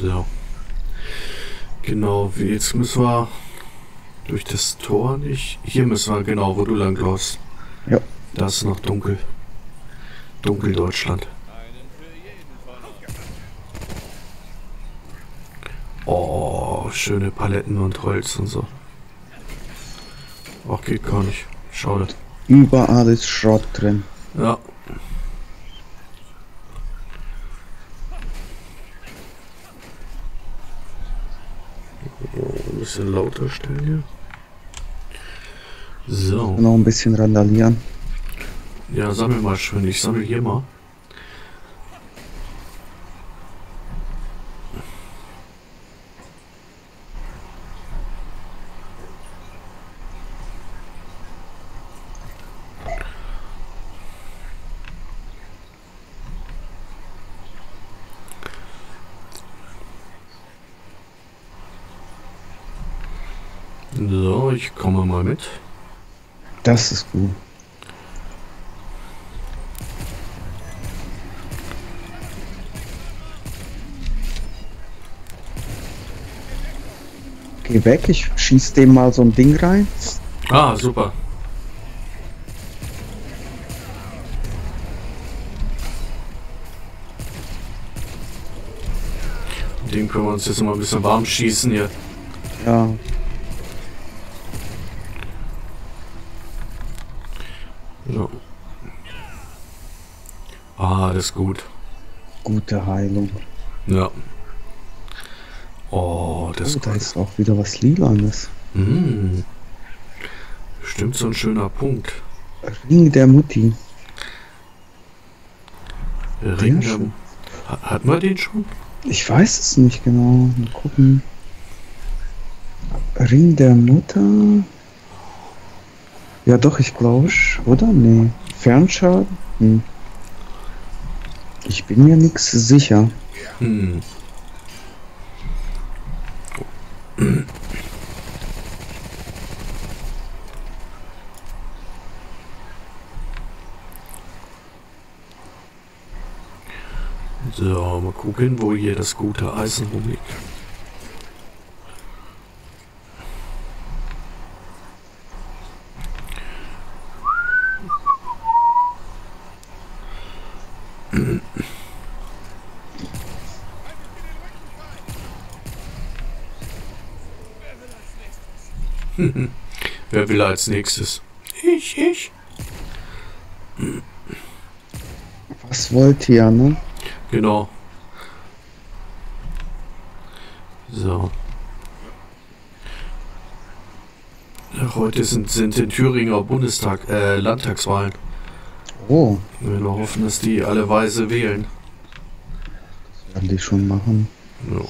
So. Genau, wie jetzt müssen wir durch das Tor nicht. Hier müssen wir genau, wo du lang läufst. Ja. Da ist noch dunkel. Dunkel Deutschland. Oh, schöne Paletten und Holz und so. Ach, geht gar nicht. Schade. Überall ist Schrott drin. Ja. Oh, ein bisschen lauter stellen hier. So. Noch ein bisschen randalieren. Ja, sammel mal schön. Ich sammel hier mal. So, ich komme mal mit. Das ist gut. Geh weg, ich schieß dem mal so ein Ding rein. Ah, super. Den können wir uns jetzt mal ein bisschen warm schießen hier. Ja, So. Ist gut. gute Heilung. Ja. Oh, das Oh, ist da ist auch wieder was Lilanes. Mm. Stimmt so ein schöner Punkt. Ring der Mutti. Ring der- schön. Ha- Hatten wir den schon? Ich weiß es nicht genau. Mal gucken. Ring der Mutter. Ja doch, ich glaube, oder? Nee. Fernschaden? Hm. Bin mir nichts sicher. Hm. So, mal gucken, wo hier das gute Eisen rumliegt. Wer will als nächstes? Ich, ich. Was wollt ihr, ne? Genau. So. Heute sind, sind in Thüringer Bundestag, äh, Landtagswahlen. Oh, Wir nur hoffen, dass die alle weise wählen. werden die schon machen. Ja.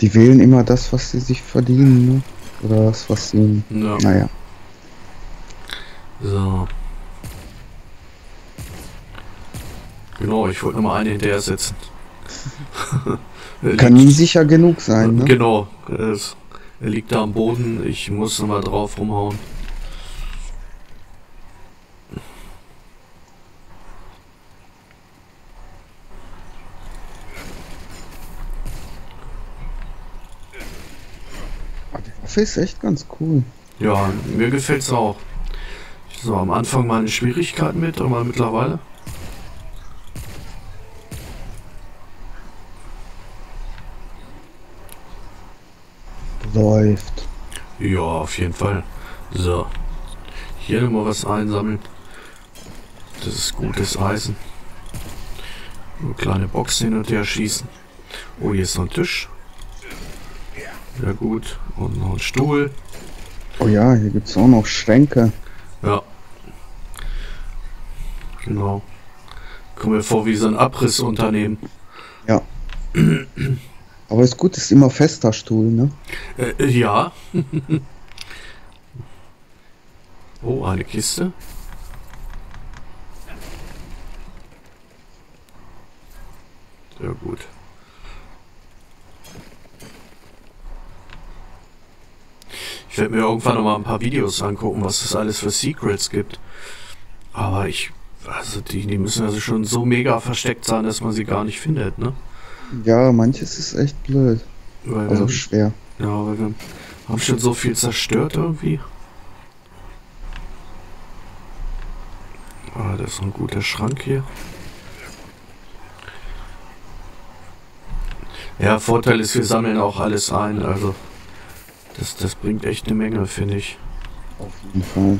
Die wählen immer das, was sie sich verdienen, ne? Oder das, was sie. Ja. Naja. So. Genau, ich wollte nochmal einen hinterher setzen. Kann nie sicher genug sein, ne? Genau. Er, ist, er liegt da am Boden. Ich muss nochmal drauf rumhauen. Die Waffe ist echt ganz cool. Ja, mir gefällt's auch. So, am Anfang meine Schwierigkeiten mit, aber mittlerweile. Läuft. Ja, auf jeden Fall. So. Hier nochmal was einsammeln. Das ist gutes Eisen. Eine kleine Box hin und her schießen. Oh, hier ist noch ein Tisch. Ja gut. Und noch ein Stuhl. Oh ja, hier gibt's auch noch Schränke. Ja. Genau. Kommen wir vor wie so ein Abrissunternehmen. Aber ist gut, ist immer fester Stuhl, ne? Äh, äh, ja. oh, eine Kiste. Ja gut. Ich werde mir irgendwann noch mal ein paar Videos angucken, was es alles für Secrets gibt. Aber ich, also die, die müssen also schon so mega versteckt sein, dass man sie gar nicht findet, ne? Ja, manches ist echt blöd. Weil Also wir, schwer. ja, weil wir haben schon so viel zerstört irgendwie. Ah, das ist ein guter Schrank hier. Ja, Vorteil ist, wir sammeln auch alles ein. Also, das, das bringt echt eine Menge, finde ich. Auf jeden Fall.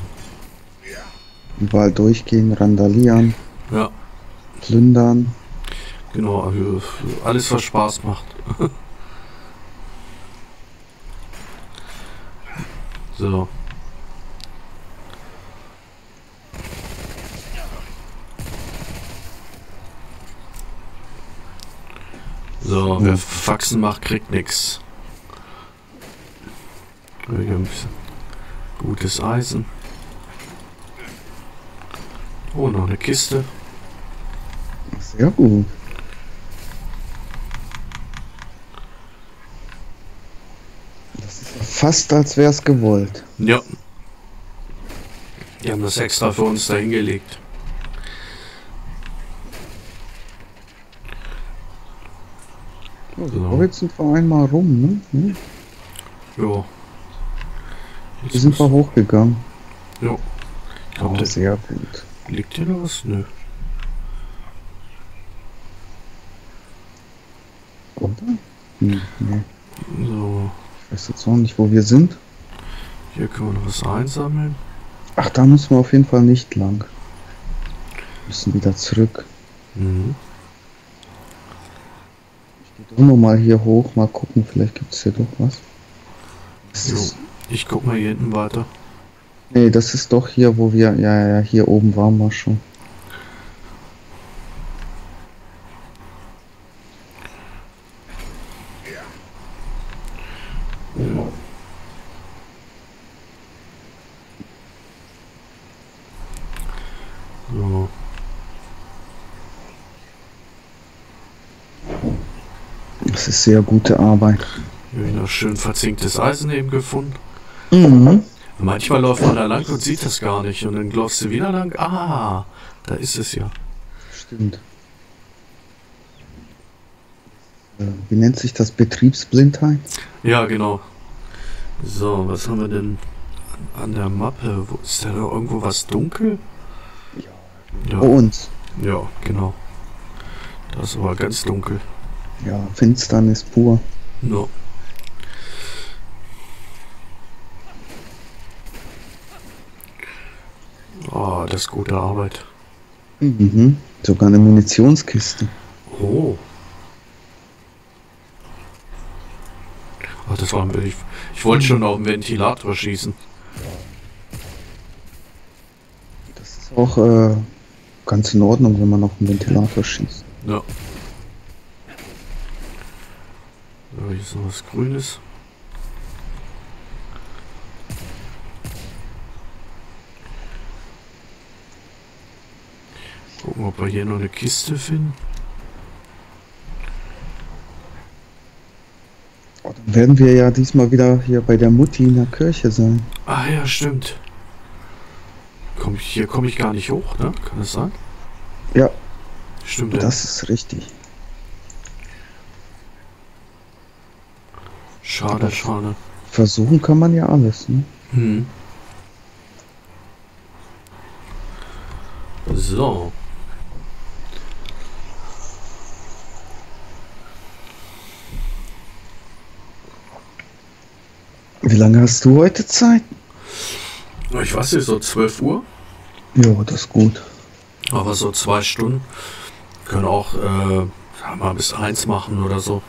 Überall durchgehen, randalieren, Ja, plündern. Genau. Also, alles, was Spaß macht. so. So, wer Faxen macht, kriegt nix. Bisschen gutes Eisen. Oh, noch eine Kiste. Sehr gut. Das ist ja fast, als wäre es gewollt. Ja. Die haben das extra für uns da hingelegt. Oh, So. Jetzt sind wir einmal rum, ne? Hm? Ja. Hier sind wir hochgegangen. Ja. Ich glaube, Oh, das sehr gut. liegt hier noch was? Nö. Oder? Hm, nee. So. Ich weiß jetzt auch nicht, wo wir sind. Hier können wir noch was einsammeln. Ach, da müssen wir auf jeden Fall nicht lang. Müssen wieder zurück. Mhm. Ich gehe doch noch mal hier hoch, mal gucken, vielleicht gibt es hier doch was. Ist, Ich guck mal hier hinten weiter. nee, das ist doch hier, wo wir, ja, ja, ja, hier oben waren wir schon. So. Das ist sehr gute Arbeit. Noch schön verzinktes Eisen eben gefunden. Mhm. Manchmal läuft man da lang und sieht das gar nicht. Und dann läufst du wieder lang. Ah, da ist es ja. Stimmt. Äh, Wie nennt sich das? Betriebsblindheit? Ja, genau. So, was haben wir denn an, der Mappe? Wo, ist da noch irgendwo was dunkel? Ja. Bei uns. Ja, genau. Das aber ganz dunkel. Ja, Finsternis pur. No. Oh, das ist gute Arbeit. Mhm. Sogar eine Munitionskiste. Oh. Ach, das war ein. Ich, ich wollte schon auf den Ventilator schießen. Das ist auch äh, ganz in Ordnung, wenn man auf den Ventilator schießt. Ja. So, hier ist noch was Grünes. Gucken, ob wir hier noch eine Kiste finden. Oh, dann werden wir ja diesmal wieder hier bei der Mutti in der Kirche sein. Ah ja, stimmt. Komm ich, hier komme ich gar nicht hoch, ne? Kann das sein? Ja, Stimmt. ja. das ist richtig. Schade, schade. Versuchen kann man ja alles, ne? Hm. So. Wie lange hast du heute Zeit? Ich weiß nicht, so 12 Uhr. Ja, das ist gut. Aber so zwei Stunden. Können auch äh, mal bis eins machen oder so.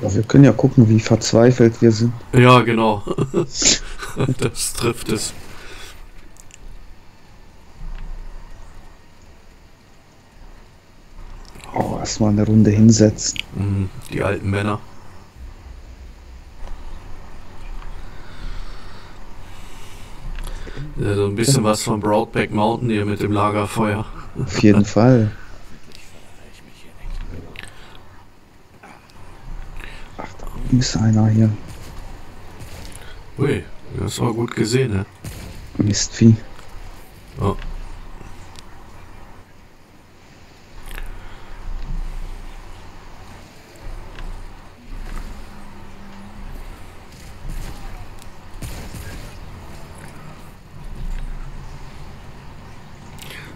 Ja, wir können ja gucken, wie verzweifelt wir sind. Ja, genau. das trifft es. Oh, erstmal eine Runde hinsetzen. Mhm, Die alten Männer. So ein bisschen was von Broadback Mountain hier mit dem Lagerfeuer. Auf jeden Fall. oben ist einer hier. Ui, das war gut gesehen, ne? Mistvieh. Oh.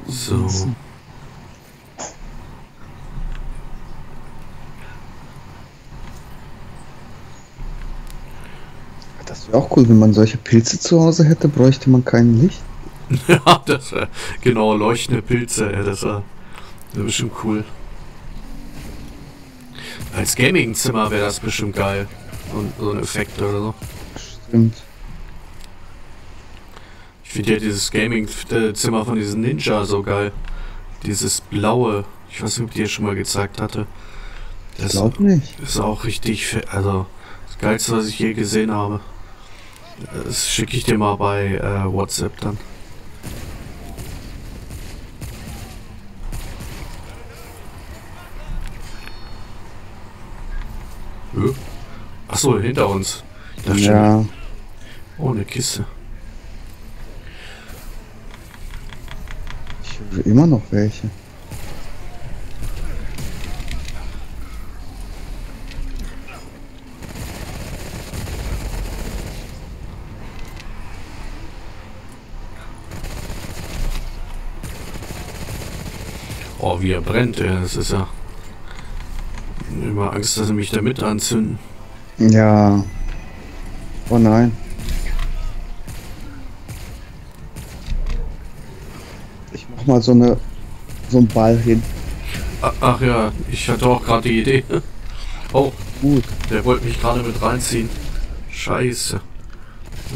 So. Das wäre auch cool, wenn man solche Pilze zu Hause hätte, bräuchte man kein Licht. Ja, das wär, genau, leuchtende Pilze, ja, das war wär bestimmt cool. Als Gaming-Zimmer wäre das bestimmt geil. Und so ein Effekt oder so. Stimmt. Ich finde ja dieses Gaming-Zimmer von diesem Ninja so geil. Dieses blaue. Ich weiß nicht, ob ich dir schon mal gezeigt hatte. Ich Das glaube nicht. ist auch richtig, also das geilste, was ich je gesehen habe. Das schicke ich dir mal bei äh, WhatsApp dann. Hö? Achso, hinter uns. Schon, Ja, oh, eine Kiste. ich höre immer noch welche. Oh, wie er brennt, ey. Das ist ja. Immer Angst, dass sie mich damit anzünden. Ja. Oh nein. Ich mach mal so eine so einen Ball hin. Ach ja, ich hatte auch gerade die Idee. Oh, Gut. der wollte mich gerade mit reinziehen. Scheiße.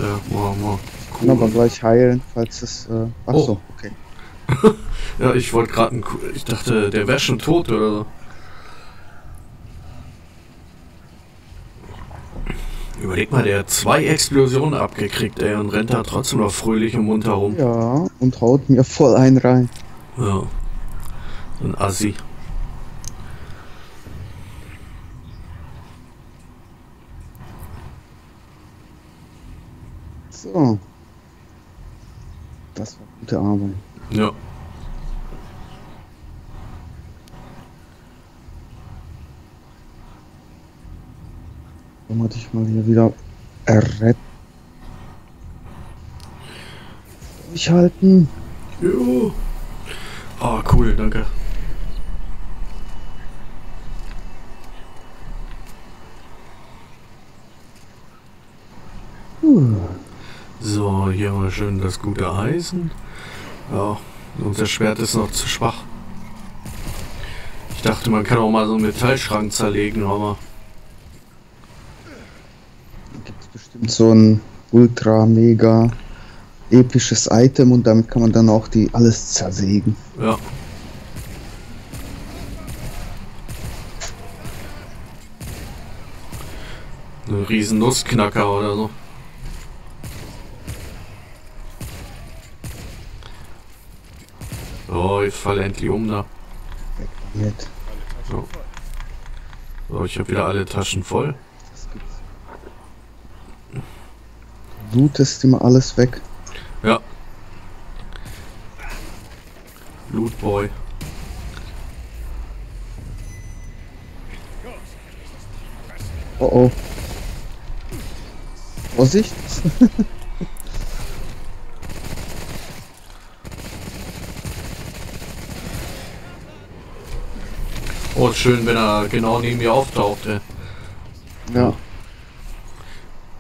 Ja, wow, wow. Kann aber Cool. gleich heilen, falls es. Äh, ach Oh. so, okay. Ja, ich wollte gerade einen. Ich dachte, der wäre schon tot oder so. Überleg mal, der hat zwei Explosionen abgekriegt, ey, und rennt da trotzdem noch fröhlich im Mund herum. Ja, und haut mir voll ein rein. Ja. So ein Assi. So. Das war gute Arbeit. Ja. Dann hatte ich mal hier wieder errettet. Durchhalten. Jo. Ah, cool, danke. So, hier haben wir schön das gute Eisen. Ja, unser Schwert ist noch zu schwach. Ich dachte, man kann auch mal so einen Metallschrank zerlegen, aber Gibt es bestimmt so ein ultra mega episches Item und damit kann man dann auch die alles zersägen. ja. Ein riesen Nussknacker oder so. Oh, ich falle endlich um da. Damit. So. So, ich habe wieder alle Taschen voll. Das gibt's. Du lootest immer alles weg. Ja. Lootboy. Oh oh. Vorsicht. Oh, schön, wenn er genau neben mir auftaucht. Ey. Ja.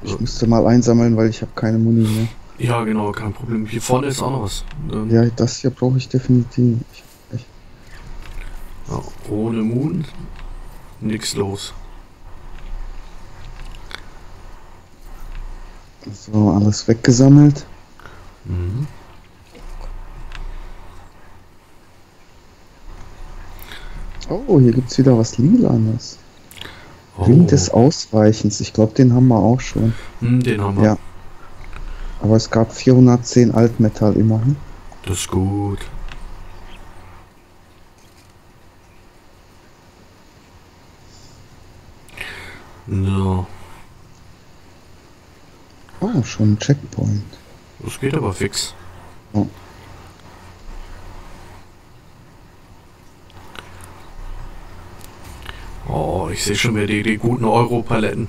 Ich müsste mal einsammeln, weil ich habe keine Muni mehr. Ja, genau, kein Problem. Hier vorne ist auch noch was. Ähm, Ja, das hier brauche ich definitiv. Ich, ich, ja, ohne Moon nix los. so, alles weggesammelt. Mhm. Oh, hier gibt's wieder was Lilanes. Oh. Ring des Ausweichens. Ich glaube, den haben wir auch schon. Hm, den haben wir. Ja. Aber es gab 410 Altmetall immerhin. Das ist gut. So, Ah, schon ein Checkpoint. das geht aber fix. Oh. Oh, ich sehe schon wieder die, die guten Euro-Paletten.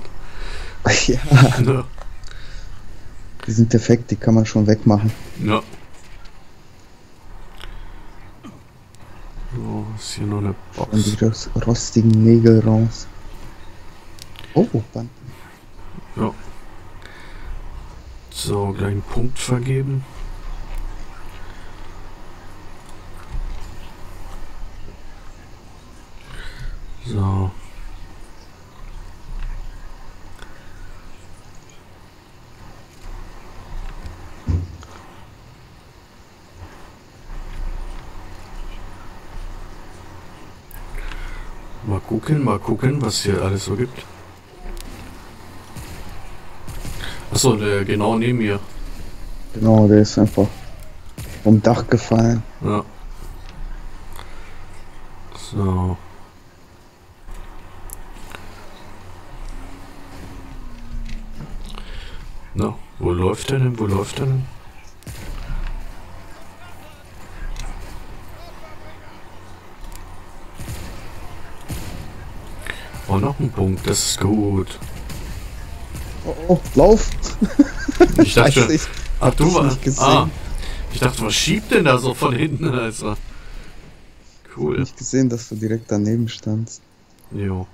ja, Ja. die sind defekt, die kann man schon wegmachen. ja. hier noch eine Und Box. die ros- rostigen Nägel raus. Oh, Band. Ja. So, gleich einen Punkt vergeben. So. Mal gucken, mal gucken, was hier alles so gibt. Achso, der genau neben mir. Genau, der ist einfach vom Dach gefallen. Ja. So. Na, wo läuft er denn? Wo läuft er denn? Oh, noch ein Punkt, das ist gut. Oh, oh lauf! Ich dachte, Weiß ich. ach du das war, nicht gesehen. ah, ich dachte, was schiebt denn da so von hinten, also. Cool. Nicht gesehen, dass du direkt daneben standst. Jo.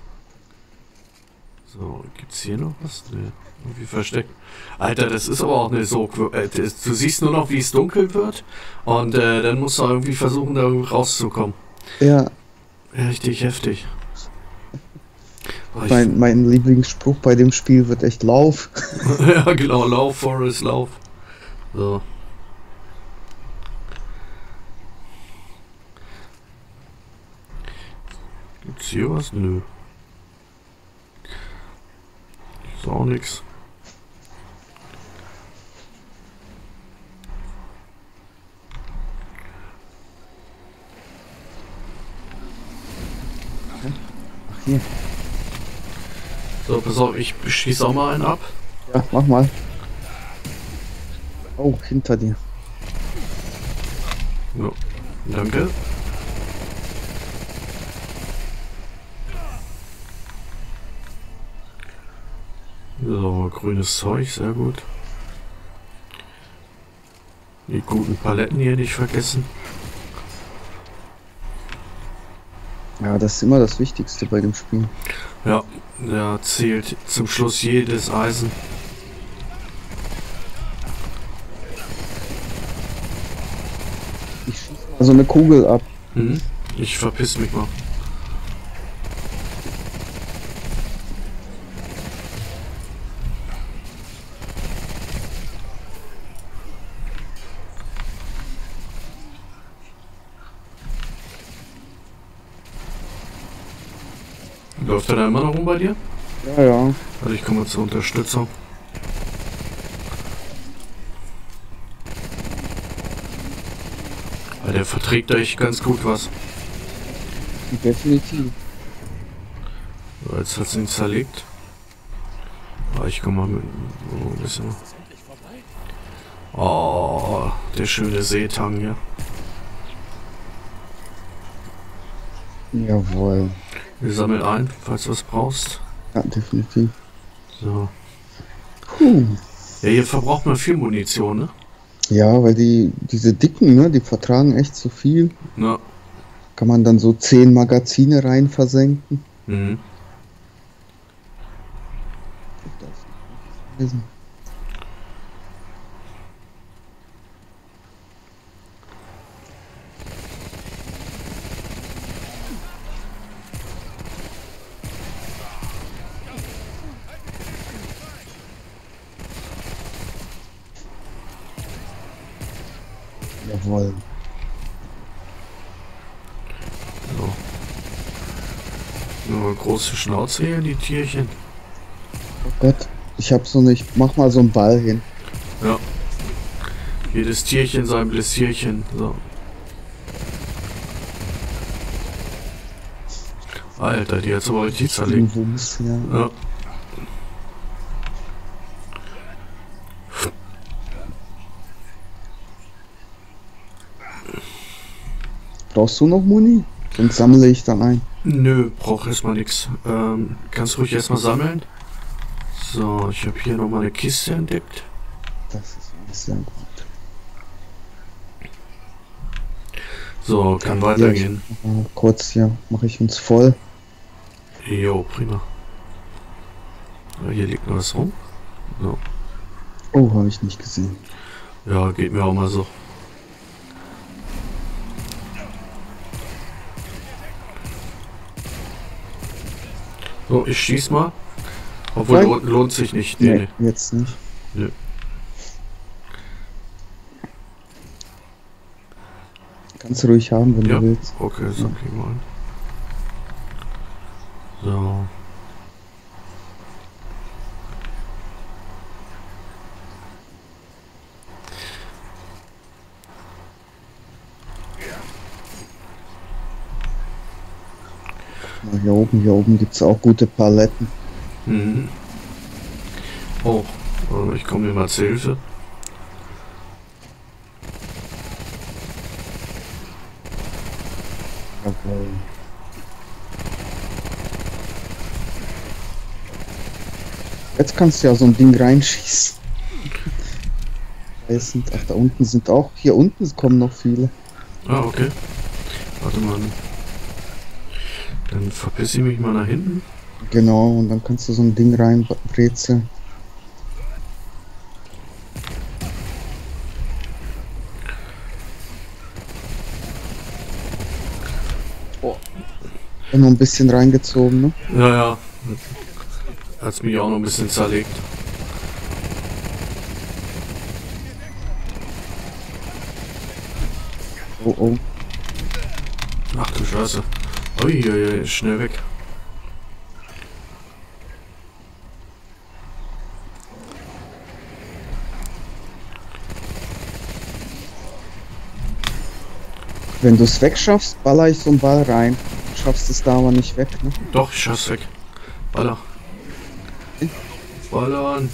So, gibt's hier noch was? Nee, irgendwie versteckt. Alter, das ist aber auch eine so. Äh, das, du siehst nur noch, wie es dunkel wird. Und äh, dann musst du irgendwie versuchen, da rauszukommen. Ja, Richtig heftig. Mein, mein Lieblingsspruch bei dem Spiel wird echt Lauf. ja, genau, Lauf, Forest, Lauf. So. Gibt's hier was? Nö. Ist auch nix. Ach hier. So, pass auf, ich schieße auch mal einen ab. Ja, mach mal. Oh, hinter dir. Ja, danke. So, grünes Zeug, sehr gut. Die guten Paletten hier nicht vergessen. Ja, das ist immer das Wichtigste bei dem Spiel. Ja, da zählt zum Schluss jedes Eisen. Ich schieße mal so eine Kugel ab. Hm? Ich verpiss mich mal. Läuft er da immer noch rum bei dir? Ja, ja. Also ich komme zur Unterstützung. Weil der verträgt echt ganz gut was. Definitiv. So, Jetzt hat es ihn zerlegt. Ah, ich komme mal mit. Oh, ein bisschen. Oh, der schöne Seetang hier. Jawohl. Wir sammeln ein, falls du was brauchst. Ja, definitiv. So. Puh. Ja, hier verbraucht man viel Munition, ne? Ja, weil die, diese dicken, ne, die vertragen echt so viel. Na. Kann man dann so zehn Magazine rein versenken. Mhm. Jawohl. Große Schnauze hier, die Tierchen. Oh Gott. Ich hab so nicht. Mach mal so einen Ball hin. Ja. Jedes Tierchen sein Bläsierchen. So. Alter, die hat's aber richtig zerlegt. Ja. Ja. Brauchst du noch Muni? Sonst sammle ich dann ein. Nö, brauch erstmal nix. Ähm, kannst ruhig erstmal sammeln. So, ich habe hier nochmal eine Kiste entdeckt. Das ist alles sehr gut. So, kann weitergehen. Ja, kurz hier mache ich uns voll. Jo, prima. Hier liegt noch was rum. So. Oh, habe ich nicht gesehen. Ja, geht mir auch mal so. So, ich schieß mal. Obwohl Nein. lohnt, sich nicht. Nee, Nee, nee. jetzt nicht. Nö. Kannst du ruhig haben, wenn Ja. du willst. Okay, so kriegen wir an. So. Hier oben, hier oben gibt es auch gute Paletten. Mhm. Oh, ich komme mir mal zur Hilfe. Jawohl. Jetzt kannst du ja so ein Ding reinschießen. Sind, ach, da unten sind auch, hier unten kommen noch viele. Ah, okay. Warte mal. Dann verpiss ich mich mal nach hinten. Genau, und dann kannst du so ein Ding reinbrezeln. Oh. Noch ein bisschen reingezogen, ne? Ja, ja. Hat's mich auch noch ein bisschen zerlegt. Oh oh. Ach du Scheiße. Uiuiui, schnell weg. Wenn du es wegschaffst, baller ich so einen Ball rein. Schaffst es da aber nicht weg, ne? Doch, ich schaff's weg. Baller. Ballern.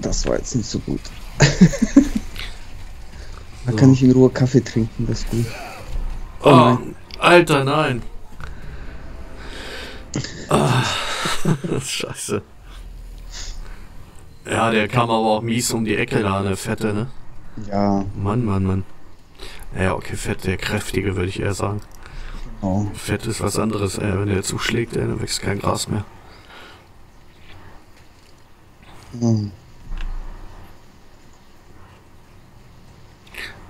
Das war jetzt nicht so gut. da So. kann ich in Ruhe Kaffee trinken, das ist gut. Oh, Alter, nein. Ah, Scheiße. Ja, der kam aber auch mies um die Ecke da, eine Fette, ne? Ja, Mann, Mann, Mann. Ja, okay, Fett, der kräftige, würde ich eher sagen. genau. Fett ist was anderes, ey. Wenn der zuschlägt, ey, dann wächst kein Gras mehr. Hm.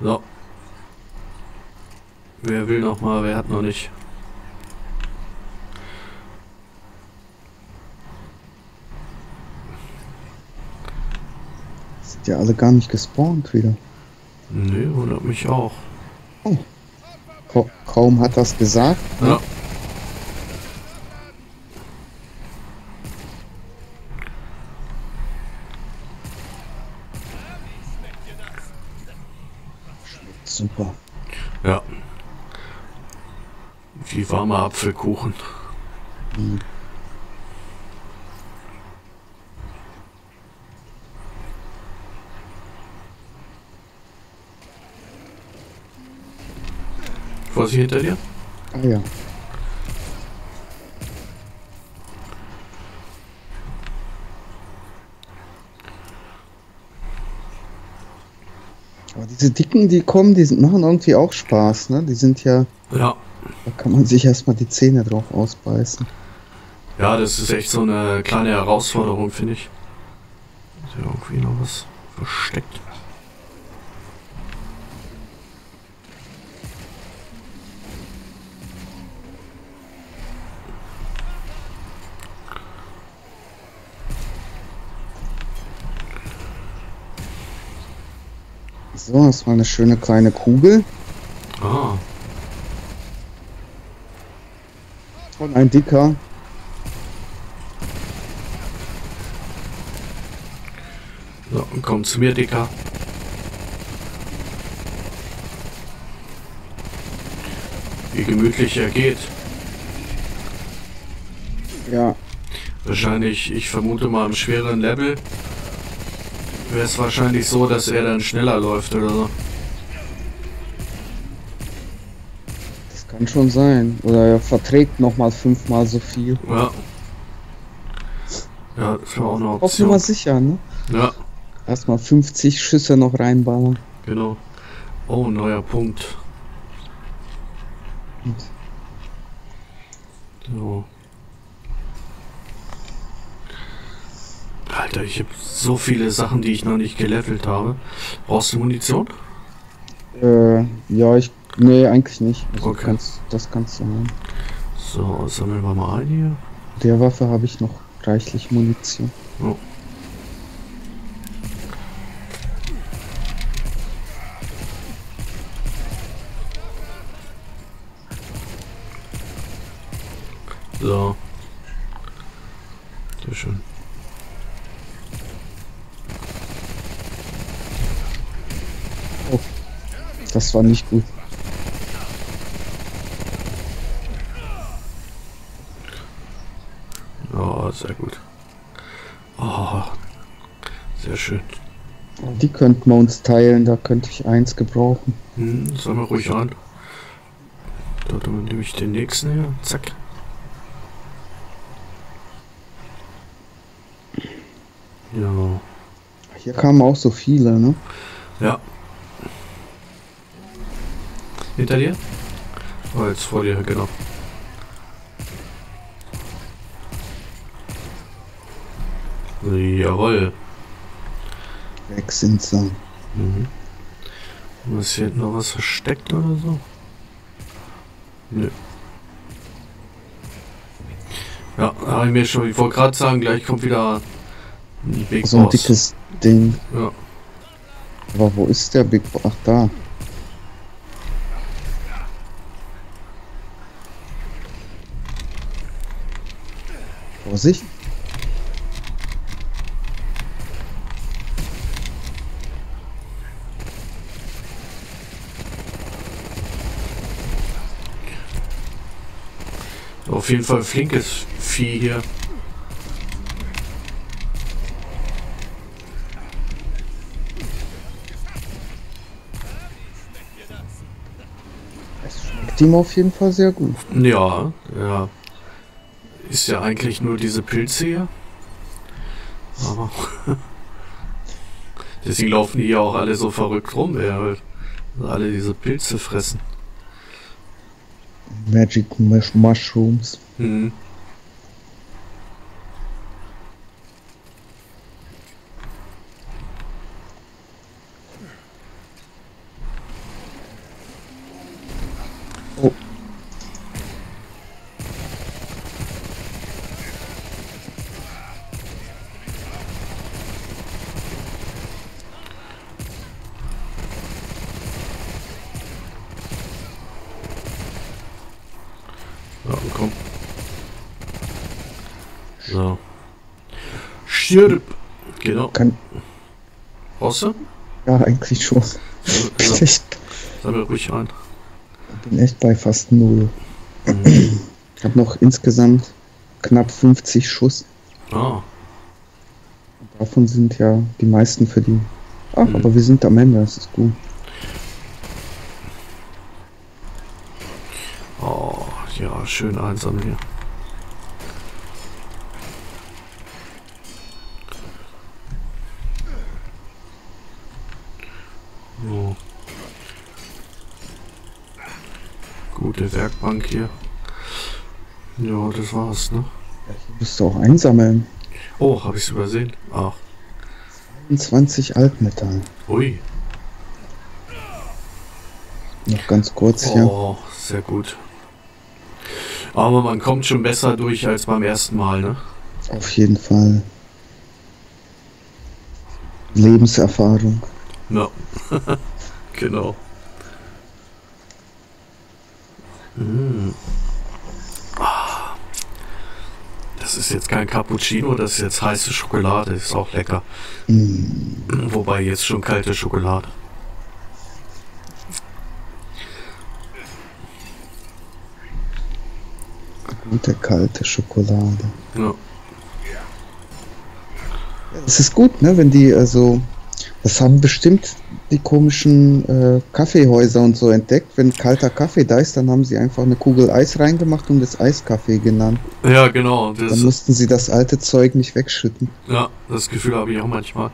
So. Wer will noch mal, wer hat noch nicht? Sind ja alle gar nicht gespawnt wieder. Nee, wundert mich auch. Ka kaum hat das gesagt. Ja. Super. Ja. Wie warmer Apfelkuchen. Mhm. Vorsicht hinter dir. Ah ja. Aber diese Dicken, die kommen, die machen irgendwie auch Spaß, ne? Die sind ja, Ja. Da kann man sich erstmal die Zähne drauf ausbeißen. Ja, das ist echt so eine kleine Herausforderung, finde ich. Ist ja irgendwie noch was versteckt. So, das war eine schöne kleine Kugel. Ah, Und ein dicker. so, komm zu mir, Dicker. Wie gemütlich er geht. Ja, Wahrscheinlich, ich vermute mal im schweren Level wäre es wahrscheinlich so, dass er dann schneller läuft oder so. Kann schon sein. Oder er verträgt nochmal fünfmal so viel. Ja. Ja, das war auch eine Option. Nummer sicher, ne? Ja, Erstmal 50 Schüsse noch reinballern. genau. Oh, neuer Punkt. So. Alter, ich habe so viele Sachen, die ich noch nicht gelevelt habe. Brauchst du Munition? Äh, ja, ich. Nee, eigentlich nicht. Also Okay. kannst, das kannst du haben. So, sammeln wir mal ein hier. Der Waffe habe ich noch reichlich Munition. Oh. So. Sehr schön. Das war nicht gut. Oh, sehr gut. Oh, sehr schön. Die könnten wir uns teilen, da könnte ich eins gebrauchen. Hm, sammeln wir ruhig an. Dort nehme ich den nächsten hier. Zack. Ja. Hier kamen auch so viele, ne? Ja. Hinter dir? Oh, jetzt vor dir, genau. Jawohl. Weg sind sie. Mhm. Und Ist hier hinten noch was versteckt oder so? Nö. Ja, hab ich mir schon, ich wollte gerade sagen, gleich kommt wieder ein Big So ein Boss. dickes Ding. Ja. Aber wo ist der Big Boss? Ach, da. Vorsicht. Auf jeden Fall flinkes Vieh hier. Es schmeckt ihm auf jeden Fall sehr gut. Ja, ja. Ist ja eigentlich nur diese Pilze hier. Aber. Deswegen laufen die ja auch alle so verrückt rum, halt alle diese Pilze fressen. magic mushrooms. Mm-hmm. Du? ja, eigentlich schon. Ja, Ich Sammel ruhig ein. bin echt bei fast null. Mhm. Ich habe noch insgesamt knapp 50 Schuss. Ah, Davon sind ja die meisten für die. Ach, Mhm. aber wir sind am Ende, das ist gut. oh, ja, schön einsam hier. Werkbank hier. Ja, das war's, ne? Du musst auch einsammeln. Oh, habe ich's übersehen? Ach, 20 Altmetall. ui. Noch ganz kurz hier. Oh, sehr gut. Aber man kommt schon besser durch als beim ersten Mal, ne? Auf jeden Fall. Lebenserfahrung. Ja. genau. Mm. Ah. Das ist jetzt kein Cappuccino, das ist jetzt heiße Schokolade, ist auch lecker. Mm. Wobei jetzt schon kalte Schokolade. Gute kalte Schokolade. Ja. Es ist gut, ne, wenn die, also, das haben bestimmt die komischen äh, Kaffeehäuser und so entdeckt. Wenn kalter Kaffee da ist, dann haben sie einfach eine Kugel Eis reingemacht und das Eiskaffee genannt. ja, genau. Das, Dann mussten sie das alte Zeug nicht wegschütten. ja, das Gefühl habe ich auch manchmal.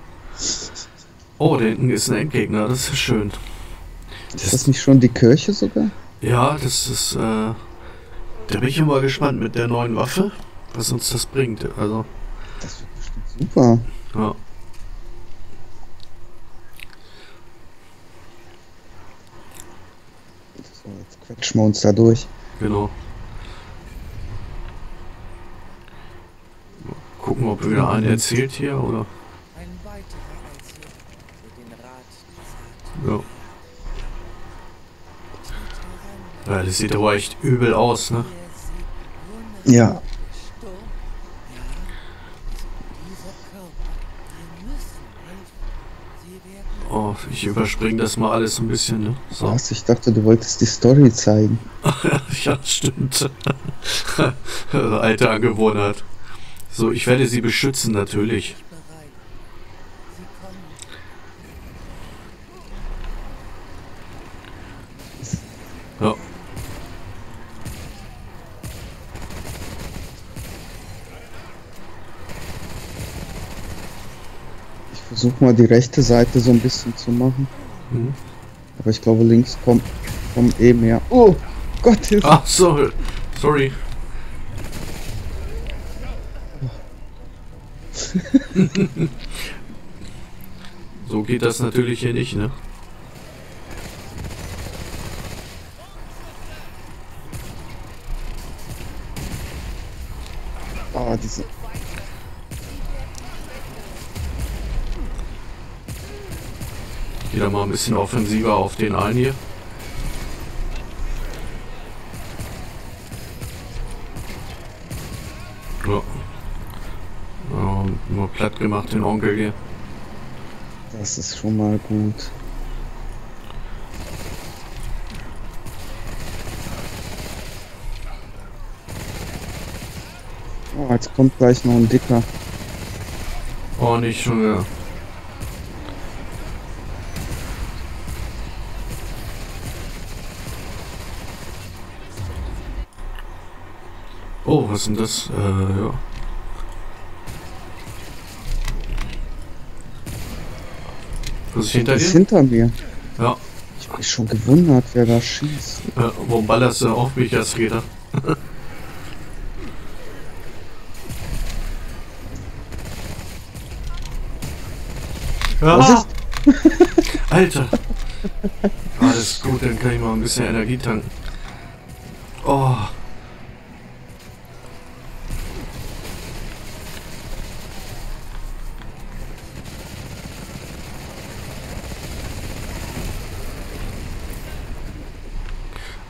Oh, da hinten ist ein Endgegner, das ist schön. Ist das nicht schon die Kirche sogar? Ja, das ist, äh, da bin ich immer gespannt mit der neuen Waffe, was uns das bringt. Also, Das wird bestimmt super. ja. So, jetzt quetschen wir uns da durch. Genau. Mal Gucken, ob wieder einer erzählt hier, oder? Ja. Ja, das sieht aber echt übel aus, ne? Ja. Sturm. Ja, dieser Körper. Wir müssen helfen. Sie werden Oh, ich überspringe das mal alles ein bisschen, ne? So. Was? Ich dachte, du wolltest die Story zeigen. ja, stimmt. Alte Angewohnheit. So, ich werde sie beschützen, natürlich. Ja. Versuche mal die rechte Seite so ein bisschen zu machen. Mhm. Aber ich glaube, links kommt, kommt eh mehr. Oh Gott, Hilfe. Ach, so, sorry. so geht das natürlich hier nicht, ne? Ah, diese. Wieder mal ein bisschen offensiver auf den einen hier. Ja. Ja, nur platt gemacht den Onkel hier. Das ist schon mal gut. Oh, jetzt kommt gleich noch ein dicker. Oh, nicht schon wieder. Oh, was ist denn das? Äh, ja. Was ist hinter ist dir? hinter mir. Ja. Ich hab mich schon gewundert, wer da schießt. Äh, warum ballerst du auf mich als Räder? Was ja. ist? Alter. Alles gut, dann kann ich mal ein bisschen Energie tanken. Oh.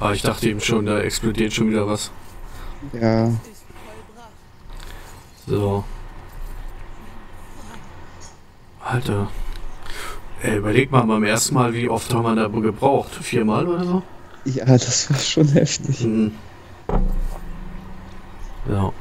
Ah, ich dachte eben schon, da explodiert schon wieder was. Ja. So. Alter. Ey, überleg mal beim ersten Mal, wie oft haben wir da gebraucht? Viermal oder so? ja, das war schon heftig. Mhm. Ja.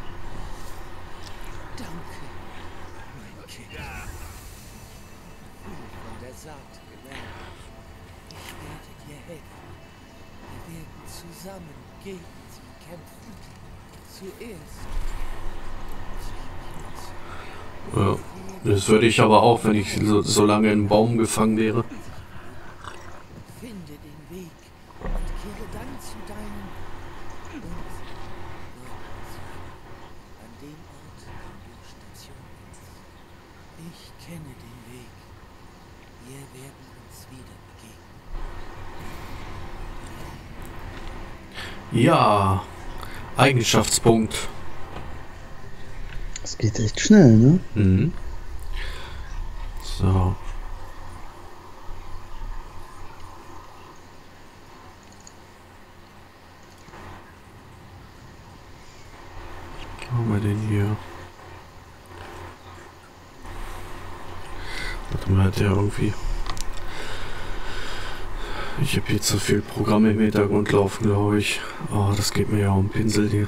Ja. Das würde ich aber auch, wenn ich so, so lange im Baum gefangen wäre. Ja. Eigenschaftspunkt. Das geht echt schnell, ne? Mhm. So. Was haben wir denn hier? Warte mal, hat der irgendwie... Ich habe hier zu viel Programme im Hintergrund laufen, glaube ich. Oh, das geht mir ja um den Pinsel hier.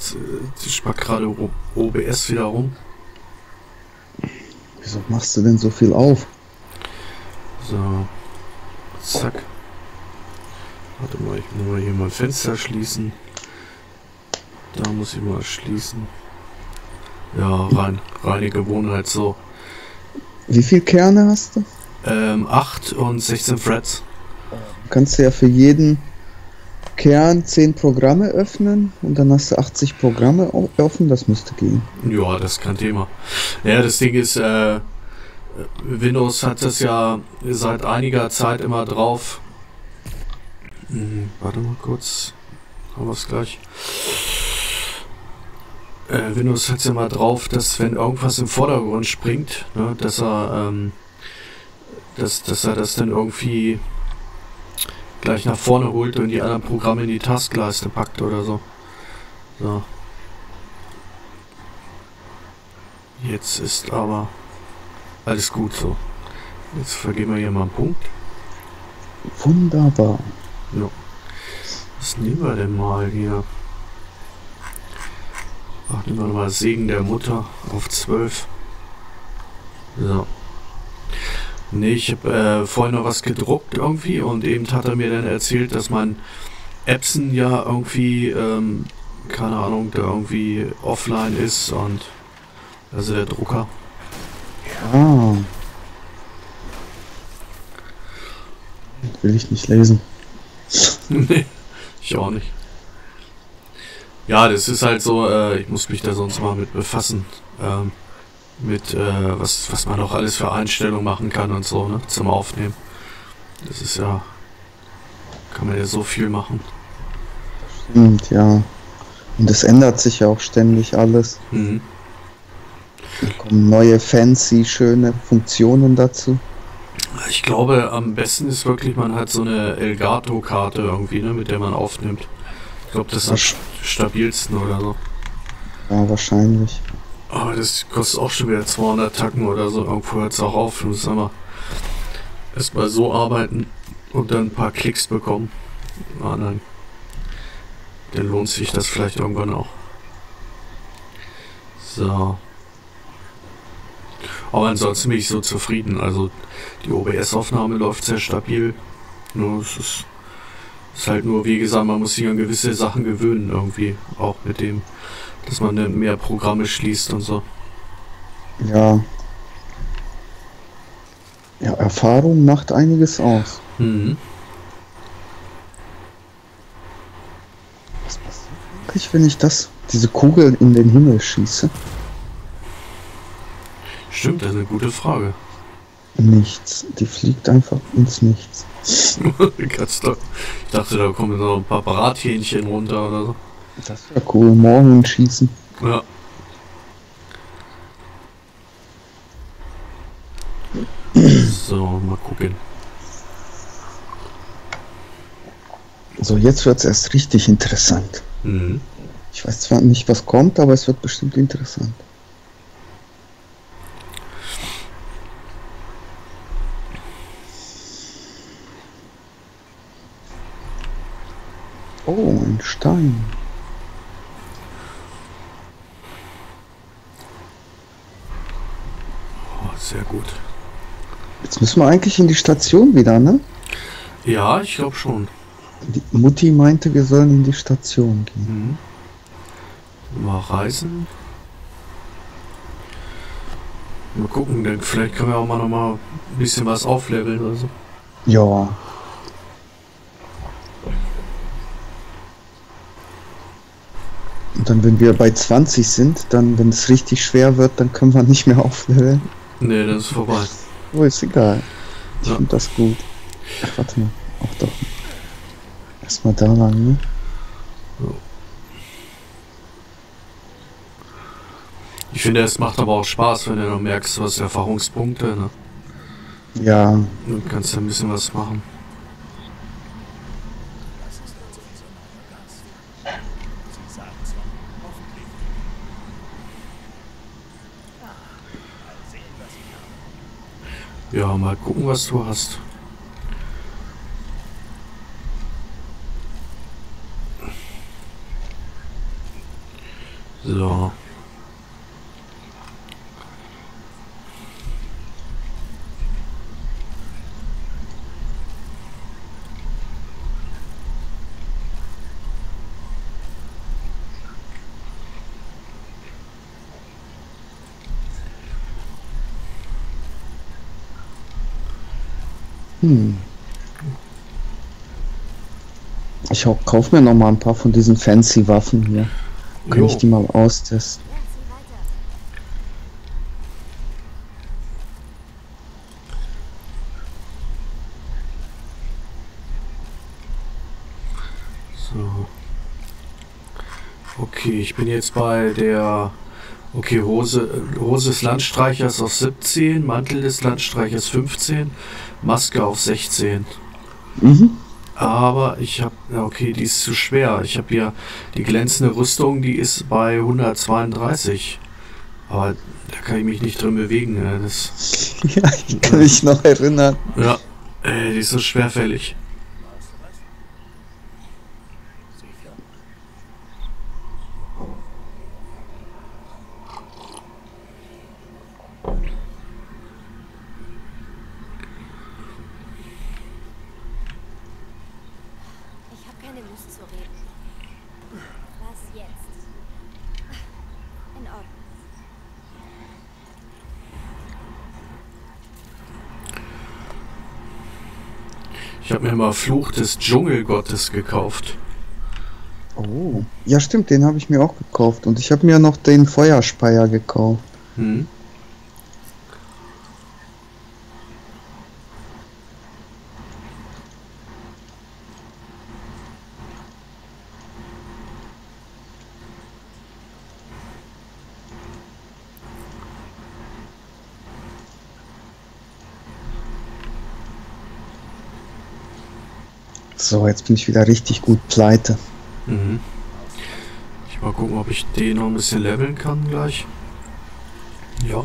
Jetzt, äh, Ich spack gerade O- OBS wieder rum. Wieso machst du denn so viel auf? So. Zack. Warte mal, ich muss mal hier mal Fenster schließen. Da muss ich mal schließen. Ja, rein, reine Gewohnheit so. Wie viel Kerne hast du? Ähm, 8 und 16 Threads. Kannst du ja für jeden Kern 10 Programme öffnen und dann hast du 80 Programme offen, das müsste gehen. Ja, das ist kein Thema. Ja, das Ding ist, äh, Windows hat das ja seit einiger Zeit immer drauf. Hm, warte mal kurz. Haben wir es gleich. Äh, Windows hat es ja mal drauf, dass wenn irgendwas im Vordergrund springt, ne, dass er, ähm, dass, dass er das dann irgendwie gleich nach vorne holt und die anderen Programme in die Taskleiste packt oder so. So. Jetzt ist aber alles gut so. Jetzt vergeben wir hier mal einen Punkt. Wunderbar. Was nehmen wir denn mal hier? Ach, nehmen wir mal Segen der Mutter auf 12. So. Nee, ich habe äh, vorhin noch was gedruckt irgendwie und eben hat er mir dann erzählt, dass mein Epson ja irgendwie, ähm, keine Ahnung, da irgendwie offline ist und also der Drucker. Ah. Will ich nicht lesen. nee, ich auch nicht. Ja, das ist halt so, äh, ich muss mich da sonst mal mit befassen. Ähm, mit, äh, was, was man auch alles für Einstellungen machen kann und so, ne, zum Aufnehmen. Das ist ja, kann man ja so viel machen. Stimmt, ja. Und es ändert sich ja auch ständig alles. Mhm. Da kommen neue, fancy, schöne Funktionen dazu. Ich glaube, am besten ist wirklich, man hat so eine Elgato-Karte irgendwie, ne, mit der man aufnimmt. Ich glaube, das ist am stabilsten oder so. Ja, wahrscheinlich. Aber das kostet auch schon wieder 200 Tacken oder so. Irgendwo hört es auch auf. Du musst aber erstmal so arbeiten und dann ein paar Klicks bekommen. Ja, dann, dann lohnt sich das vielleicht irgendwann auch. So. Aber ansonsten bin ich so zufrieden. Also die OBS-Aufnahme läuft sehr stabil. Nur es ist, ist halt nur, wie gesagt, man muss sich an gewisse Sachen gewöhnen irgendwie. Auch mit dem, dass man dann mehr Programme schließt und so. Ja. Ja, Erfahrung macht einiges aus. Mhm. Was passiert eigentlich, wenn ich das, diese Kugel in den Himmel schieße? Stimmt, das ist eine gute Frage. Nichts. Die fliegt einfach ins Nichts. Ich dachte, da kommen noch ein paar Brathähnchen runter oder so. Das wäre cool. Morgen schießen. Ja. So, mal gucken. So, jetzt wird es erst richtig interessant. Mhm. Ich weiß zwar nicht, was kommt, aber es wird bestimmt interessant. Oh, ein Stein. Sehr gut. Jetzt müssen wir eigentlich in die Station wieder, ne? Ja, ich glaube schon. Die Mutti meinte, wir sollen in die Station gehen. Mhm. Mal reisen. Mal gucken, dann vielleicht können wir auch mal noch mal ein bisschen was aufleveln oder so. Ja. Und dann, wenn wir bei 20 sind, dann, wenn es richtig schwer wird, dann können wir nicht mehr aufleveln. Nee, das ist vorbei. Oh, ist egal. Ich Ja. finde das gut. Ach, warte mal. Auch doch. Erstmal da lang, ne? Ich finde, es macht aber auch Spaß, wenn du merkst, du hast Erfahrungspunkte, ne? Ja, Dann kannst du ein bisschen was machen. Ja, mal gucken, was du hast. So. Hm. ich auch, kauf mir noch mal ein paar von diesen fancy Waffen hier. Kann Jo. ich die mal austesten? So. Okay, ich bin jetzt bei der. Okay, Hose, Hose des Landstreichers auf 17, Mantel des Landstreichers 15, Maske auf 16. Mhm. Aber ich habe, ja okay, die ist zu schwer. Ich habe ja die glänzende Rüstung, die ist bei 132. Aber da kann ich mich nicht drin bewegen. ja, Das, Ja, ich kann mich noch erinnern. ja, äh, die ist so schwerfällig. Ich habe keine Lust zu reden. Was jetzt? In Ordnung. Mal Fluch des Dschungelgottes gekauft. Oh. Ja, stimmt, den habe ich mir auch gekauft. Und ich habe mir noch den Feuerspeier gekauft. Hm. So, jetzt bin ich wieder richtig gut pleite. Mhm. Ich mal gucken, ob ich den noch ein bisschen leveln kann gleich. Ja.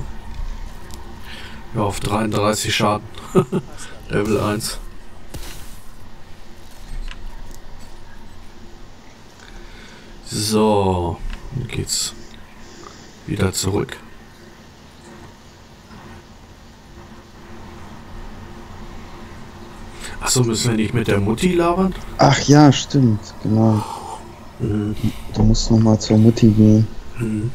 Ja, auf 33 Schaden. Level 1. So, geht's wieder zurück. Achso, müssen wir nicht mit der Mutti labern? Ach ja, stimmt, genau. Mhm. Du musst noch mal zur Mutti gehen. Mhm.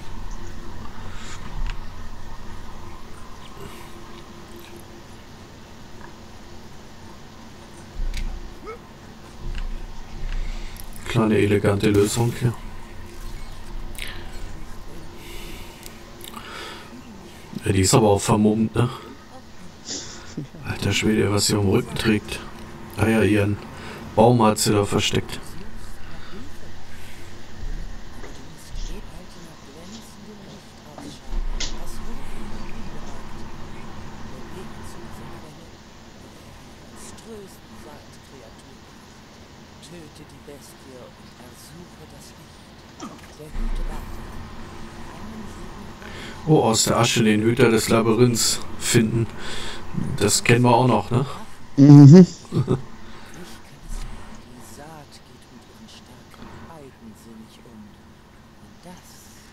Kleine elegante Lösung hier. Ja, die ist aber auch vermummt, ne? Alter Schwede, was sie am Rücken trägt. Ah ja, ihren Baum hat sie da versteckt. Oh, aus der Asche den Hüter des Labyrinths finden. Das kennen wir auch noch, ne? Mhm. Ich kenne sie. Die Saat geht mit ihren Starken eigensinnig um. Und das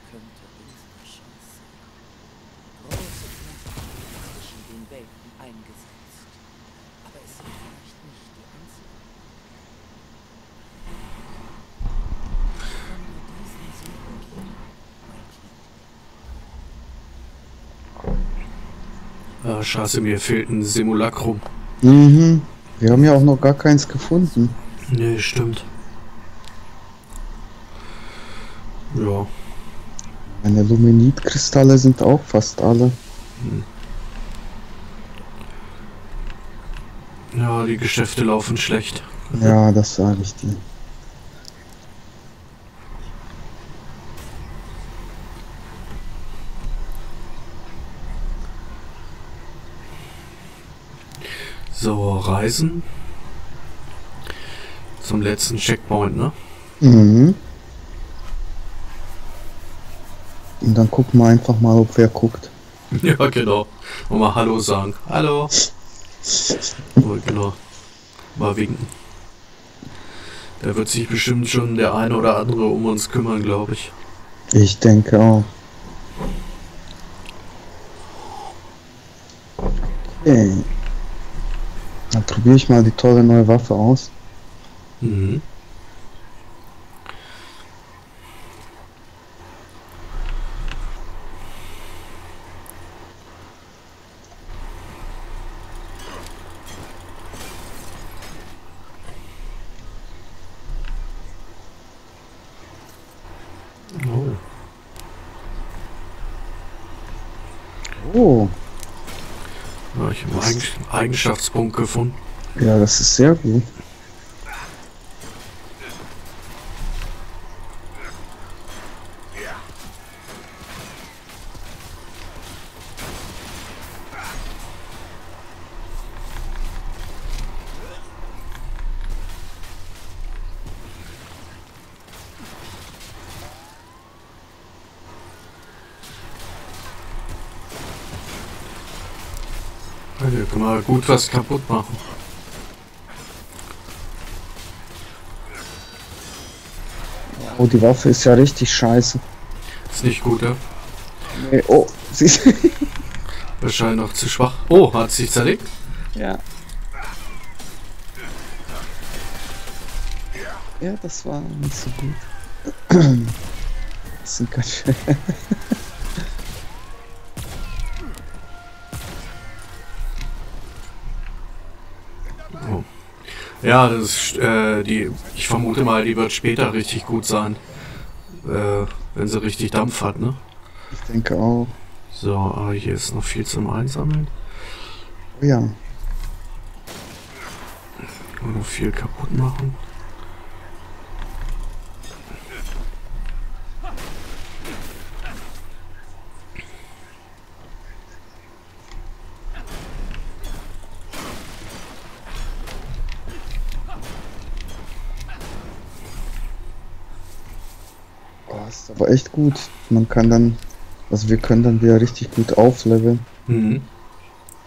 könnte unsere Chance sein. Große Kräfte sind zwischen den Welten eingesetzt. Aber es sind vielleicht nicht die einzigen. Kann mir diesen Segen geben, mein Kind? Ah, scheiße, mir fehlt ein Simulacrum. Mhm. Wir haben ja auch noch gar keins gefunden. Nee, stimmt. Ja, Meine Luminit-Kristalle sind auch fast alle. ja, die Geschäfte laufen schlecht. Ja, das sage ich dir. So, Reisen. Zum letzten Checkpoint, ne? Mhm. Und dann gucken wir einfach mal, ob wer guckt. Ja, genau. Und mal Hallo sagen. Hallo. Oh, genau. Mal winken. Da wird sich bestimmt schon der eine oder andere um uns kümmern, glaube ich. Ich denke auch. probiere ich mal die tolle neue Waffe aus. Mhm. Oh. Ja, ich habe einen Eigenschaftspunkt gefunden ja, das ist sehr gut. Hier kann man gut was kaputt machen. Oh, die Waffe ist ja richtig scheiße. Ist nicht gut, ja? Nee, oh, siehst Wahrscheinlich noch zu schwach. Oh, hat sich zerlegt? Ja. Ja, das war nicht so gut. Das sind ganz schön. Ja, das ist, äh, die, ich vermute mal, die wird später richtig gut sein. Äh, wenn sie richtig Dampf hat, ne? Ich denke auch. So, aber hier ist noch viel zum Einsammeln. Oh ja. Und noch viel kaputt machen. Ist aber echt gut. Man kann dann, also wir können dann wieder richtig gut aufleveln. Mhm.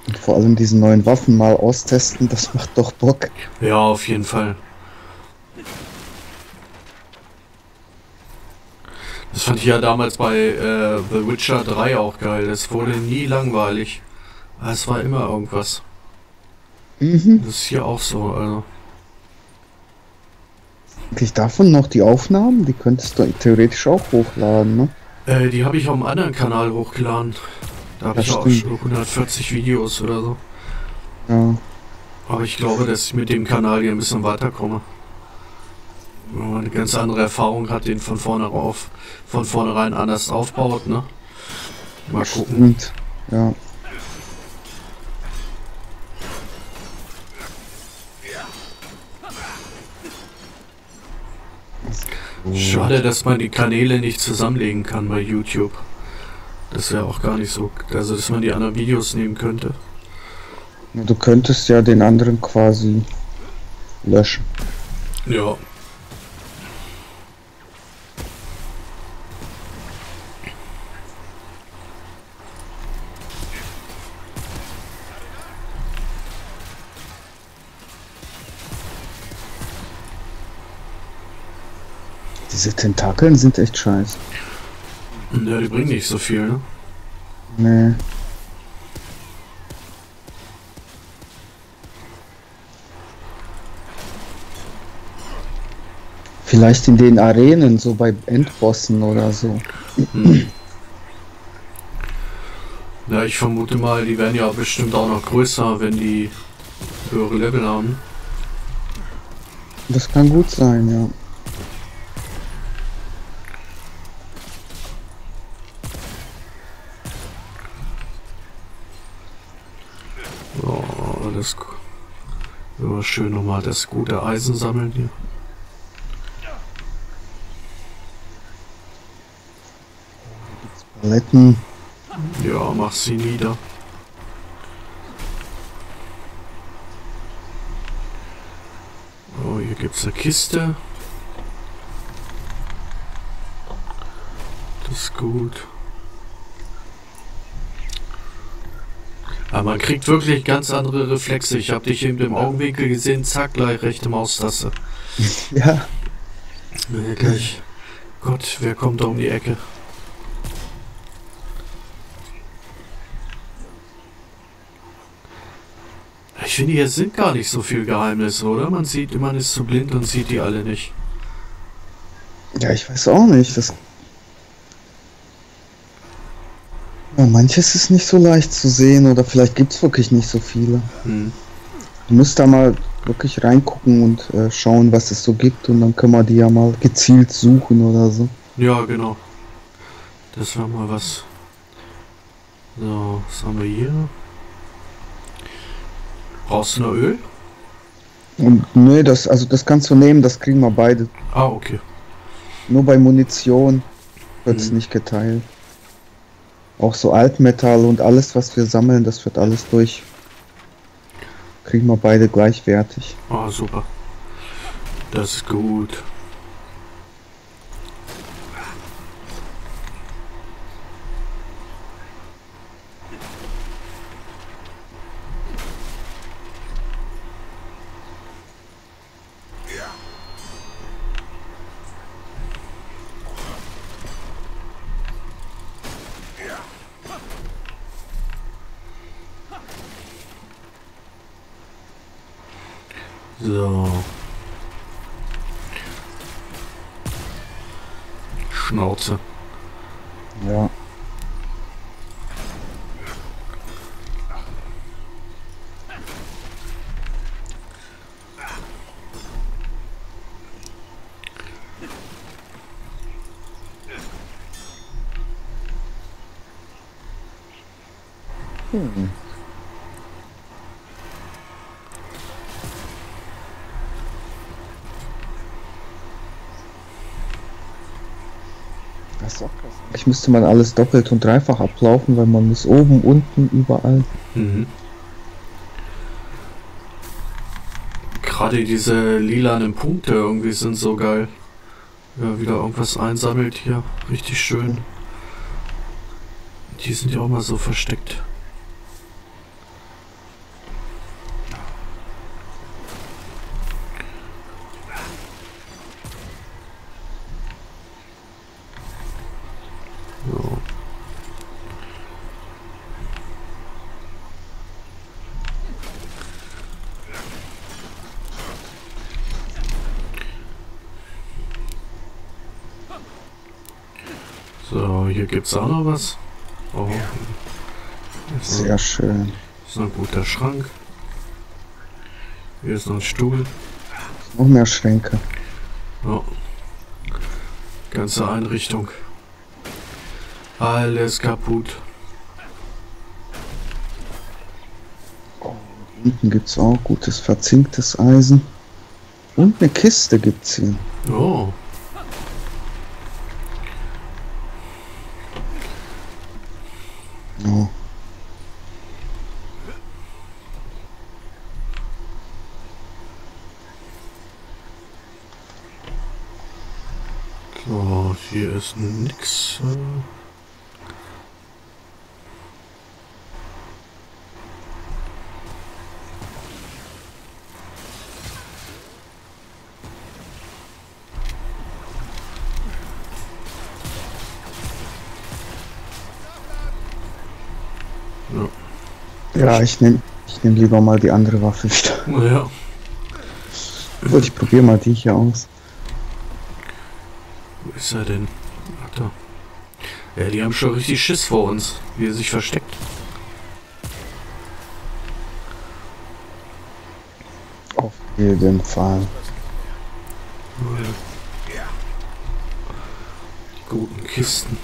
Und vor allem diese neuen Waffen mal austesten, das macht doch Bock. Ja, auf jeden Fall. Das fand ich ja damals bei äh, The Witcher 3 auch geil. Es wurde nie langweilig. Es war immer irgendwas. Mhm. Das ist hier auch so. Also. Eigentlich davon noch die Aufnahmen, die könntest du theoretisch auch hochladen, ne? Äh, die habe ich auf einem anderen Kanal hochgeladen. Da habe ich auch stimmt. schon 140 Videos oder so. Ja. Aber ich glaube, dass ich mit dem Kanal hier ein bisschen weiterkomme. Wenn man eine ganz andere Erfahrung hat, den von vorne auf, von vornherein anders aufbaut, ne? Mal gucken. Stimmt. Ja. Schade, dass man die Kanäle nicht zusammenlegen kann bei YouTube. Das wäre auch gar nicht so. Also, dass man die anderen Videos nehmen könnte. Du könntest ja den anderen quasi löschen. Ja. Diese Tentakeln sind echt scheiße. Ja, die bringen nicht so viel, ne? Nee. Vielleicht in den Arenen, so bei Endbossen oder so. Hm. Ja, ich vermute mal, die werden ja bestimmt auch noch größer, wenn die höhere Level haben. Das kann gut sein, ja. Oh, das immer schön nochmal das gute Eisen sammeln hier. Paletten. Ja, mach sie nieder. Oh, hier gibt's eine Kiste. Das ist gut. Aber man kriegt wirklich ganz andere Reflexe. Ich habe dich eben im Augenwinkel gesehen, zack, gleich rechte Maustaste. Ja. Gleich. Gott, wer kommt da um die Ecke? Ich finde, hier sind gar nicht so viel Geheimnisse, oder? Man sieht, man ist zu blind und sieht die alle nicht. Ja, ich weiß auch nicht. Das ja, manches ist nicht so leicht zu sehen oder vielleicht gibt es wirklich nicht so viele. Hm. Du musst da mal wirklich reingucken und äh, schauen, was es so gibt und dann können wir die ja mal gezielt suchen oder so. Ja, genau. Das war mal was. So, was haben wir hier? Brauchst du noch Öl? Und nee, das, also das kannst du nehmen, das kriegen wir beide. Ah, okay. Nur bei Munition wird es Mhm. nicht geteilt. Auch so Altmetall und alles, was wir sammeln, das wird alles durch. Kriegen wir beide gleichwertig. Ah, super. Das ist gut. So. Schnauze. Ja. Hm. Ich müsste man alles doppelt und dreifach ablaufen, weil man muss oben, unten, überall. Mhm. Gerade diese lilanen Punkte irgendwie sind so geil. Ja, wieder irgendwas einsammelt hier. Richtig schön. Die sind ja auch mal so versteckt. So, hier gibt's auch noch was. Oh. Hier ist, Sehr schön. ist ein guter Schrank. Hier ist noch ein Stuhl. Noch mehr Schränke. Ja. Ganze Einrichtung. Alles kaputt. Unten gibt's auch gutes verzinktes Eisen. Und eine Kiste gibt's hier. Oh. Oh. So, hier ist nix. Ja, ich nehme ich nehm lieber mal die andere Waffe wieder. Ja. Ich probiere mal die hier aus. Wo ist er denn? Die haben schon richtig Schiss vor uns, wie er sich versteckt. Auf jeden Fall. Die guten Kisten.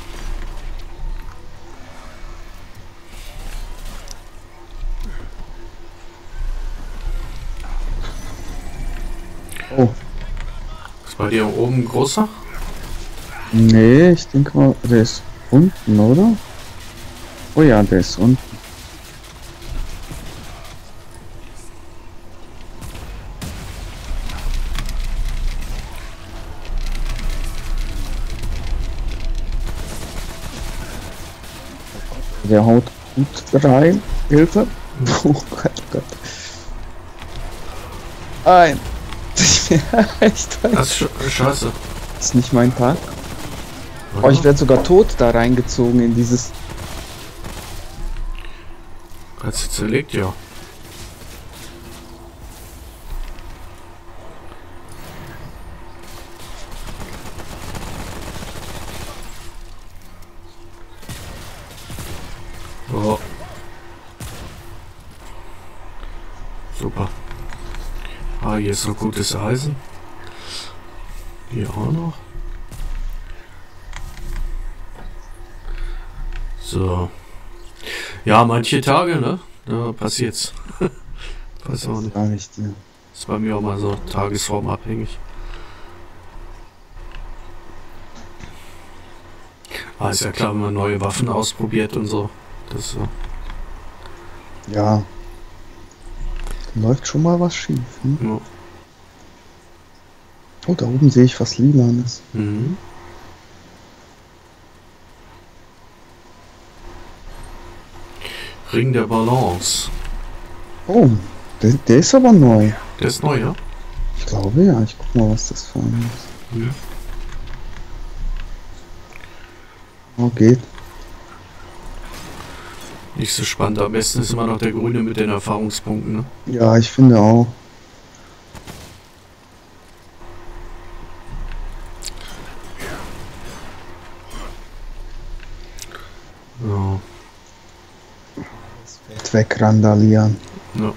Oh. Ist bei dir oben großer? Nee, ich denke mal, der ist unten, oder? Oh ja, der ist unten. Der haut gut rein. Hilfe. Oh Gott, oh Gott. Ein. Echt, Das ist sch scheiße. das ist nicht mein Tag. Oh, ich werde sogar tot da reingezogen in dieses. Hat sie zerlegt, ja. Super. Ah, hier ist noch gutes Eisen. Hier auch noch. So. Ja, manche Tage, ne? Da passiert's. Weiß auch nicht. Sag ich dir. Ist bei mir auch mal so tagesformabhängig. Ah, ist ja klar, wenn man neue Waffen ausprobiert und so. Das so. Ja. Läuft schon mal was schief. Hm? Ja. Oh, da oben sehe ich was Lilanes. Mhm. Ring der Balance. Oh, der, der ist aber neu. Der ist neu, ja? Ich glaube ja. Ich guck mal, was das für ein ist. Ja. Oh, geht. Nicht so spannend. Am besten ist immer noch der Grüne mit den Erfahrungspunkten, ne? Ja, ich finde auch. Wegrandalieren. ja.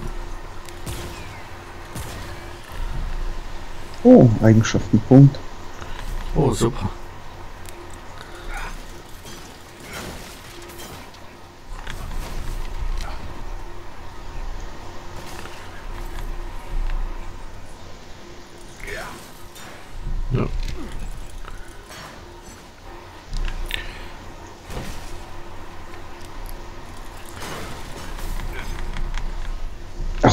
Oh, Eigenschaften, Punkt. Oh, super.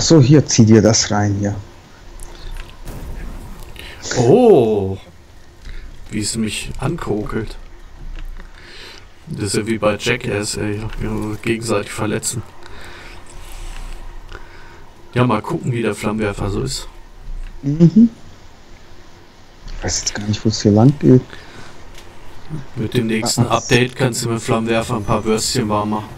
So, hier, zieh dir das rein, ja. Oh, wie es mich ankokelt. Das ist ja wie bei Jackass, ey. Gegenseitig verletzen. Ja, mal gucken, wie der Flammenwerfer so ist. Mhm. Ich weiß jetzt gar nicht, wo es hier lang geht. Mit dem nächsten Ah, ah. Update kannst du mit Flammenwerfer ein paar Würstchen warm machen.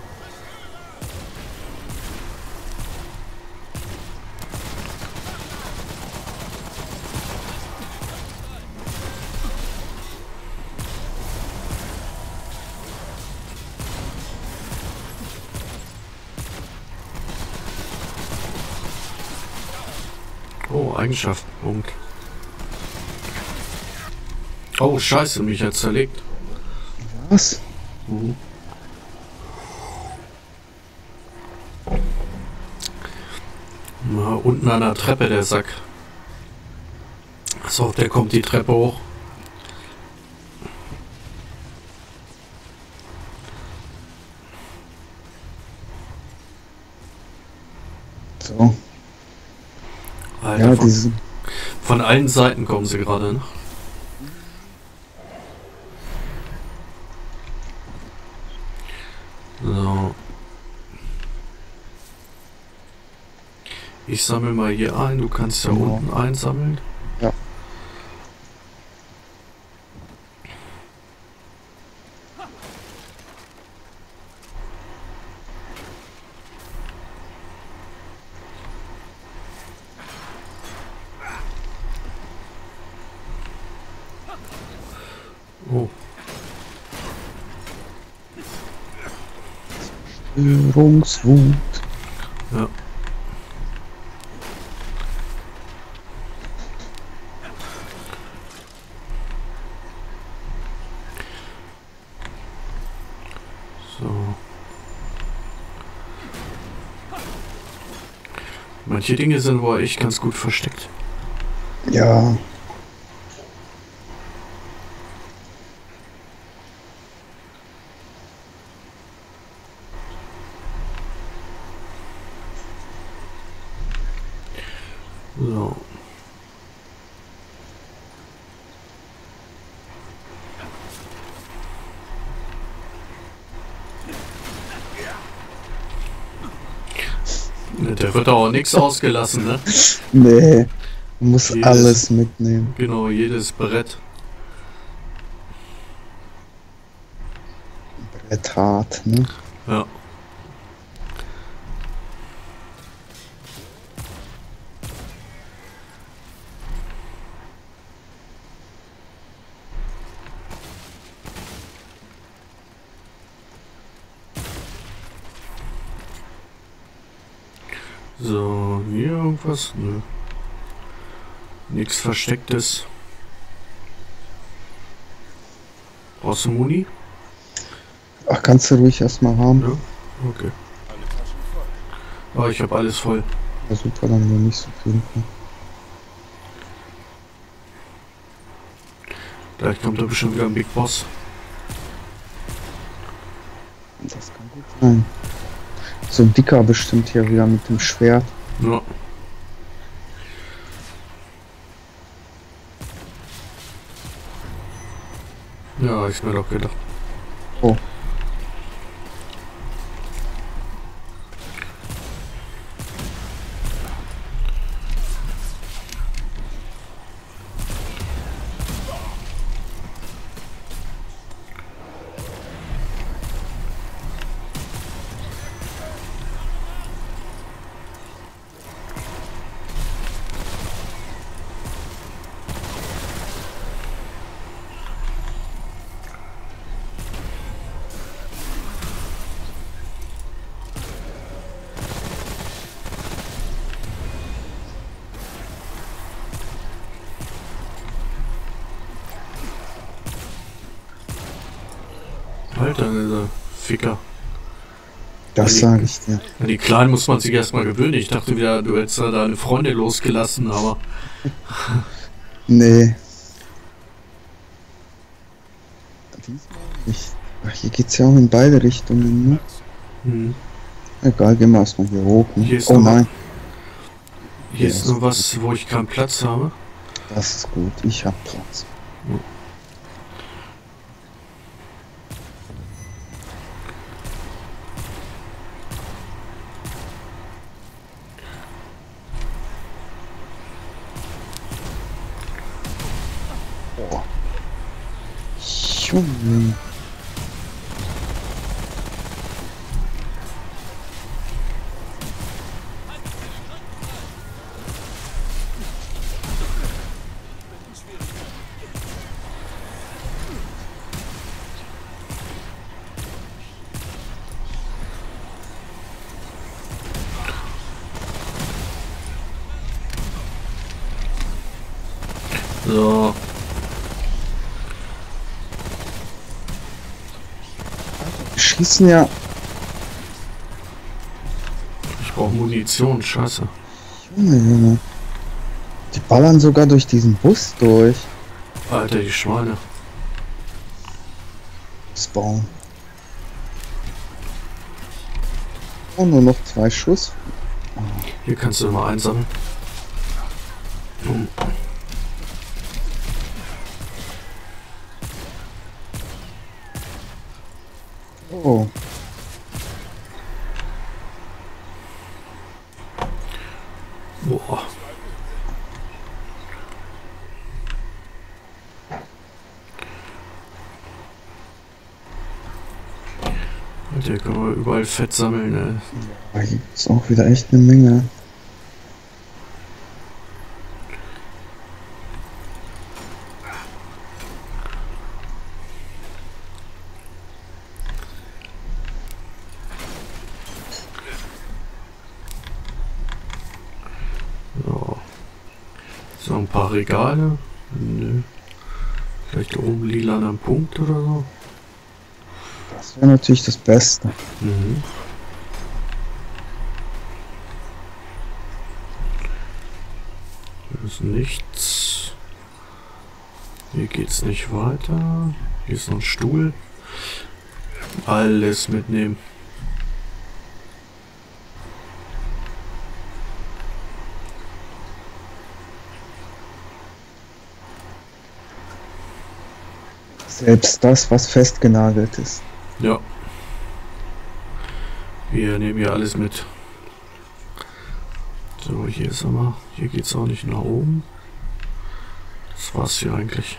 Eigenschaften. Oh, scheiße, mich hat zerlegt. Was? Mhm. Na, unten an der Treppe der Sack. So, der kommt die Treppe hoch. So. Alter, Ja, von, diese. von allen Seiten kommen sie gerade. Ne? So. Ich sammle mal hier ein. Du kannst ja Genau. unten einsammeln. Ja. Oh, Störungswut. ja. So. Manche Dinge sind wohl echt ganz gut versteckt. Ja. So. Wird auch nichts ausgelassen, ne? Nee. Muss Jedes- alles mitnehmen. Genau, jedes Brett. Brett hart, ne? Ja. So, irgendwas? Nö. Nichts Verstecktes. Brauchst du Muni? Ach, kannst du ruhig erstmal haben. Ja. Okay. Oh, ich habe alles voll. Ja, super, dann nur nicht so viel. Gleich kommt da bestimmt wieder ein Big Boss. Das kann gut sein. So ein dicker bestimmt hier wieder mit dem Schwert. Ja. Ich mir doch gedacht. Das sage ich dir. An die Kleinen muss man sich erstmal gewöhnen. Ich dachte wieder, du hättest da deine Freunde losgelassen, aber Nee. Diesmal nicht. Ach, hier geht's ja auch in beide Richtungen, ne? hm. Egal, gehen wir erstmal hier hoch. Ne? Hier ist oh noch- nein, hier Ja, ist ist nur was, wo ich keinen Platz habe. das ist gut. Ich hab Platz. Schießen ja. ich brauche Munition, scheiße. Junge. Die ballern sogar durch diesen Bus durch. Alter, die Schweine. Spawn. Oh, nur noch zwei Schuss. Hier kannst du immer einsammeln. Hm. Oh. Boah. Und hier können wir überall Fett sammeln, ne? Da gibt's auch wieder echt eine Menge. So. So ein paar Regale. Nö. Vielleicht oben lilaner Punkt oder so. Das wäre natürlich das Beste. Mhm. Hier ist nichts. Hier geht's nicht weiter. Hier ist noch ein Stuhl. Alles mitnehmen. Selbst das, was festgenagelt ist. Ja. Wir nehmen hier alles mit. So, hier ist aber. Hier geht's auch nicht nach oben. Das war's hier eigentlich.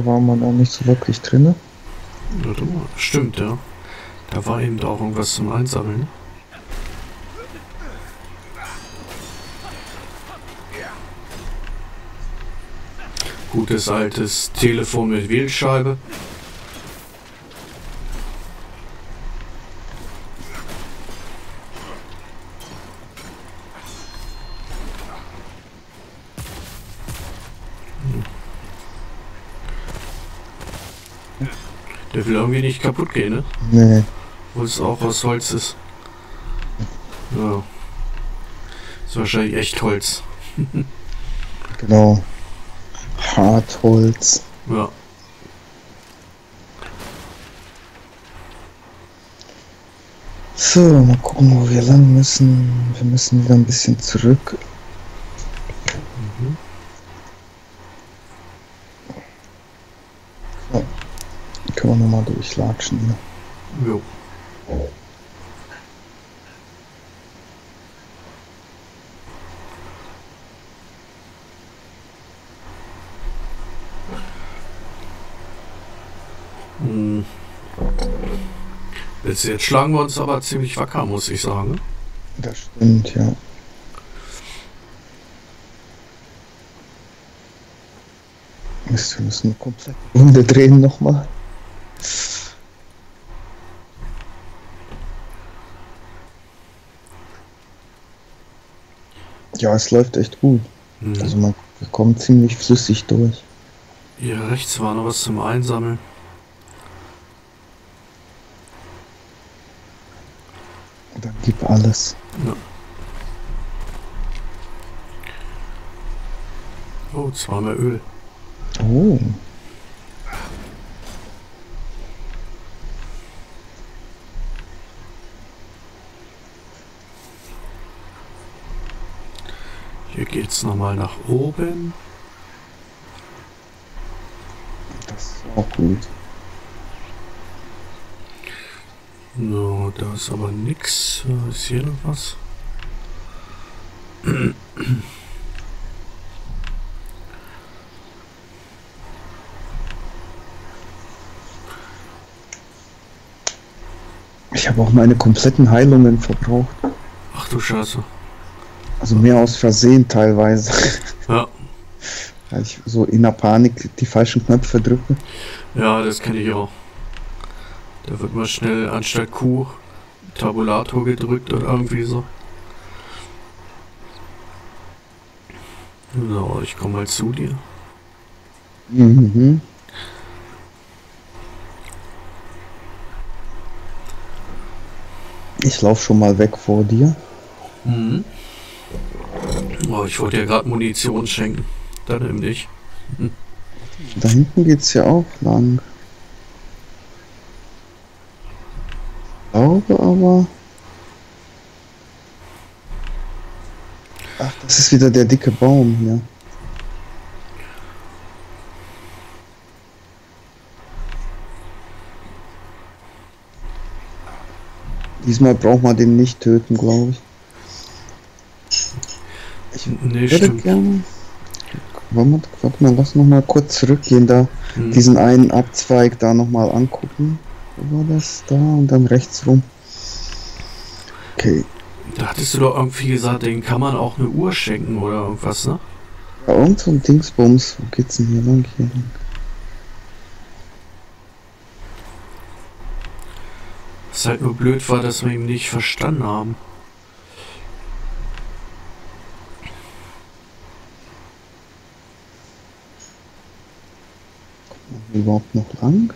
Frage war man auch nicht so wirklich drin. Stimmt, ja. Da war eben auch irgendwas zum Einsammeln. Gutes altes Telefon mit Wählscheibe. Will irgendwie nicht kaputt gehen, ne? Nee. Obwohl es auch aus Holz ist. Ja. Ist wahrscheinlich echt Holz. Genau. Hartholz. Ja. So, mal gucken, wo wir lang müssen. Wir müssen wieder ein bisschen zurück. So. Nochmal durchlatschen hier. Jo. Hm. Bis jetzt schlagen wir uns aber ziemlich wacker, muss ich sagen. Das stimmt, ja. Mist, wir müssen eine komplette Runde drehen nochmal. Ja, es läuft echt gut. Hm. Also man kommen ziemlich flüssig durch. Hier rechts war noch was zum Einsammeln. Dann gib alles. Ja. Oh, zweimal Öl. Oh. Geht's nochmal nach oben. Das ist auch gut. No, da ist aber. Äh, Ist hier noch was? Ich habe auch meine kompletten Heilungen verbraucht. Ach du Scheiße. Also mehr aus Versehen teilweise. Ja, Weil ich so in der Panik die falschen Knöpfe drücke. ja, das kenne ich auch. Da wird mal schnell anstatt Q Tabulator gedrückt oder irgendwie so. So, ich komme mal zu dir. Mhm. Ich laufe schon mal weg vor dir. Mhm. Oh, ich wollte dir gerade Munition schenken. Dann nimm dich. Da hinten geht's ja auch lang. Ich glaube aber. Ach, das ist wieder der dicke Baum hier. Diesmal braucht man den nicht töten, glaube ich. Ich Nee, würde stimmt. gerne. Warte mal, warte mal, lass noch mal kurz zurückgehen, da Hm. diesen einen Abzweig da noch mal angucken. Wo war das? Da und dann rechts rum. Okay. Da hattest du doch irgendwie gesagt, den kann man auch eine Uhr schenken oder irgendwas, ne? Ja, und so ein Dingsbums. Wo geht's denn hier lang? Hier lang. Was halt nur blöd war, dass wir ihn nicht verstanden haben. Überhaupt noch lang?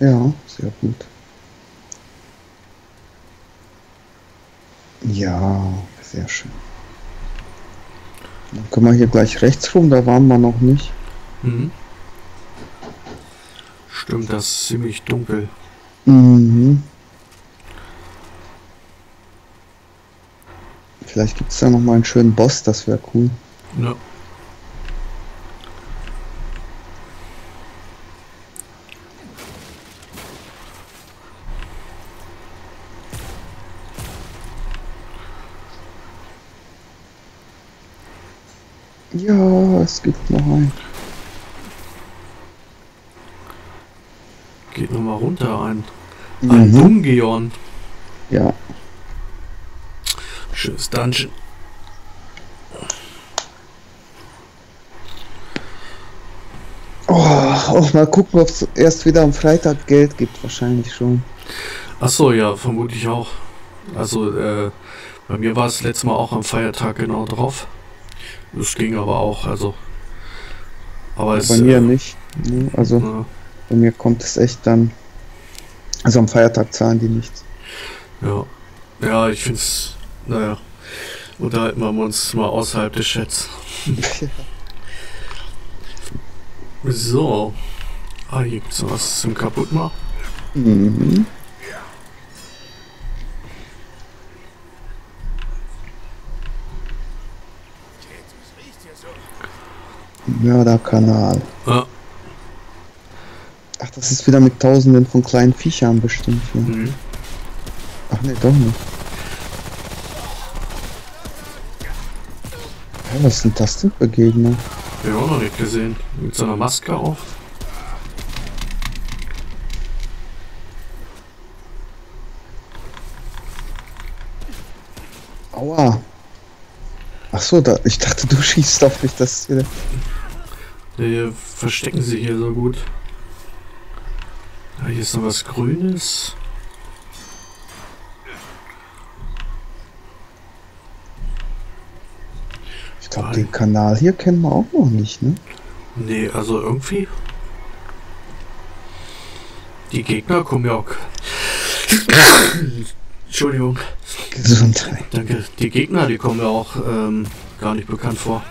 Ja, sehr gut. Ja, sehr schön. Dann können wir hier gleich rechts rum, da waren wir noch nicht. Mhm. Stimmt, das ist ziemlich dunkel. Mhm. Vielleicht gibt es da noch mal einen schönen Boss, das wäre cool. Ja. Ja, es gibt noch einen. Geht nochmal runter ein. Ein Mhm. Dungeon. Ja, Schönes Dungeon. Auch mal gucken, ob es erst wieder am Freitag Geld gibt. Wahrscheinlich schon. Ach so, ja, vermutlich auch. Also, äh, bei mir war es letztes Mal auch am Feiertag genau drauf. Das ging aber auch, also. Aber es. Bei mir äh, nicht. Nee, also Ja, bei mir kommt es echt dann. Also am Feiertag zahlen die nichts. ja. ja ich finde es. Naja. Unterhalten wir uns mal außerhalb des Chats. So. Ah, hier gibt's noch was zum Kaputtmachen. Mhm. Mörderkanal. Ja. Ach, das ist wieder mit tausenden von kleinen Viechern bestimmt. Ja. Mhm. Ach nee, doch nicht. Ja, was sind das denn für Gegner? Hab ich auch noch nicht gesehen. Mit so einer Maske auf. Aua. Ach so, da, ich dachte, du schießt auf mich. Das wieder. Die verstecken sie hier so gut. Ja, hier ist noch was Grünes. Ich glaube, den Kanal hier kennen wir auch noch nicht, ne? Nee, also irgendwie. Die Gegner kommen ja auch. Entschuldigung, Gesundheit. danke. Die Gegner, die kommen ja auch ähm, gar nicht bekannt vor.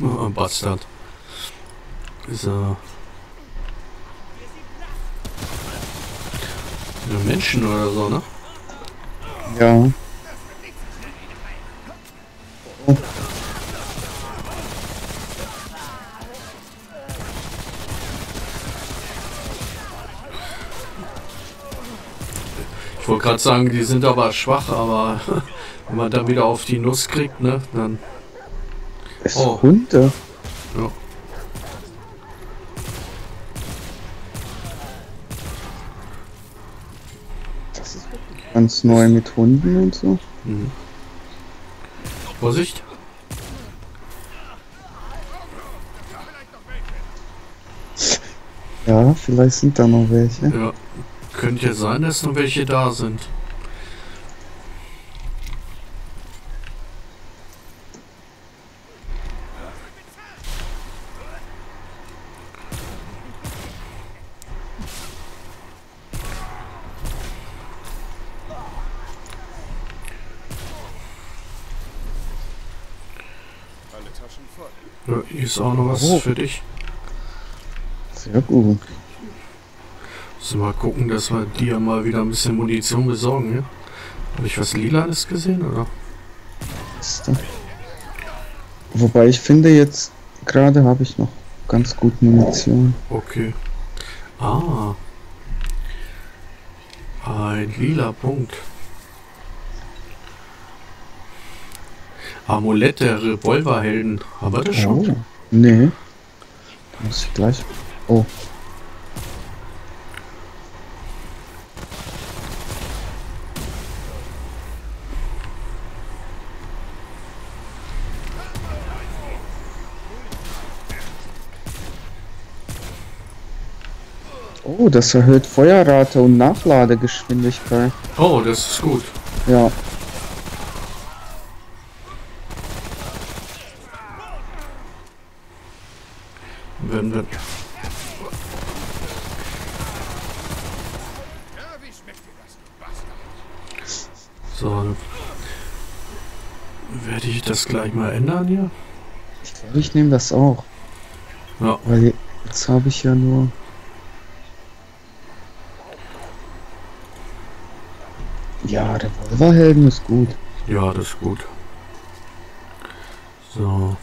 Oh, ein Bastard. So. Menschen oder so, ne? Ja. Ich wollte gerade sagen, die sind aber schwach, aber wenn man dann wieder auf die Nuss kriegt, ne, dann. Es Oh. Hunde. Ja. Das ist ganz neu mit Hunden und so. Mhm. Vorsicht! Ja, vielleicht sind da noch welche. Ja. Könnte ja sein, dass noch welche da sind. Ja, hier ist auch noch was Oh. für dich. Sehr gut. Müssen wir mal gucken, dass wir dir mal wieder ein bisschen Munition besorgen, ja? Habe ich was Lilanes gesehen, oder? Wobei ich finde jetzt gerade habe ich noch ganz gut Munition. Okay. Ah. Ein lila Punkt. Amulett der Revolverhelden. Haben wir das schon? Oh. Nee. Da muss ich gleich. Oh. Oh, das erhöht Feuerrate und Nachladegeschwindigkeit. Oh, das ist gut. Ja. Wenn wir. Ja, wie schmeckt dir das, du Bastard? So. Werde ich das gleich mal ändern hier? Ich glaube, ich nehme das auch. Ja. Weil jetzt habe ich ja nur. Ja, Revolverhelden ist gut. Ja, das ist gut. So.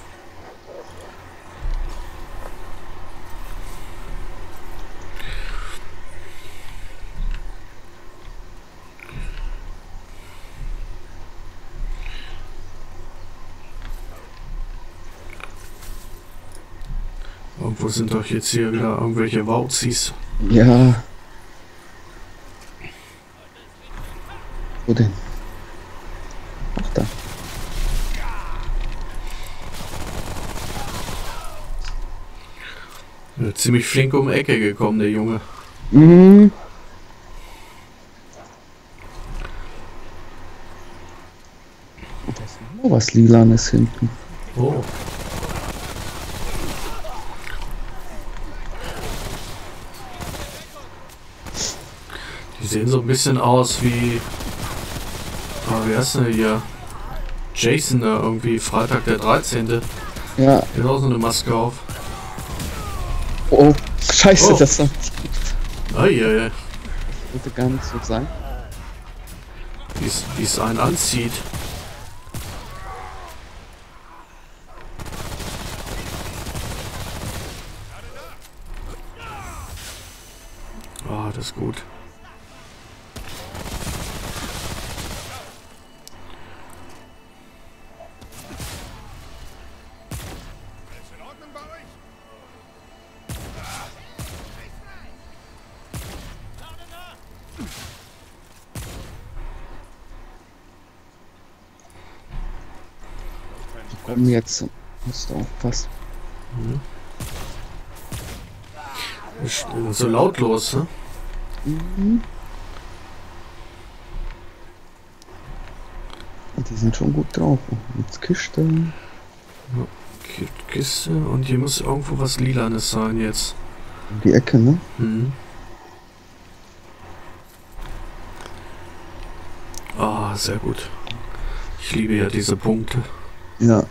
Irgendwo sind doch jetzt hier wieder irgendwelche Wauzis. Ja. Wo denn? Ach da. Äh, ziemlich flink um die Ecke gekommen, der Junge. Mhm. Noch was Lilanes hinten. Oh. Die sehen so ein bisschen aus wie. Ah, wie heißt der hier? Jason da irgendwie, Freitag der 13. Ja, Der hat auch so eine Maske auf. oh, scheiße, Oh. das sollte Eieiei, gar nicht so sein. wie es einen anzieht. Jetzt, musst du aufpassen. Ist So lautlos, ne? Und die sind schon gut drauf. Jetzt Kiste. Ki- Kiste und hier muss irgendwo was Lilanes sein jetzt. Die Ecke, ne? Mhm. Ah, sehr gut. Ich liebe ja diese Punkte. Ja.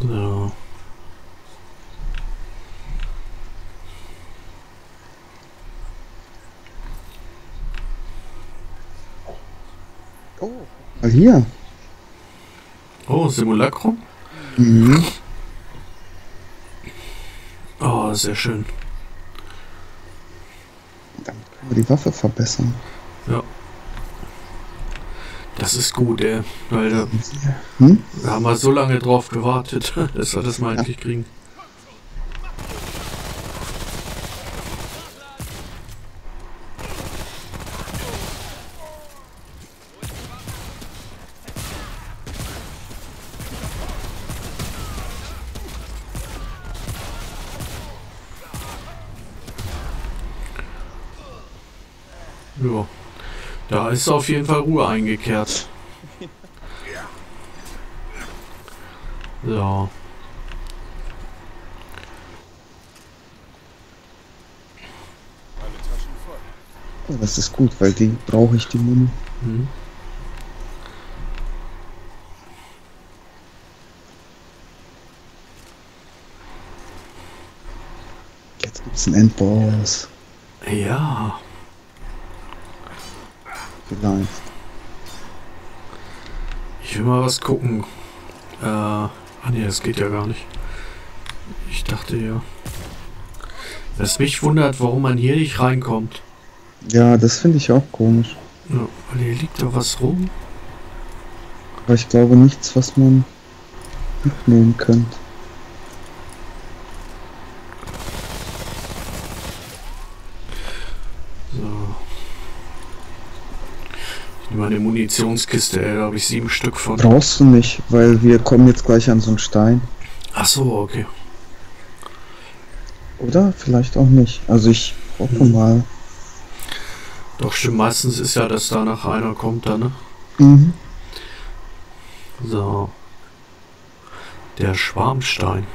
So. Oh. Mal hier. Oh, Simulacrum? Mhm. Oh, sehr schön. Damit können wir die Waffe verbessern. Das ist gut, ey. Weil da, Hm? da haben wir so lange drauf gewartet, dass wir das mal endlich kriegen. Ja. Da ist auf jeden Fall Ruhe eingekehrt. So. Das ist gut, weil die brauche ich die Muni. Hm. Jetzt gibt's einen Endboss. Ja. Vielleicht. Ich will mal was gucken. Äh, ah nee, das geht ja gar nicht. Ich dachte ja. Was mich wundert, warum man hier nicht reinkommt. Ja, das finde ich auch komisch. Ja, weil hier liegt doch was rum. Aber ich glaube nichts, was man mitnehmen könnte. So. Ich nehme meine Munitionskiste, da habe ich sieben Stück von. Brauchst du nicht, weil wir kommen jetzt gleich an so einen Stein. Ach so, okay. Oder? Vielleicht auch nicht. Also ich hoffe Hm. mal. Doch stimmt, meistens ist ja, dass da nach einer kommt dann, ne? Mhm. So. Der Schwarmstein.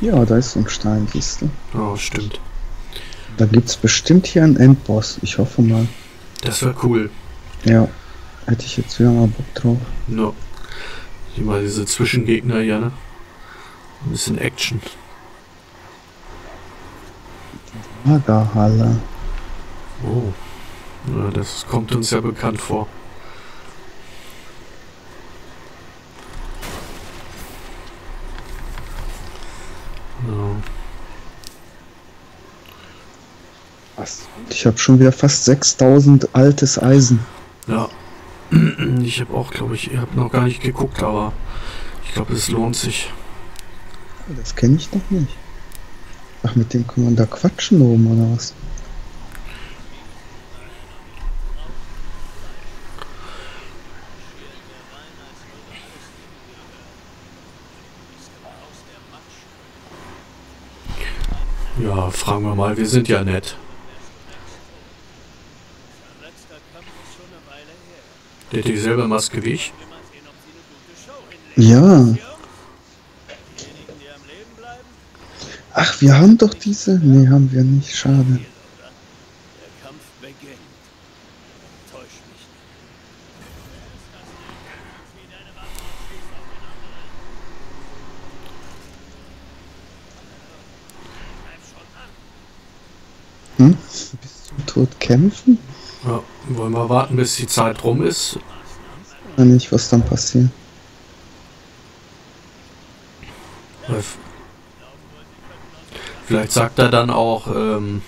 Ja, da ist so ein Stein, siehst du. Oh, stimmt. Da gibt's bestimmt hier einen Endboss. Ich hoffe mal. Das wäre cool. Ja. Hätte ich jetzt wieder mal Bock drauf. No. Mal diese Zwischengegner hier, ne? Ein bisschen Action. Lagerhalle. Oh. Ja, das kommt uns ja bekannt vor. So. Was? Ich habe schon wieder fast 6000 altes Eisen. Ja. Ich habe auch, glaube ich, ich habe noch gar nicht geguckt, aber ich glaube, es lohnt sich. Das kenne ich noch nicht. Ach, mit dem kann man da quatschen oben, oder was? Ja, fragen wir mal, wir sind ja nett. Der hat dieselbe Maske wie ich. Ja. Ach, wir haben doch diese. Nee, haben wir nicht. Schade. Der Kampf beginnt. Täusch mich nicht. Hm? Bis zum Tod kämpfen? Wollen wir warten, bis die Zeit rum ist? Ja, nicht, was dann passiert. Vielleicht sagt er dann auch, ähm,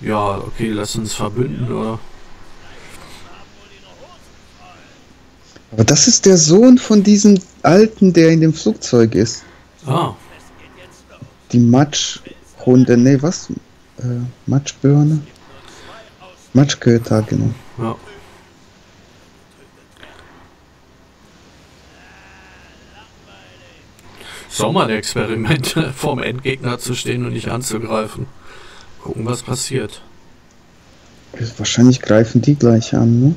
ja, okay, lass uns verbünden, oder? Aber das ist der Sohn von diesem Alten, der in dem Flugzeug ist. Ah, Die Matschhunde. Nee, was? Äh, Matschbirne? Matschköter, genau. ja. Ist auch mal ein Experiment, vorm Endgegner zu stehen und nicht anzugreifen. Gucken, was passiert. Wahrscheinlich greifen die gleich an, ne?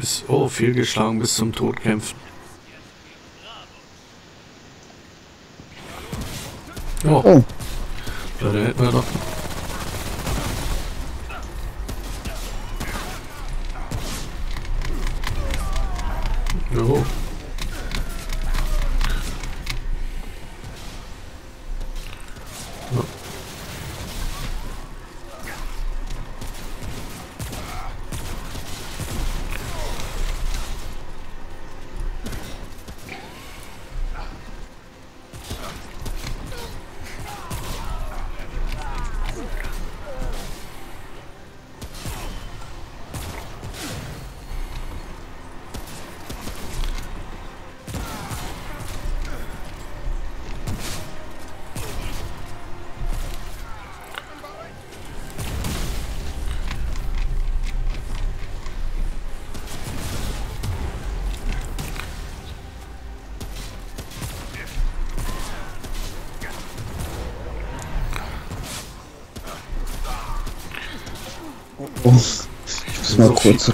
Bis, oh, fehlgeschlagen bis zum Tod kämpfen. Oh, Oh, ja, dann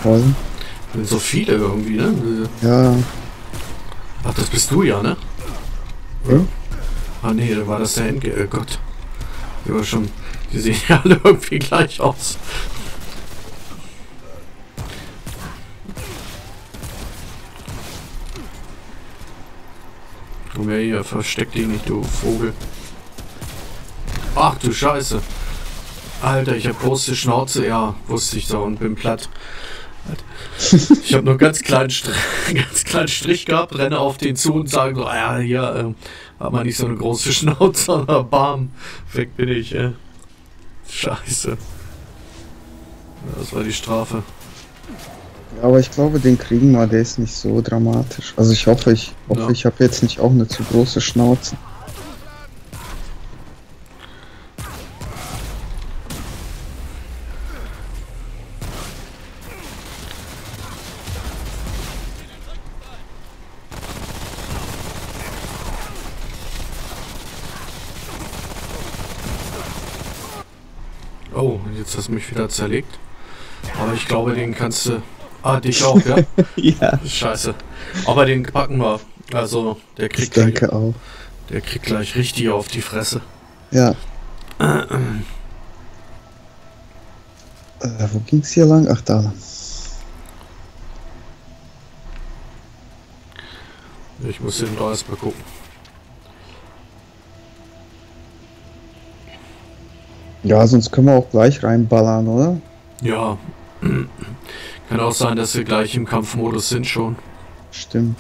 Rollen. Sind so viele irgendwie, ne? Ja, Ach, das bist du ja, ne? Ja. Ah nee, da war das der Endge... Oh Gott. Die war schon... Die sehen ja alle irgendwie gleich aus. Komm her hier, versteck dich nicht, du Vogel. Ach du Scheiße. Alter, ich hab große Schnauze. Ja, wusste ich doch und bin platt. Ich habe nur einen ganz kleinen, Strich, ganz kleinen Strich gehabt, renne auf den zu und sage so, ah ja, hier ähm, hat man nicht so eine große Schnauze, sondern bam, weg bin ich. Äh. Scheiße. Das war die Strafe. aber ich glaube, den kriegen wir, der ist nicht so dramatisch. Also ich hoffe, ich hoffe, Ja. ich habe jetzt nicht auch eine zu große Schnauze. Oh, jetzt hast du mich wieder zerlegt. Aber ich glaube, den kannst du... Ah, dich auch, ja? ja, Scheiße. Aber den packen wir. Also, der ich kriegt, gleich, denke auch. der kriegt gleich richtig auf die Fresse. Ja. Äh, wo ging's hier lang? Ach, da. Ich muss den da erstmal gucken. Ja, sonst können wir auch gleich reinballern, oder? Ja. Kann auch sein, dass wir gleich im Kampfmodus sind schon. Stimmt.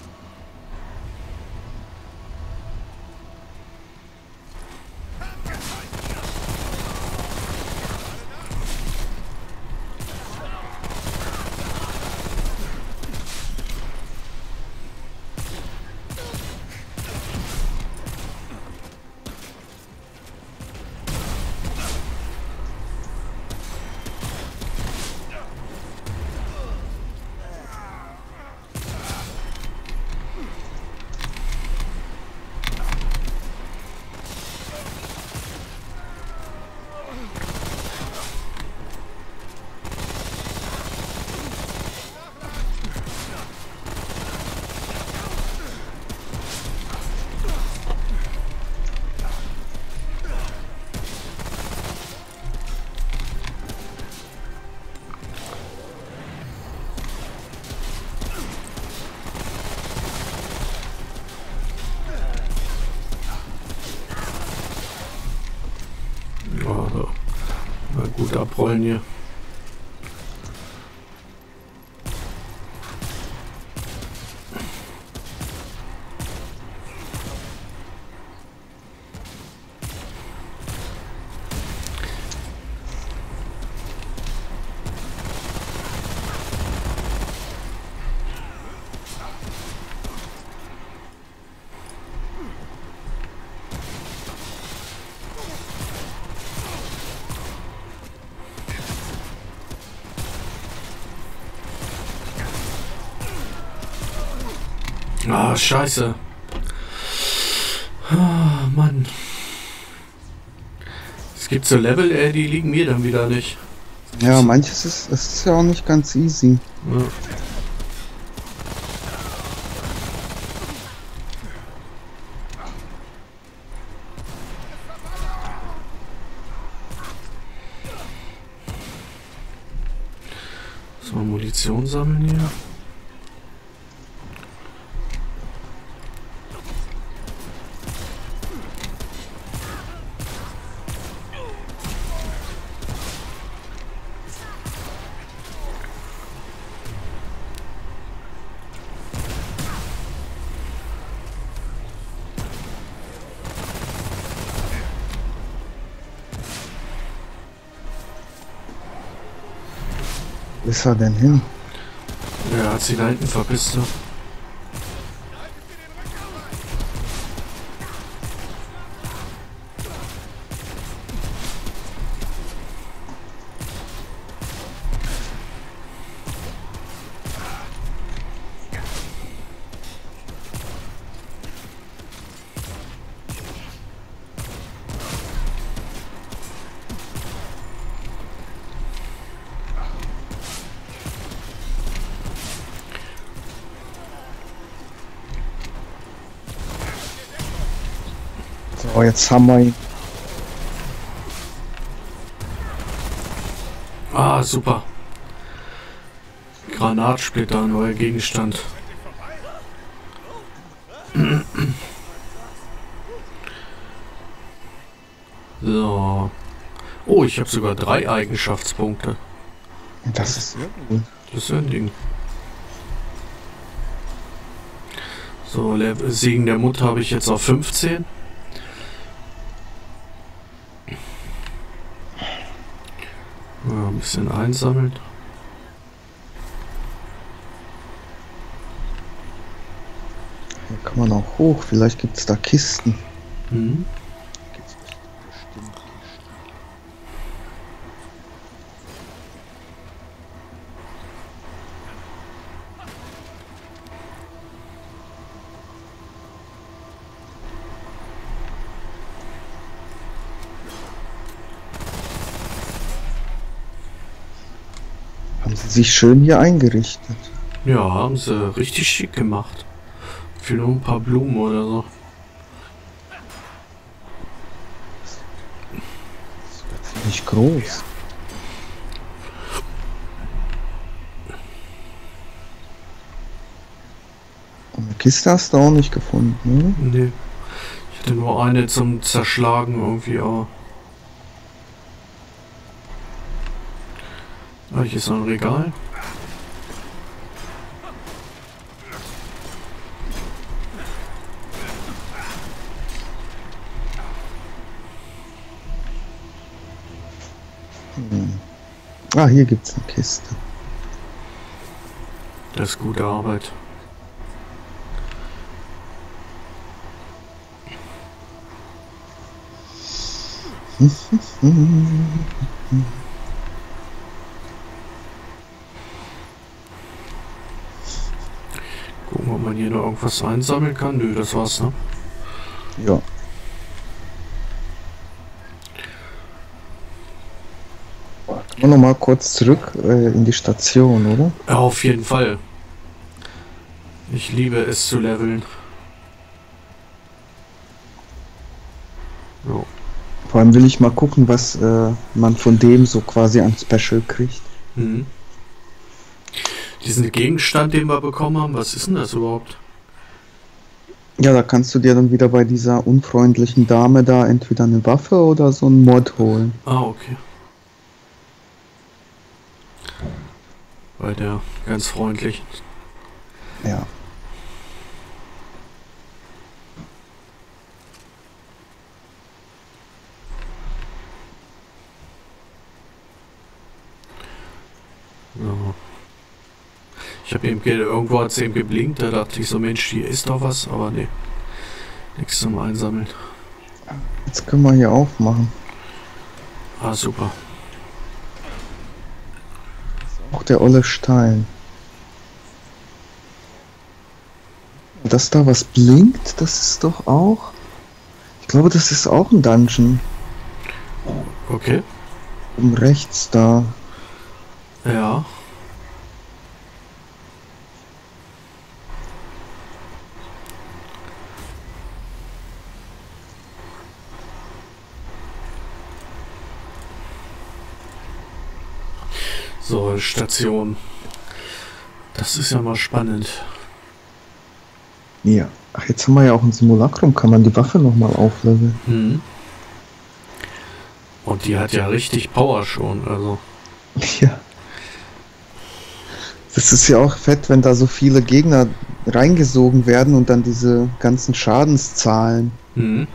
Scheiße. Ah, Mann. Es gibt so Level, ey, die liegen mir dann wieder nicht. Ja, manches ist, ist ja auch nicht ganz easy. Ja. Ist er denn hin? Ja, hat sie da hinten verpisst. ne? So, jetzt haben wir ihn. Ah, super. Granatsplitter, neuer Gegenstand. So. Oh, ich habe sogar drei Eigenschaftspunkte. Das ist. Das ist ein Ding. So, Le Segen der Mutter habe ich jetzt auf 15. Ja, ein bisschen einsammeln. Hier kann man auch hoch. Vielleicht gibt es da Kisten. Mhm. Sich schön hier eingerichtet. Ja, haben sie richtig schick gemacht. Für nur ein paar Blumen oder so. Ziemlich groß. Und Eine Kiste hast du auch nicht gefunden, ne? Nee. Ich hatte nur eine zum Zerschlagen irgendwie, aber. Hier ist noch ein Regal. Ah, hier gibt's eine Kiste. Das ist gute Arbeit. Gucken, ob man hier noch irgendwas einsammeln kann. Nö, das war's, ne? Ja. Wir noch mal kurz zurück äh, in die Station, oder? Ja, auf jeden Fall. Ich liebe es zu leveln. So. Vor allem will ich mal gucken, was äh, man von dem so quasi an Special kriegt. Mhm diesen Gegenstand, den wir bekommen haben, was ist denn das überhaupt? Ja, da kannst du dir dann wieder bei dieser unfreundlichen Dame da entweder eine Waffe oder so einen Mod holen. Ah, okay. Bei der ganz freundlichen. Irgendwo hat's eben geblinkt, da dachte ich so, Mensch, hier ist doch was, aber nee. Nichts zum Einsammeln. Jetzt können wir hier aufmachen. Ah, super. Auch der olle Stein. Dass da was blinkt, das ist doch auch. Ich glaube, das ist auch ein Dungeon. Okay. Oben rechts da. Ja. So, Station. Das ist ja mal spannend. Ja. Ach, jetzt haben wir ja auch ein Simulacrum. Kann man die Waffe nochmal aufleveln? Hm. Und die hat ja richtig Power schon, also. Ja. Das ist ja auch fett, wenn da so viele Gegner reingesogen werden und dann diese ganzen Schadenszahlen. Hm.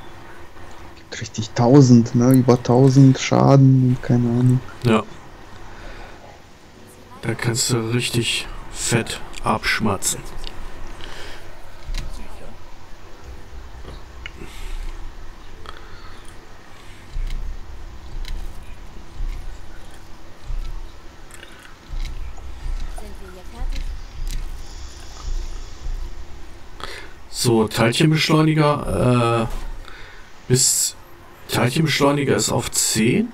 Gibt richtig 1000, ne? Über 1000 Schaden und keine Ahnung. Ja. Da kannst du richtig fett abschmatzen. So, Teilchenbeschleuniger, äh, bis Teilchenbeschleuniger ist auf 10.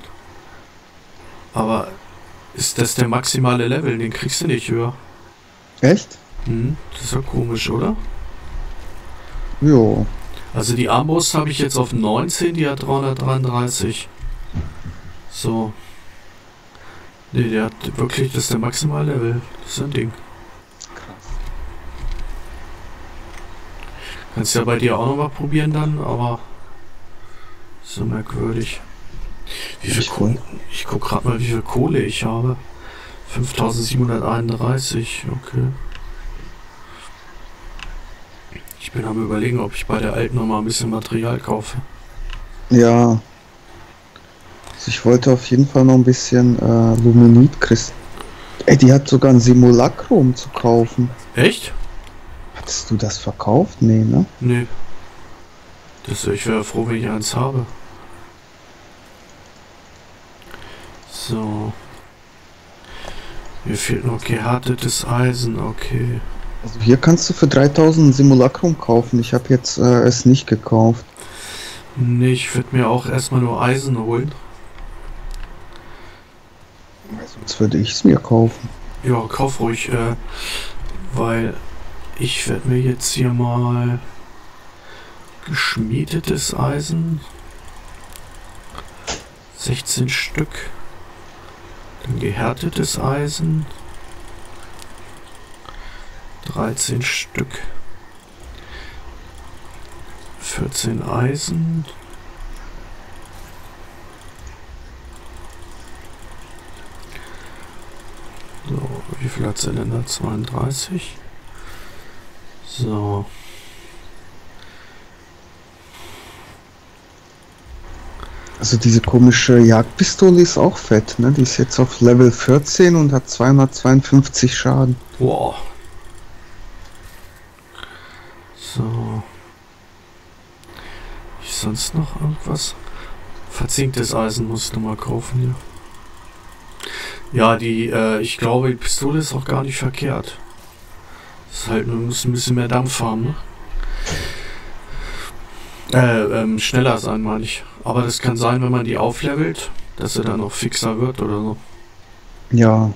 Aber ist das der maximale Level? Den kriegst du nicht höher. Echt? Hm, das ist ja komisch, oder? Jo. Also die Armbrust habe ich jetzt auf 19, die hat 333. So. Ne, der hat wirklich, das ist der maximale Level. Das ist ein Ding. Kannst ja bei dir auch nochmal probieren dann, aber so merkwürdig. Wie viel Ich Kohle? Ich guck gerade mal, wie viel Kohle ich habe. 5731, okay. Ich bin am überlegen, ob ich bei der alten nochmal ein bisschen Material kaufe. Ja. Also ich wollte auf jeden Fall noch ein bisschen äh, Luminit Christ. Ey, die hat sogar ein Simulacrum zu kaufen. Echt? Hattest du das verkauft? Nee, ne? Nee. Das, ich wäre froh, wenn ich eins habe. So. Mir fehlt noch gehärtetes Eisen, okay. Also hier kannst du für 3000 ein Simulacrum kaufen. Ich habe jetzt äh, es nicht gekauft. Nee, ich würde mir auch erstmal nur Eisen holen. Sonst würde ich es mir kaufen. Ja, kauf ruhig, äh, weil ich werde mir jetzt hier mal geschmiedetes Eisen 16 Stück. Dann gehärtetes Eisen 13 Stück. 14 Eisen. So, wie viel hat da? 32. So. Also diese komische Jagdpistole ist auch fett, ne? Die ist jetzt auf Level 14 und hat 252 Schaden. Wow. So. Ich sonst noch irgendwas? Verzinktes Eisen muss ich nochmal kaufen hier. Ja, die, äh, ich glaube, die Pistole ist auch gar nicht verkehrt. Das ist halt nur, muss ein bisschen mehr Dampf haben, ne? Äh, ähm, schneller sein, meine ich. Aber das kann sein, wenn man die auflevelt, dass sie dann noch fixer wird oder so. Ja,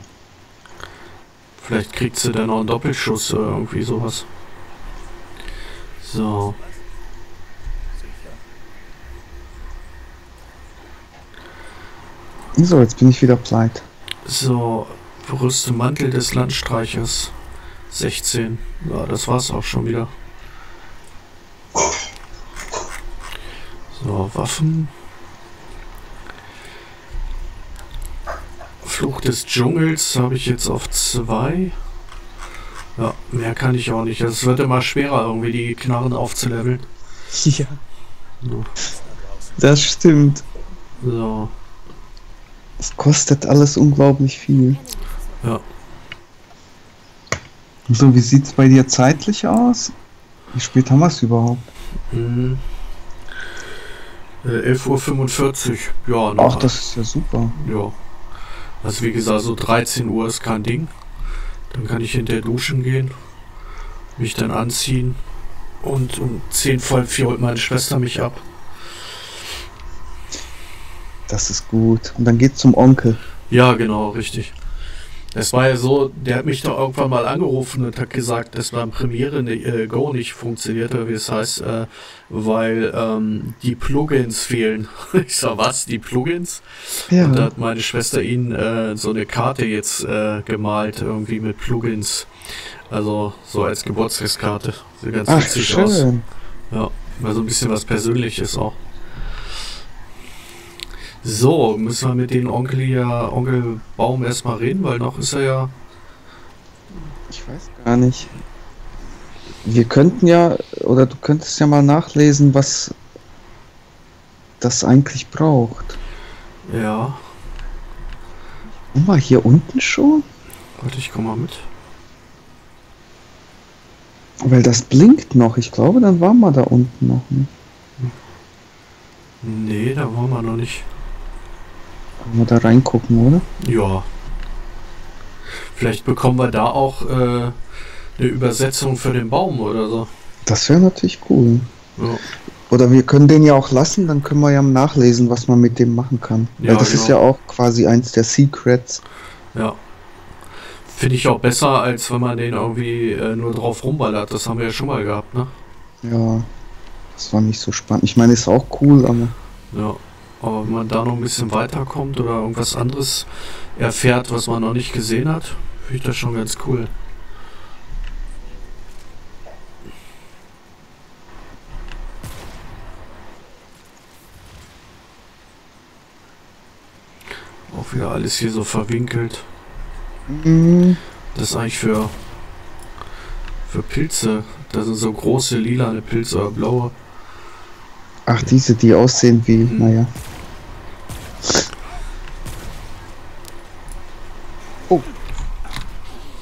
Vielleicht kriegt sie dann noch einen Doppelschuss oder irgendwie sowas. So. so, jetzt bin ich wieder pleit. So, Brüste Mantel des Landstreichers 16. Ja, das war's auch schon wieder. So, Waffen. Fluch des Dschungels habe ich jetzt auf zwei. Ja, mehr kann ich auch nicht. Es wird immer schwerer, irgendwie die Knarren aufzuleveln. Ja, So. das stimmt. so. Es kostet alles unglaublich viel. Ja. So, wie sieht's bei dir zeitlich aus? Wie spät haben wir es überhaupt? Mhm. Äh, 11.45 Uhr. Ja. Ach, das ist ja super. Ja. Also wie gesagt, so 13 Uhr ist kein Ding. Dann kann ich hinterher duschen gehen, mich dann anziehen und um 10 voll 4 holt meine Schwester mich ab. Das ist gut. Und dann geht's zum Onkel. Ja, genau, richtig. Es war ja so, der hat mich da irgendwann mal angerufen und hat gesagt, dass beim Premiere äh, Go nicht funktioniert, oder wie es heißt, äh, weil ähm, die Plugins fehlen. Ich sag, was, die Plugins? Ja. Und da hat meine Schwester ihn äh, so eine Karte jetzt äh, gemalt, irgendwie mit Plugins. Also so als Geburtstagskarte. Sieht ganz Ach, witzig aus. schön. Ja, mal so ein bisschen was Persönliches auch. So, müssen wir mit den Onkel hier, Onkel Baum erstmal reden, weil noch ist er ja. Ich weiß gar nicht. Wir könnten ja, oder du könntest ja mal nachlesen, was das eigentlich braucht. Ja, Guck mal, hier unten schon? warte, ich komm mal mit. Weil das blinkt noch. Ich glaube, dann waren wir da unten noch. Nee, da waren wir noch nicht. Können wir da reingucken, oder? Ja. Vielleicht bekommen wir da auch äh, eine Übersetzung für den Baum oder so. Das wäre natürlich cool. Ja. Oder wir können den ja auch lassen, dann können wir ja nachlesen, was man mit dem machen kann. Ja, Weil das ist ja genau. auch quasi eins der Secrets. Ja. Finde ich auch besser, als wenn man den irgendwie äh, nur drauf rumballert. Das haben wir ja schon mal gehabt, ne? Ja, das war nicht so spannend. Ich meine, ist auch cool, aber Ja. Aber wenn man da noch ein bisschen weiterkommt oder irgendwas anderes erfährt, was man noch nicht gesehen hat, finde ich das schon ganz cool. Auch wieder alles hier so verwinkelt. mm, Das ist eigentlich für, für Pilze. Das sind so große lilane Pilze oder blaue. Ach, diese, die aussehen wie, Mhm. naja. Oh.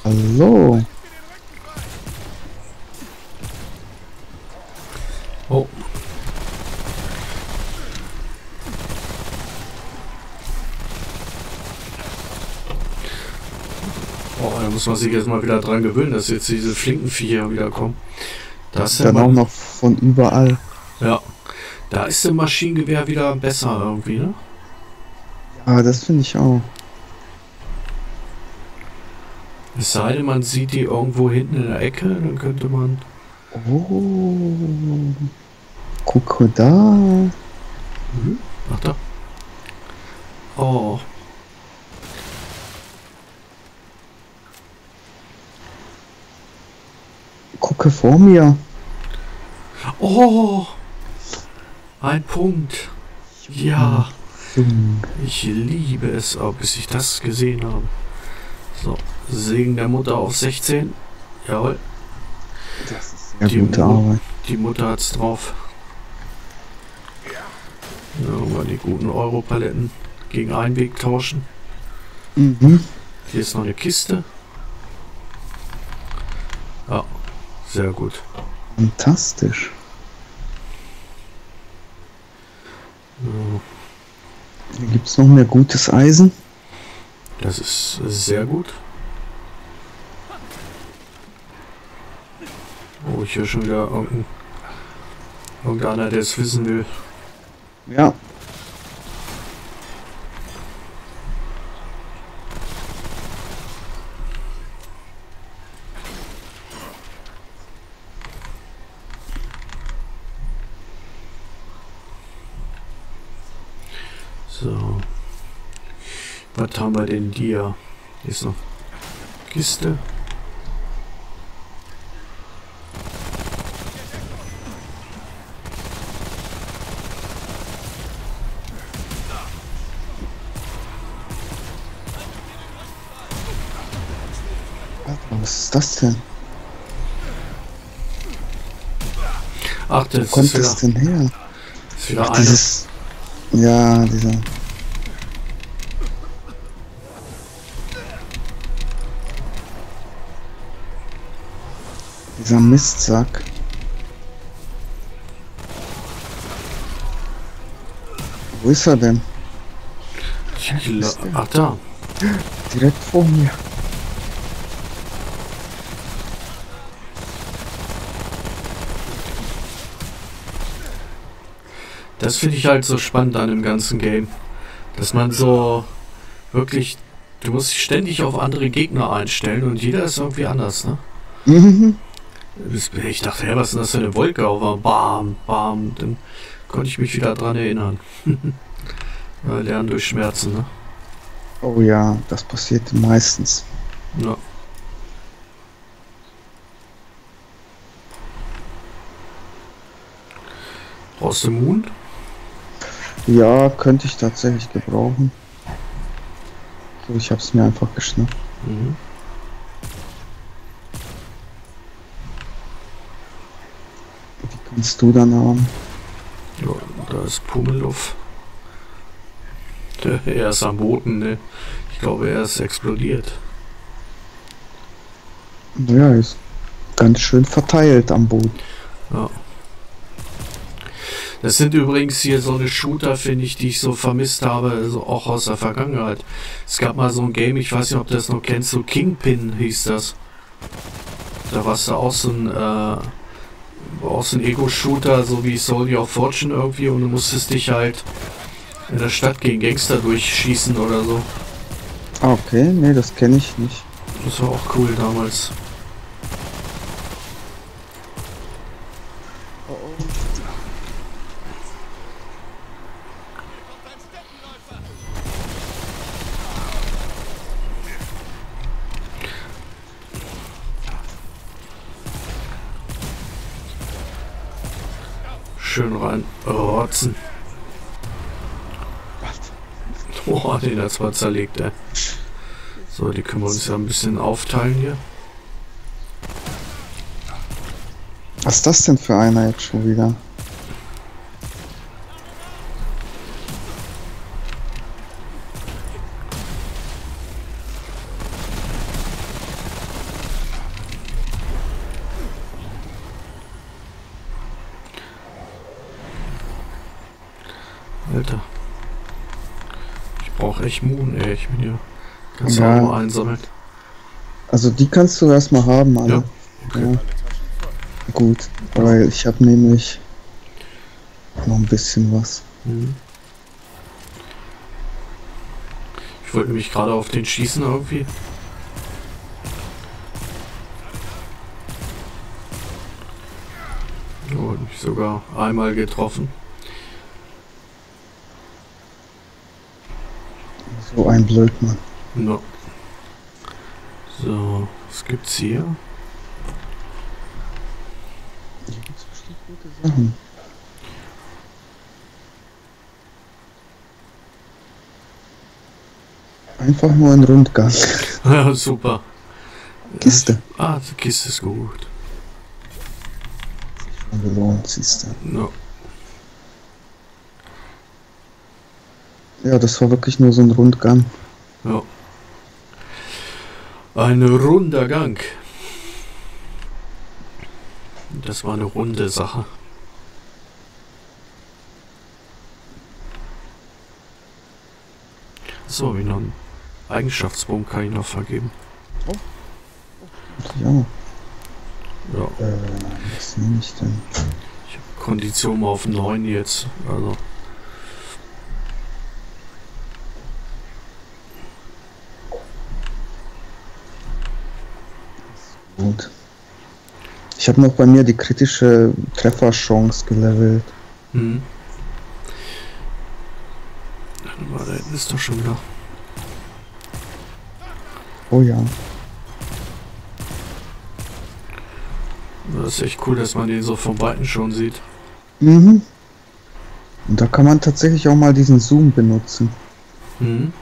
Hallo. Oh. Oh, da muss man sich jetzt mal wieder dran gewöhnen, dass jetzt diese flinken Viecher wieder kommen. Da ist Dann auch noch von überall. ja, da ist der Maschinengewehr wieder besser irgendwie, ne? Ah, das finde ich auch. Es sei denn, man sieht die irgendwo hinten in der Ecke, dann könnte man. Oh. Da. Mhm. Ach da. Oh. Gucke vor mir. Oh. Ein Punkt. Ja. Ich liebe es, auch bis ich das gesehen habe. So, Segen der Mutter auf 16. Jawohl, Das ist sehr Die gute Arbeit. die Mutter hat's drauf. Ja, mal die guten Europaletten gegen Einweg tauschen. Mhm. Hier ist noch eine Kiste. Ja, sehr gut. Fantastisch. Gibt es noch mehr gutes Eisen. Das ist sehr gut. Oh, ich höre schon wieder irgendein, irgendeiner, der es wissen will. Ja. Was haben wir denn hier? Hier ist noch Kiste. Was ist das denn? Ach, Wo das kommt ist wieder, das denn her? ist wieder. Dieses. Ja, dieser. Dieser Mistsack. Wo ist er denn? Ach da. Direkt vor mir. Das finde ich halt so spannend an dem ganzen Game. Dass man so wirklich. Du musst dich ständig auf andere Gegner einstellen und jeder ist irgendwie anders, ne? Mhm. Ich dachte, hä, was ist denn das für eine Wolke? Aber bam, bam, dann konnte ich mich wieder dran erinnern. Lernen durch Schmerzen, ne? Oh ja, das passiert meistens. Ja. Brauchst du Moon? Ja, könnte ich tatsächlich gebrauchen. So, ich hab's mir einfach geschnappt. Mhm. Kannst du dann haben. Ja, da ist Pummeluff. Der- Er ist am Boden, ne? Ich glaube, er ist explodiert. Ja, ist ganz schön verteilt am Boden. Ja. Das sind übrigens hier so eine Shooter, finde ich, die ich so vermisst habe, also auch aus der Vergangenheit. Es gab mal so ein Game, ich weiß nicht, ob du das noch kennst, so Kingpin hieß das. Da warst du auch so ein, äh, auch so ein Ego-Shooter, so wie Soldier of Fortune irgendwie und du musstest dich halt in der Stadt gegen Gangster durchschießen oder so. Ah, okay, nee, das kenne ich nicht. Das war auch cool damals. Schön rein rotzen. Oh, den hat's mal zerlegt, ey. So, die können wir uns ja ein bisschen aufteilen hier. Was ist das denn für einer jetzt schon wieder? Alter. Ich brauche echt Moon, ey. Ich bin hier. Kannst Ja. du auch mal einsammeln? Also die kannst du erstmal haben, alle. Ja. Okay. Ja. Gut, weil ich habe nämlich noch ein bisschen was. Mhm. Ich wollte nämlich gerade auf den schießen irgendwie. Oh, hab mich sogar einmal getroffen. So ein Blödmann. No. So, was gibt's hier? Hier gibt's bestimmt gute Sachen. Einfach nur ein Rundgang. Ja, super. Kiste. Ah, die Kiste ist gut. Schon gelohnt, siehst du. No. Ja, das war wirklich nur so ein Rundgang. Ja. Ein runder Gang. Das war eine runde Sache. So, wie noch einen Eigenschaftsbogen kann ich noch vergeben. Ja, Ja, äh, was nehme ich denn? ich habe Kondition mal auf 9 jetzt. Also, Gut. Ich habe noch bei mir die kritische Trefferchance gelevelt. hm. Warte mal, da hinten ist doch schon wieder. Oh ja. Das ist echt cool, dass man den so vom Weiten schon sieht. Mhm. Und da kann man tatsächlich auch mal diesen Zoom benutzen. Mhm.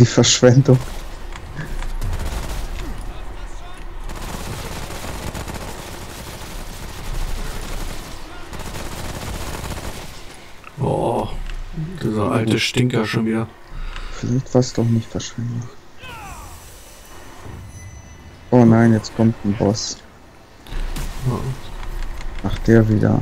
Die Verschwendung. Oh, dieser alte Stinker schon wieder. Vielleicht war es doch nicht Verschwendung. Oh nein, jetzt kommt ein Boss. Ach, der wieder.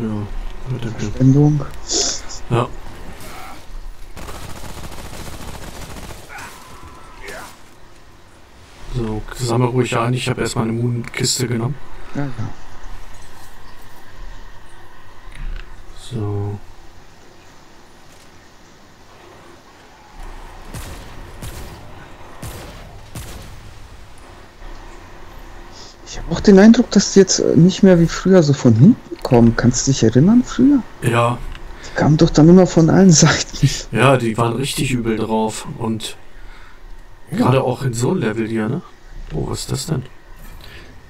Ja, warte, warte. Verschwendung. ja. So, ruhig ein. Ich habe erstmal eine Moonkiste genommen. Ja, ja. So. Ich habe auch den Eindruck, dass die jetzt äh, nicht mehr wie früher so von hinten kommen. Kannst du dich erinnern früher? Ja, Die kamen doch dann immer von allen Seiten. ja, die waren richtig übel drauf. Und gerade auch in so einem Level hier, ne? Oh, was ist das denn?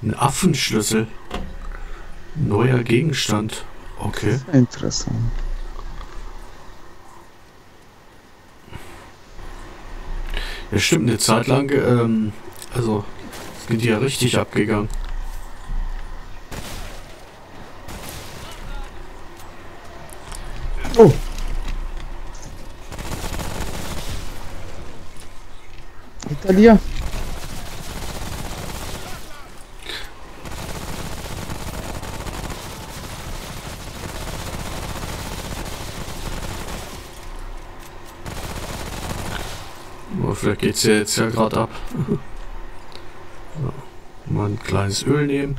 Ein Affenschlüssel. Neuer Gegenstand. Okay. Interessant. Ja, stimmt, eine Zeit lang, ähm, also, sind die ja richtig abgegangen. Oh. Hinter dir. Aber vielleicht geht's ja jetzt ja gerade ab. so. Mal ein kleines Öl nehmen.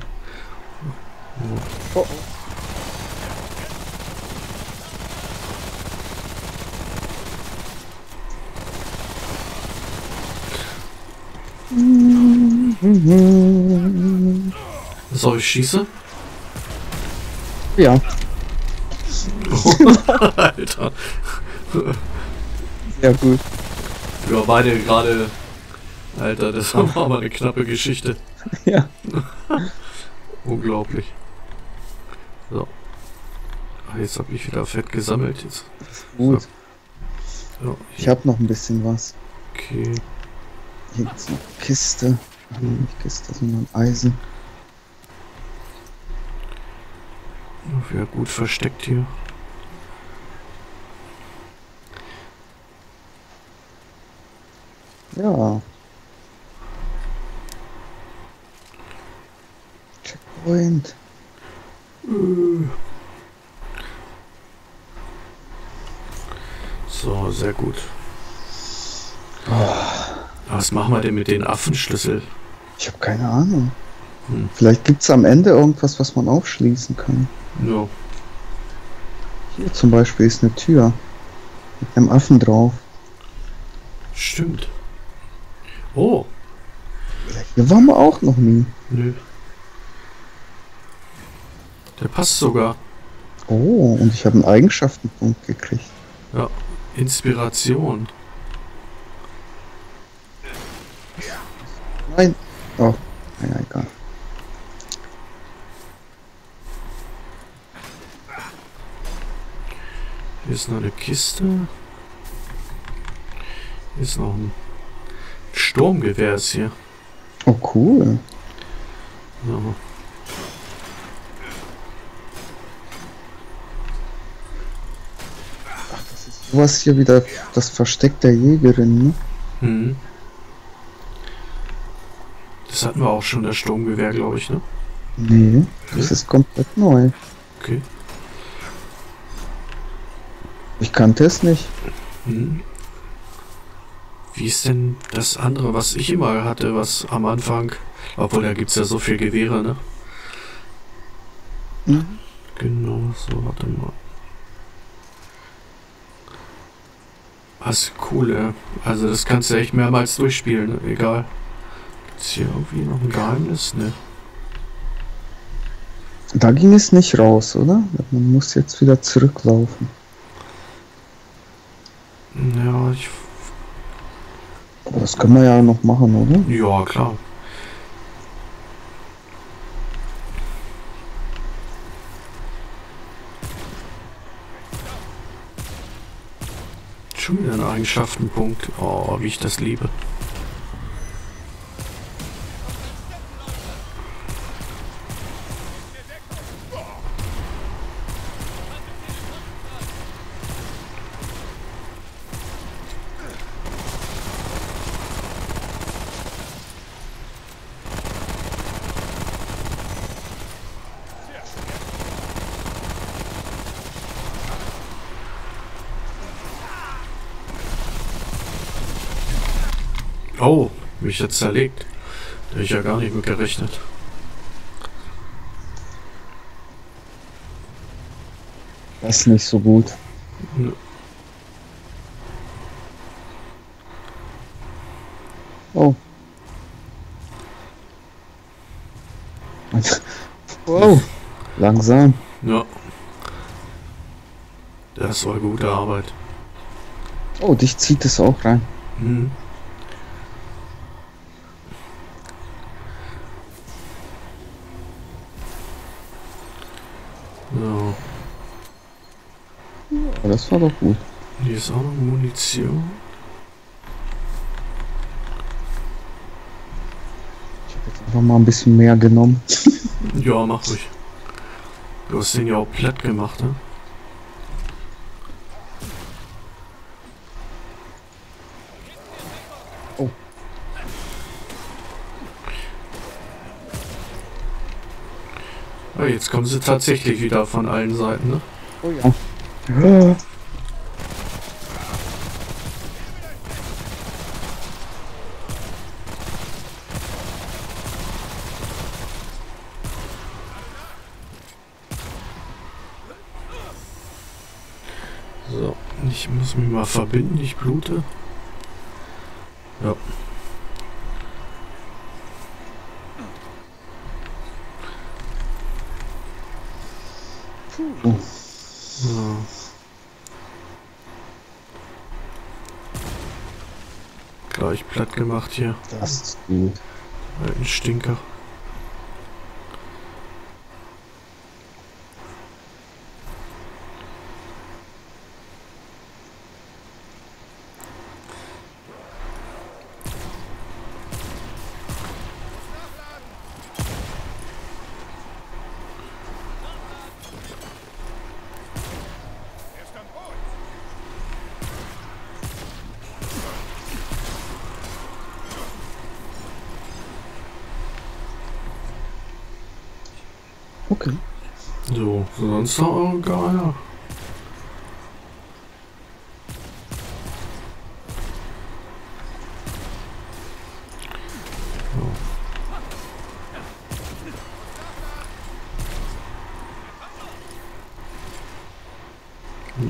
Oh, oh. Soll ich schießen? Ja, Alter. sehr gut. Waren beide gerade. Alter, das war mal eine knappe Geschichte. Ja. Unglaublich. So. Ah, Jetzt habe ich wieder Fett gesammelt. Jetzt. Gut. So, Ich habe noch ein bisschen was. okay. Hier gibt's noch Kiste. Nee, nicht Kiste, sondern Eisen. Wäre gut versteckt hier. Ja. Checkpoint. So, sehr gut. Was machen wir denn mit den Affenschlüssel? Ich habe keine Ahnung. Hm. Vielleicht gibt's am Ende irgendwas, was man aufschließen kann. Ja. Hier zum Beispiel ist eine Tür. Mit einem Affen drauf. Stimmt. Hier waren wir auch noch nie. nö. Der passt sogar. Oh, und ich habe einen Eigenschaftenpunkt gekriegt. Ja. Inspiration. Nein. Oh, naja, egal. Hier ist noch eine Kiste. Hier ist noch ein Sturmgewehr ist hier. Oh, cool. Ja. Sowas hier wieder das Versteck der Jägerin, ne? Hm. Das hatten wir auch schon, das Sturmgewehr, glaube ich, ne? Nee, das ist komplett neu. Okay. Ich kannte es nicht. Hm. Wie ist denn das andere, was ich immer hatte, was am Anfang... Obwohl, da gibt es ja so viel Gewehre, ne? Mhm. Genau, so, warte mal. Was cool, ja. Also das kannst du echt mehrmals durchspielen, ne? egal. Gibt's hier irgendwie noch ein Geheimnis? Ne. Da ging es nicht raus, oder? Man muss jetzt wieder zurücklaufen. Das können wir ja noch machen, oder? Ja, klar. Schon wieder ein Eigenschaftenpunkt. Oh, wie ich das liebe. Oh, mich jetzt zerlegt. Da ich ja gar nicht mit gerechnet. Das ist nicht so gut. Nö. Oh. wow. Langsam. Ja. Das war gute Arbeit. Oh, dich zieht es auch rein. Hm. So, Aber das war doch gut. hier ist auch noch Munition. Ich habe jetzt einfach mal ein bisschen mehr genommen. Ja, mach ruhig. Du hast den ja auch platt gemacht, ne? Oh. Ah, jetzt kommen sie tatsächlich wieder von allen Seiten, ne? Oh ja. Ja. So, ich muss mich mal verbinden, ich blute. Ja. Oh. So. Gleich platt gemacht hier. Das ist gut. Alten Stinker. 100 Euro Geier.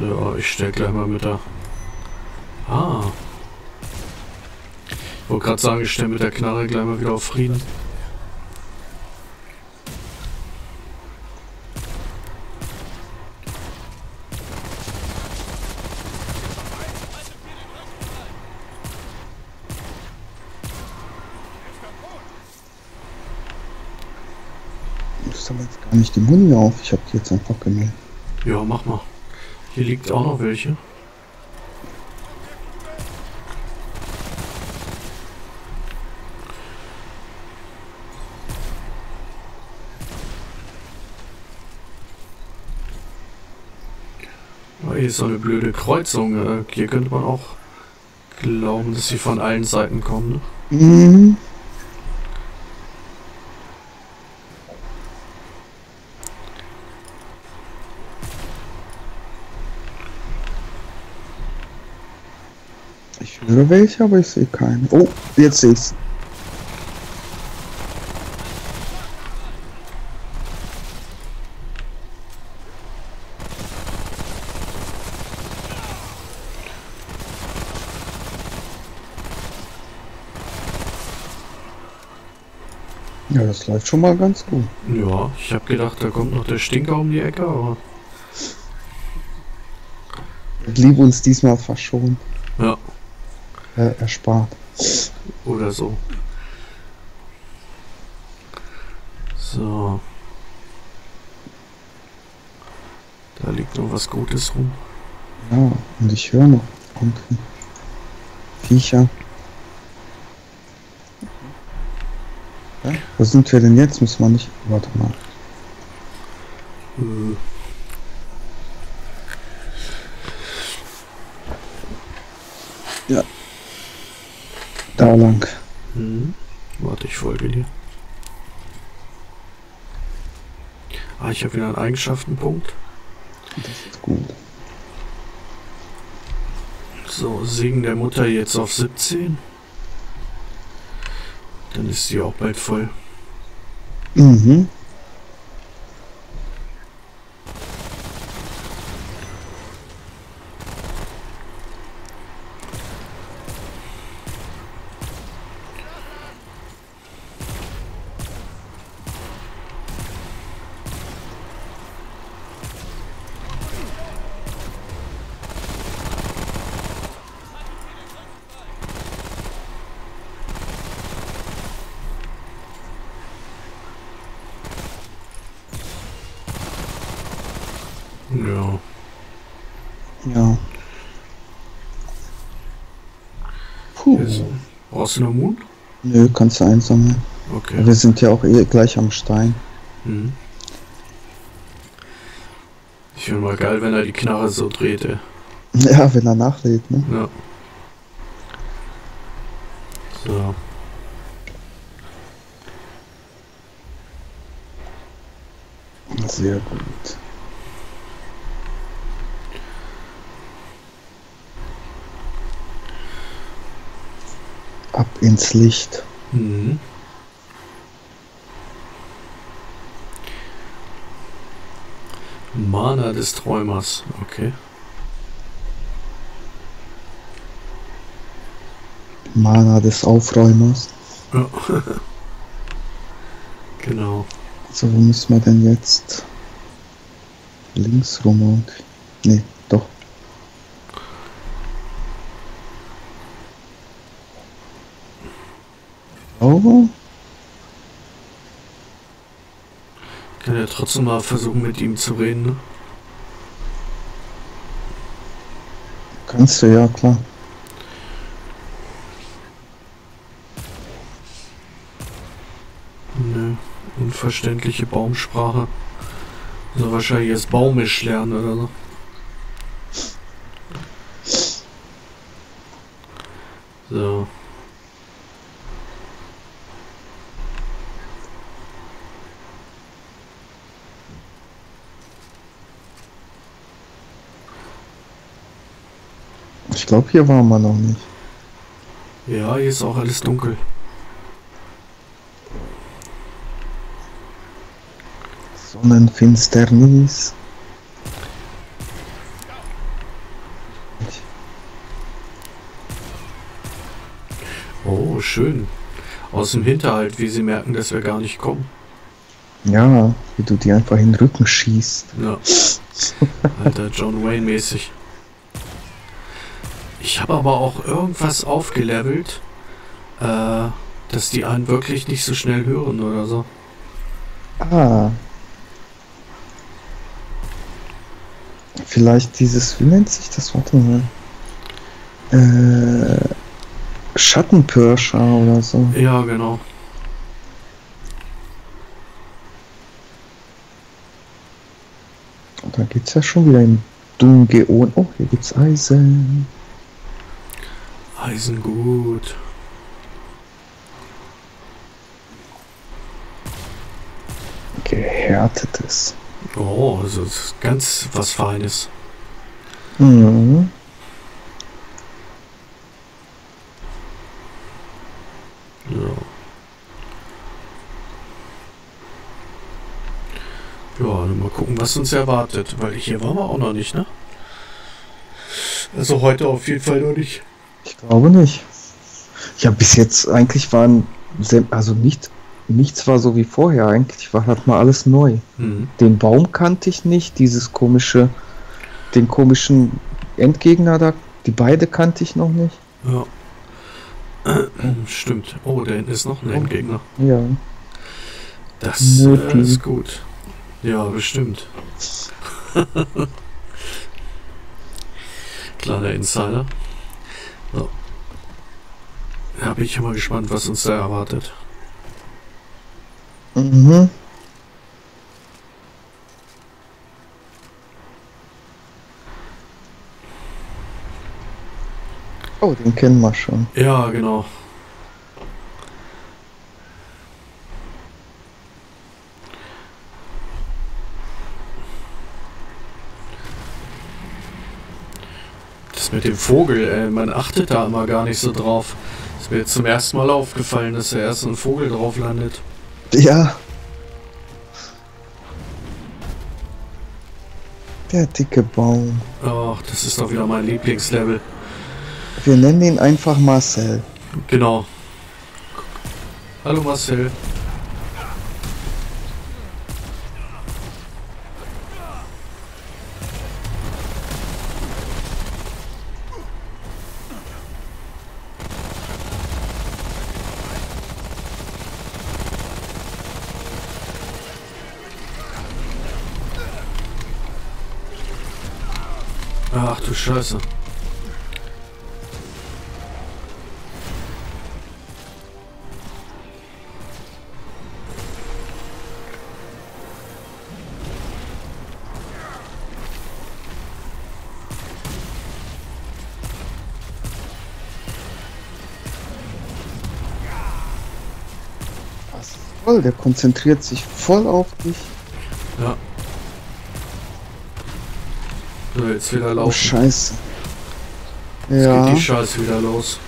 Ja, ich stelle gleich mal mit der... Ah. Ich wollte gerade sagen, ich stelle mit der Knarre gleich mal wieder auf Frieden. Die Muni auf. Ich habe die jetzt einfach genommen. Ja, mach mal. Hier liegt auch noch welche. Aber hier ist so eine blöde Kreuzung. äh, Hier könnte man auch glauben, dass sie von allen Seiten kommen. Ne? Mhm. Höre welche, aber ich sehe keine. Oh, jetzt sehe ich's. Ja, das läuft schon mal ganz gut. Ja, ich habe gedacht, da kommt noch der Stinker um die Ecke, aber Blieb uns diesmal verschont. Ja. Äh, erspart. oder so. So. Da liegt noch was Gutes rum. Ja, und ich höre noch irgendwie Viecher. Ja, wo sind wir denn jetzt? Müssen wir nicht. Warte mal. Äh, Da lang. hm. Warte, ich folge dir. Ah, ich habe wieder einen Eigenschaftenpunkt. Das ist gut. So, Segen der Mutter jetzt auf 17. Dann ist sie auch bald voll. Mhm. Ja. Ja. Puh. Jetzt, brauchst du noch Mut? Nö, kannst du einsammeln. Okay. Wir sind ja auch eh gleich am Stein. Mhm. Ich finde mal geil, wenn er die Knarre so dreht, ey. Ja, wenn er nachlädt, ne? Ja. So. Sehr gut. Ab ins Licht. Mhm. Mana des Träumers. Okay. Mana des Aufräumers. Ja. genau. So, wo müssen wir denn jetzt? Links rum und. Nee, doch. Aber Kann ja trotzdem mal versuchen, mit ihm zu reden, ne? kannst du ja klar. Nö. Unverständliche Baumsprache. So wahrscheinlich jetzt Baumisch lernen oder. So. Ich glaube, hier waren wir noch nicht. Ja, hier ist auch alles dunkel. Sonnenfinsternis. Oh, schön. Aus dem Hinterhalt, wie sie merken, dass wir gar nicht kommen. Ja, wie du die einfach in den Rücken schießt. Ja. Alter, John Wayne mäßig. Ich habe aber auch irgendwas aufgelevelt, äh, dass die einen wirklich nicht so schnell hören oder so. Ah. Vielleicht dieses, wie nennt sich das? Warte mal. Äh, Schattenpirscher oder so. Ja, genau. Und da geht's ja schon wieder in Dungeon. Oh, hier gibt's Eisen. Eisen gut. Gehärtetes. Oh, also das ist ganz was Feines. Mhm. Ja. Ja, dann mal gucken, was uns erwartet, weil hier waren wir auch noch nicht, ne? Also heute auf jeden Fall noch nicht. Ich glaube nicht. Ja, bis jetzt eigentlich waren, also nicht, nichts war so wie vorher. Eigentlich war halt mal alles neu. Mhm. Den Baum kannte ich nicht, dieses komische, den komischen Endgegner da, die beide kannte ich noch nicht. Ja. Stimmt. Oh, da hinten ist noch ein Endgegner. Ja. Das äh, ist gut. Ja, bestimmt. Kleiner Insider. So. Ja, bin ich immer gespannt, was uns da erwartet. Mhm. Oh, den kennen wir schon. Ja, genau. Mit dem Vogel, ey, man achtet da immer gar nicht so drauf. Ist mir jetzt zum ersten Mal aufgefallen, dass da erst ein Vogel drauf landet. Ja. Der dicke Baum. Ach, das ist doch wieder mein Lieblingslevel. Wir nennen ihn einfach Marcel. Genau. Hallo Marcel. Du Scheiße. Was voll, der konzentriert sich voll auf dich. So, jetzt wieder Oh, laufen. scheiße. Jetzt Ja. geht die Scheiße wieder los.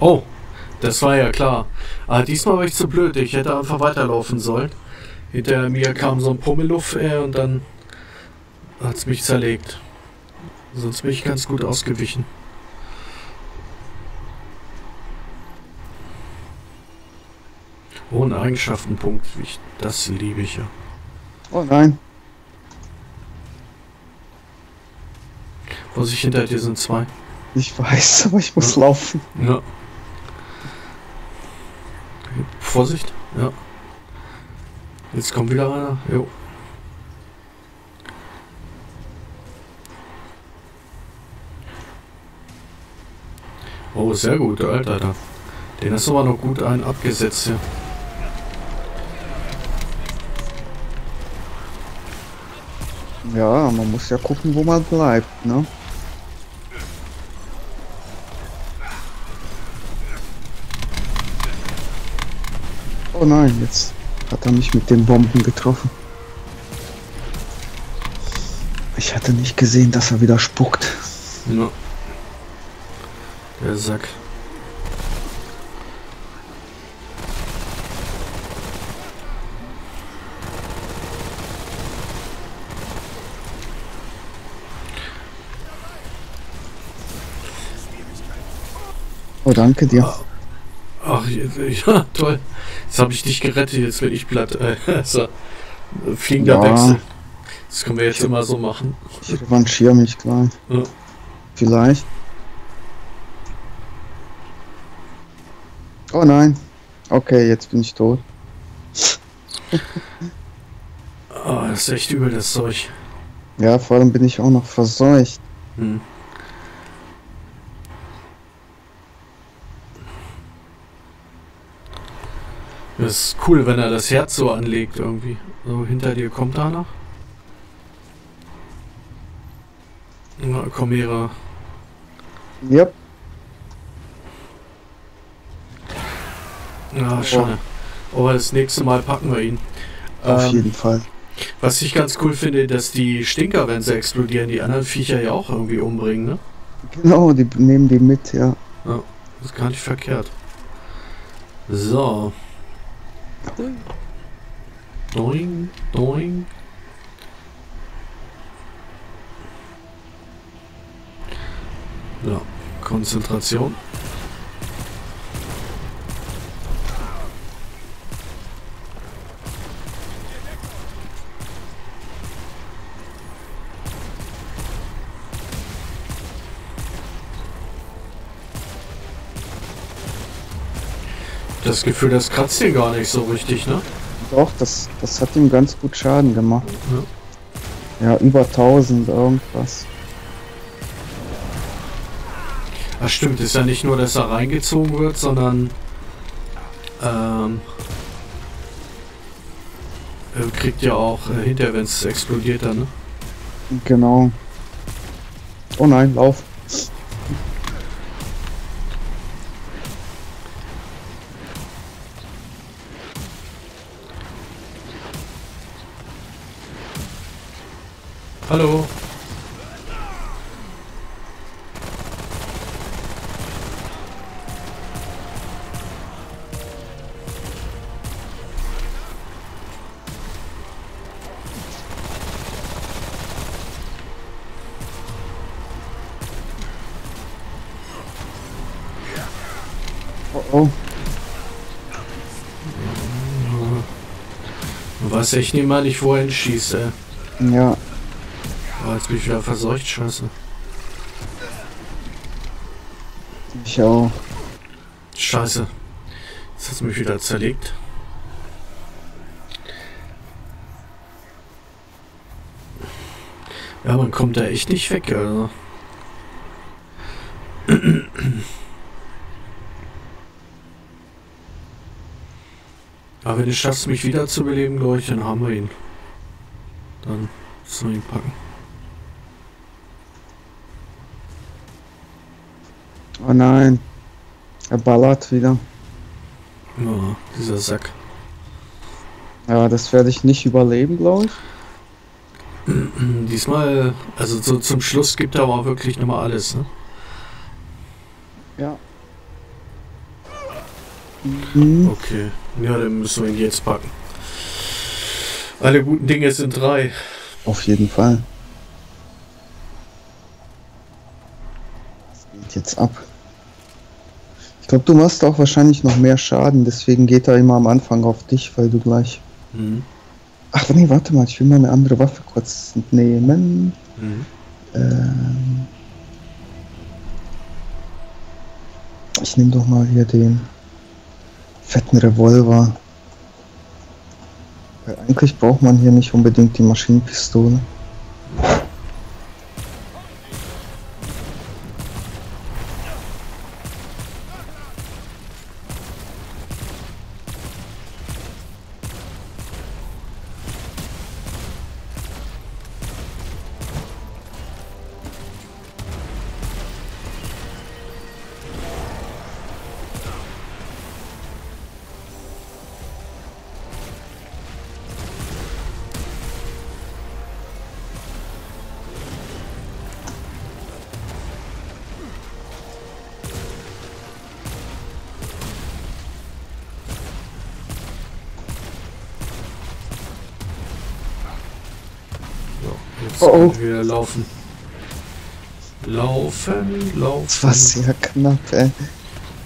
Oh, das war ja klar. Aber diesmal war ich zu blöd. Ich hätte einfach weiterlaufen sollen. Hinter mir kam so ein Pummeluff äh, und dann hat's mich zerlegt. Sonst bin ich ganz gut ausgewichen. Eigenschaftenpunkt. Ich, das liebe ich ja. Oh nein. Vorsicht, hinter dir sind zwei. Ich weiß, aber ich muss laufen. Ja. Vorsicht, ja. Jetzt kommt wieder einer. Jo. Oh, sehr gut, Alter. Da. Den hast du aber noch gut einen abgesetzt hier. Ja, man muss ja gucken, wo man bleibt, ne? Oh nein, jetzt hat er mich mit den Bomben getroffen. Ich hatte nicht gesehen, dass er wieder spuckt. Ja. Der Sack. Danke dir. Ach, ja, toll. Jetzt habe ich dich gerettet, jetzt bin ich platt. Äh, so. Fliegender Ja. Wechsel. Das können wir jetzt immer so machen. Ich revanchiere mich gleich. Ja. Vielleicht. Oh nein. Okay, jetzt bin ich tot. Ah, das ist echt übel, das Zeug. Ja, vor allem bin ich auch noch verseucht. Hm. Das ist cool, wenn er das Herz so anlegt irgendwie. So hinter dir kommt da noch. Na, komm her. Yep. Ah, schade. Aber das nächste Mal packen wir ihn. Auf Ähm, jeden Fall. Was ich ganz cool finde, dass die Stinker, wenn sie explodieren, die anderen Viecher ja auch irgendwie umbringen, ne? Genau, die nehmen die mit, ja. Das ist gar nicht verkehrt. So. Doing, doing. Ja, Konzentration. Das Gefühl, das kratzt hier gar nicht so richtig, ne? Doch, das, das hat ihm ganz gut Schaden gemacht. Ja, über 1000 irgendwas. Ach stimmt, ist ja nicht nur, dass er reingezogen wird, sondern ähm, kriegt ja auch äh, hinterher, wenn es explodiert dann, ne? Genau. Oh nein, lauf. Hallo? Oh oh. Du weißt echt nicht mal nicht, wohin schießt, ey. Ja, Oh, jetzt bin ich wieder verseucht, scheiße. ich auch. Scheiße. Jetzt hat's mich wieder zerlegt. Ja, man kommt da echt nicht weg, also. Aber wenn du schaffst, mich wieder zu beleben, glaube ich, dann haben wir ihn. Dann müssen wir ihn packen. Oh nein. Er ballert wieder. Ja, dieser Sack. Ja, das werde ich nicht überleben, glaube ich. Diesmal, also so zum Schluss gibt er aber wirklich nochmal alles, ne? Ja. Mhm. Okay. Ja, dann müssen wir ihn jetzt packen. Alle guten Dinge sind drei. Auf jeden Fall. Das geht jetzt ab. Ich glaube, du machst auch wahrscheinlich noch mehr Schaden, deswegen geht er immer am Anfang auf dich, weil du gleich. Mhm. Ach nee, warte mal, ich will mal eine andere Waffe kurz nehmen. Mhm. Ähm ich nehme doch mal hier den fetten Revolver. Weil eigentlich braucht man hier nicht unbedingt die Maschinenpistole. So, Das war sehr knapp, ey.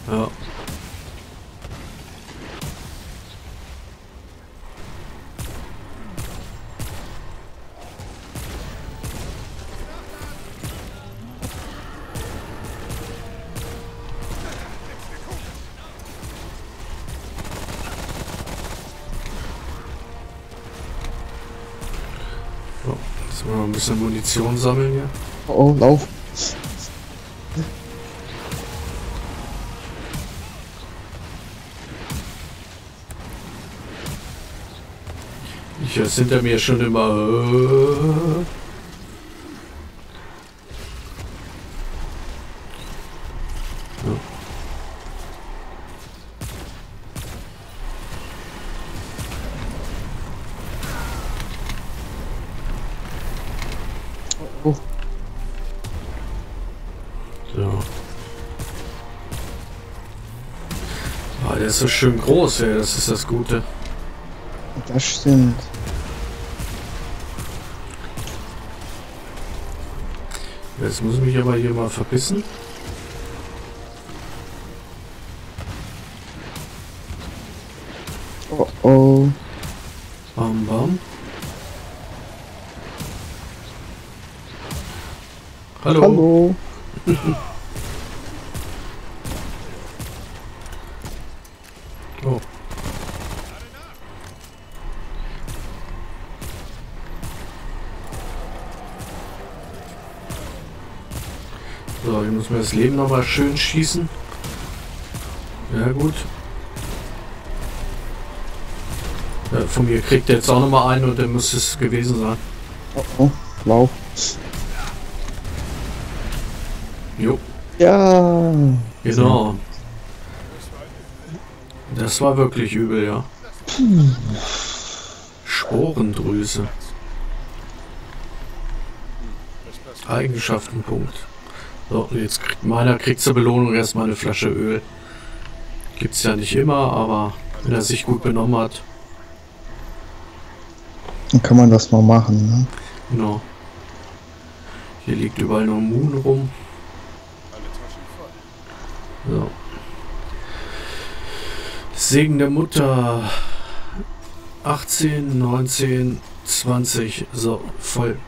Ja. So, jetzt mal noch ein bisschen Munition sammeln hier. Oh, lauf. Höre hinter mir schon immer. äh. Oh, So. Ah, der ist so schön groß, ey. Das ist das Gute. das stimmt. Jetzt muss ich mich aber hier mal verbissen. Oh, oh. Bam, bam. Hallo. Hallo. Das Leben nochmal schön schießen. Ja gut. Ja, von mir kriegt er jetzt auch nochmal einen und dann muss es gewesen sein. Oh, oh, wow. Jo, Ja. genau. Das war wirklich übel, ja. Sporendrüse. Eigenschaftenpunkt. So, jetzt kriegt meiner kriegt zur Belohnung erstmal eine Flasche Öl. Gibt's ja nicht immer, aber wenn er sich gut benommen hat, Dann kann man das mal machen, ne? genau. Hier liegt überall nur Moon rum. So. Segen der Mutter. 18, 19, 20. So, voll.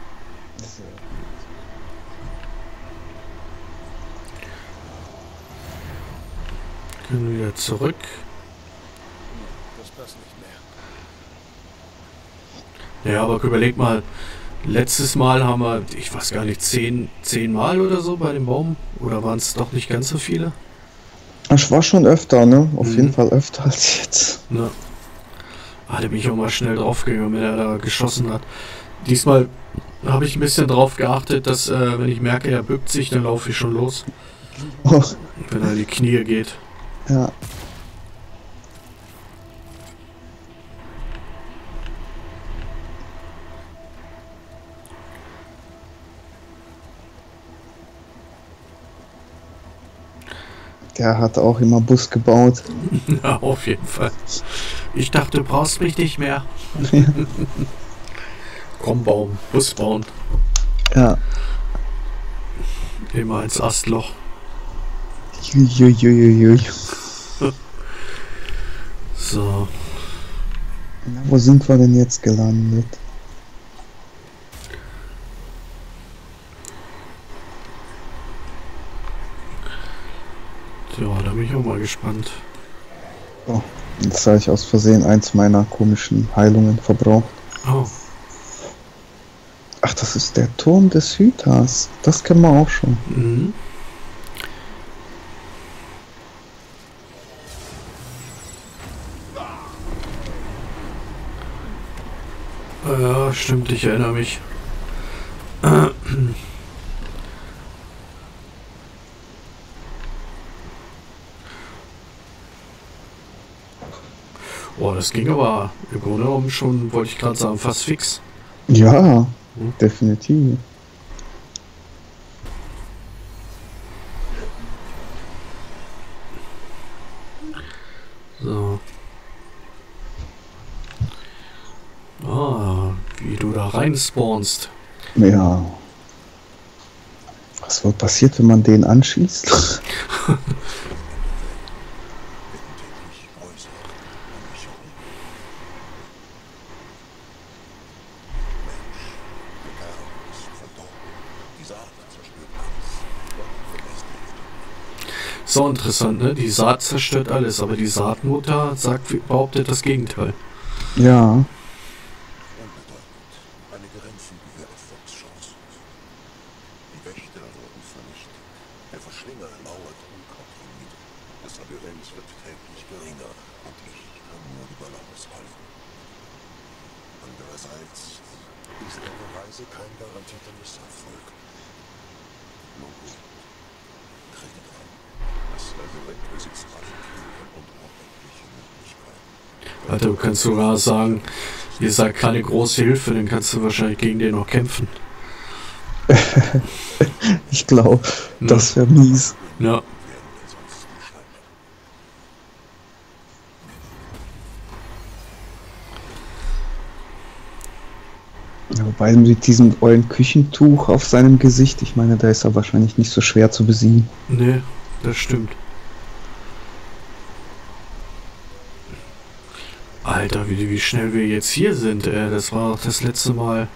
Können wieder zurück. Das passt nicht mehr. Ja, aber überleg mal, letztes Mal haben wir, ich weiß gar nicht, zehn, zehn Mal oder so bei dem Baum. Oder waren es doch nicht ganz so viele? Ich war schon öfter, ne? Auf Mhm. jeden Fall öfter als jetzt. Ne. Ah, da bin ich auch mal schnell draufgegangen, wenn er da geschossen hat. Diesmal habe ich ein bisschen drauf geachtet, dass, äh, wenn ich merke, er bückt sich, dann laufe ich schon los. Oh, Wenn er in die Knie geht. Ja. Der hat auch immer Bus gebaut. Ja, auf jeden Fall. Ich dachte, du brauchst mich nicht mehr. Komm, Baum, Bus bauen. Ja. Immer ins Astloch. Juiuiuiui. So, Na, Wo sind wir denn jetzt gelandet? ja, da bin ich auch mal gespannt. Jetzt habe ich aus Versehen eins meiner komischen Heilungen verbraucht. Oh, Ach, das ist der Turm des Hüters. Das kennen wir auch schon. mhm. Ja, stimmt, ich erinnere mich. Boah, das ging aber im Grunde genommen schon, wollte ich gerade sagen, fast fix. Ja, Hm. definitiv. So. Ah, wie du da reinspawnst. Ja. Was wohl passiert, wenn man den anschießt? So interessant, ne? Die Saat zerstört alles, aber die Saatmutter sagt, behauptet das Gegenteil. ja. Unbedeutend. Eine geringfügige Erfolgschance. Die Wächter wurden vernichtet. Der Verschlinger lauert unkomprimiert. Das Labyrinth wird täglich geringer und ich kann nur die Balance halten. Andererseits ist eure Reise kein garantierter Misserfolg. Nun gut. Trete dran. Das Labyrinth besitzt alle Türen und unendliche Möglichkeiten. Alter, du kannst sogar sagen, ihr seid keine große Hilfe, dann kannst du wahrscheinlich gegen den noch kämpfen. Ich glaube, Ja. das wäre mies. Ja. Ja, wobei mit diesem ollen Küchentuch auf seinem Gesicht, ich meine, da ist er wahrscheinlich nicht so schwer zu besiegen. ne, das stimmt. Alter, wie, wie schnell wir jetzt hier sind, ey. Das war das letzte Mal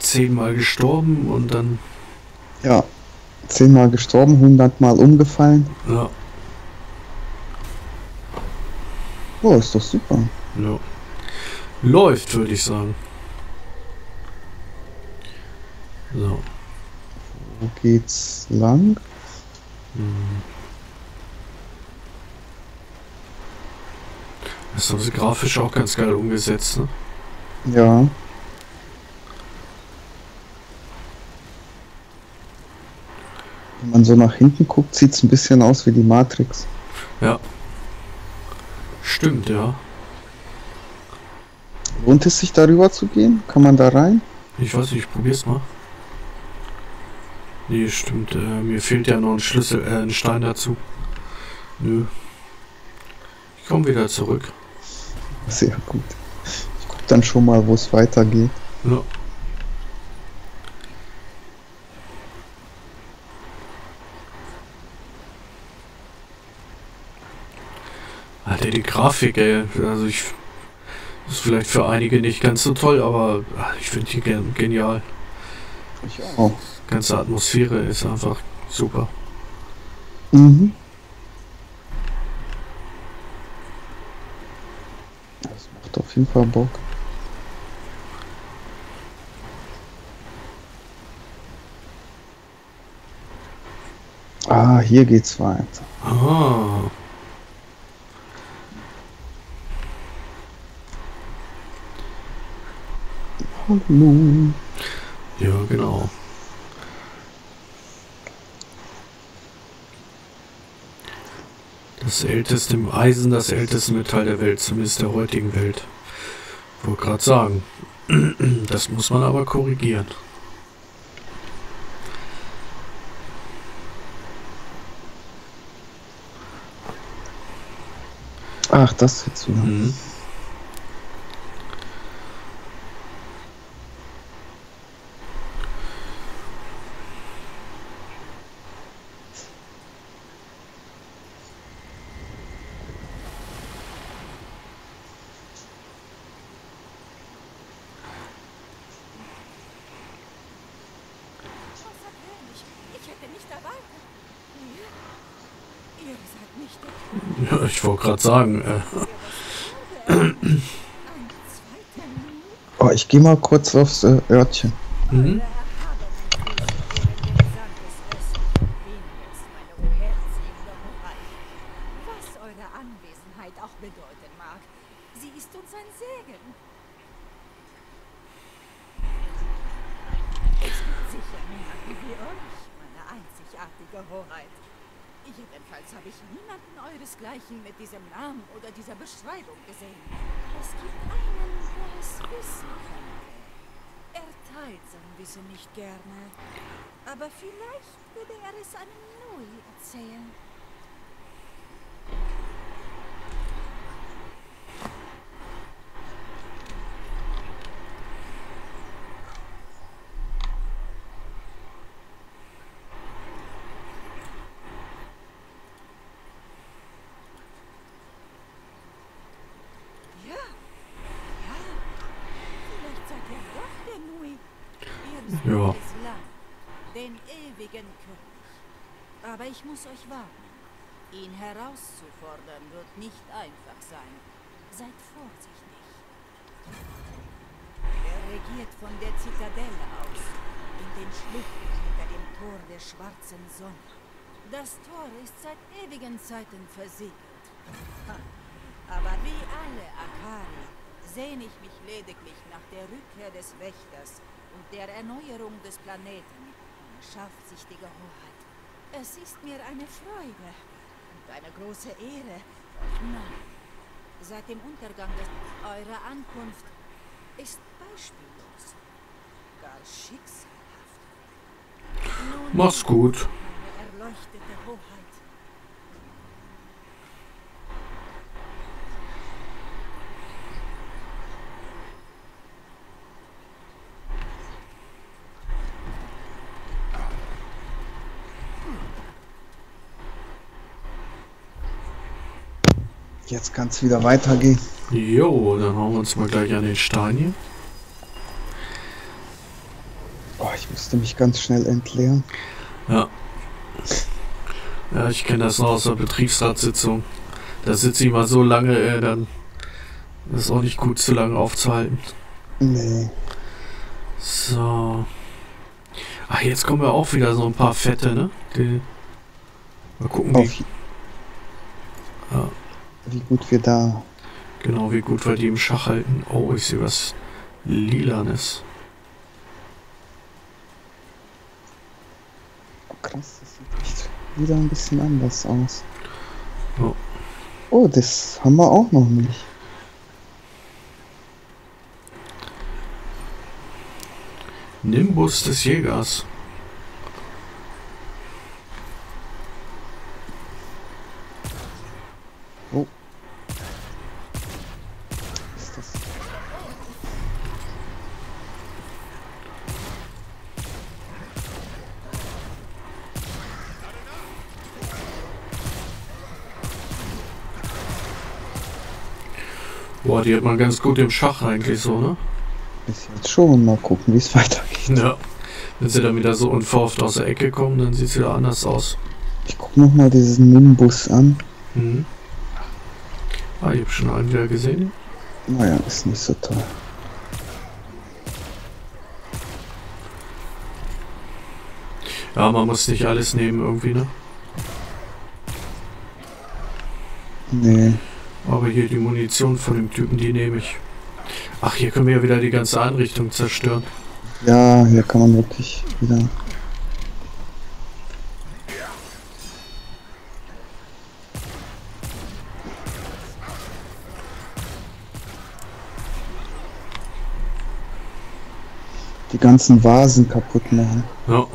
zehnmal gestorben und dann, Ja. Zehnmal gestorben, hundertmal umgefallen. ja. Oh, ist doch super. Ja. Läuft, würde ich sagen. So. Wo geht's lang? Das haben sie grafisch auch ganz geil umgesetzt, ne? Ja. Wenn man so nach hinten guckt, sieht's ein bisschen aus wie die Matrix. Ja. Stimmt, ja. Lohnt es sich darüber zu gehen? Kann man da rein? Ich weiß nicht, ich probier's mal. Nee, stimmt. Äh, mir fehlt ja noch ein Schlüssel, äh, ein Stein dazu. Nö. Ich komme wieder zurück. Sehr gut. Ich guck dann schon mal, wo es weitergeht. Ja. Alter, die Grafik, ey. Also ich. Ist vielleicht für einige nicht ganz so toll, aber ah, ich finde die gen genial. Ich auch. Die ganze Atmosphäre ist einfach super. Mhm. Fall Bock. Ah, hier geht's weiter. Ah. Hallo. Ja, genau. Das älteste Eisen, das älteste Metall der Welt, zumindest der heutigen Welt. Wollte gerade sagen. Das muss man aber korrigieren. Ach, das jetzt wieder. Mhm. Großer König, ich hätte nicht erwartet. Ihr? Ihr seid nicht der Ja, ich wollte gerade sagen, äh? Oh, ich gehe mal kurz aufs äh, Örtchen. mhm. Was eure Anwesenheit auch bedeuten mag, sie ist uns ein Segen. Es gibt sicher niemanden wie euch, meine einzigartige Hoheit. Jedenfalls habe ich niemanden euresgleichen mit diesem Namen oder dieser Beschreibung gesehen. Es gibt einen, der es wissen könnte. Er teilt sein Wissen nicht gerne. Aber vielleicht würde er es einem Nui erzählen. Ja, ja. Vielleicht seid ihr doch der Nui. Ihr Ja. den ewigen König. Aber ich muss euch warnen. Ihn herauszufordern wird nicht einfach sein. Seid vorsichtig. Er regiert von der Zitadelle aus, in den Schluchten hinter dem Tor der schwarzen Sonne. Das Tor ist seit ewigen Zeiten versiegelt. Aber wie alle Akari sehne ich mich lediglich nach der Rückkehr des Wächters und der Erneuerung des Planeten, meine scharfsichtige Hoheit. Es ist mir eine Freude und eine große Ehre, nahe. Seit dem Untergang des eurer Ankunft ist beispiellos, gar schicksalhaft. Nun, Mach's gut. erleuchtete Hoheit. Jetzt kann es wieder weitergehen. Jo, dann hauen wir uns mal gleich an den Stein hier. Oh, ich musste mich ganz schnell entleeren. Ja. Ja, ich kenne das noch aus der Betriebsratssitzung. Da sitze ich mal so lange, äh, dann ist auch nicht gut, zu lange aufzuhalten. Nee. So. Ach, jetzt kommen wir auch wieder so ein paar Fette, ne? Die, mal gucken, Auf, wie, ja, wie gut wir da. genau, wie gut wir die im Schach halten. Oh, ich sehe was Lilanes. Oh, krass, das sieht echt wieder ein bisschen anders aus. Oh. Oh, das haben wir auch noch nicht. Nimbus des Jägers. Die hat man ganz gut im Schach eigentlich so, ne? bis jetzt schon? Mal gucken, wie es weitergeht. Ja. Wenn sie dann wieder so unverhofft aus der Ecke kommen, dann sieht es wieder anders aus. Ich guck noch mal diesen Nimbus an. Mhm. Ah, ich hab schon einen wieder gesehen. Naja, ist nicht so toll. Ja, man muss nicht alles nehmen irgendwie, ne? Nee. Aber hier die Munition von dem Typen, die nehme ich. Ach, hier können wir ja wieder die ganze Einrichtung zerstören. Ja, hier kann man wirklich wieder. Die ganzen Vasen kaputt machen. Ja.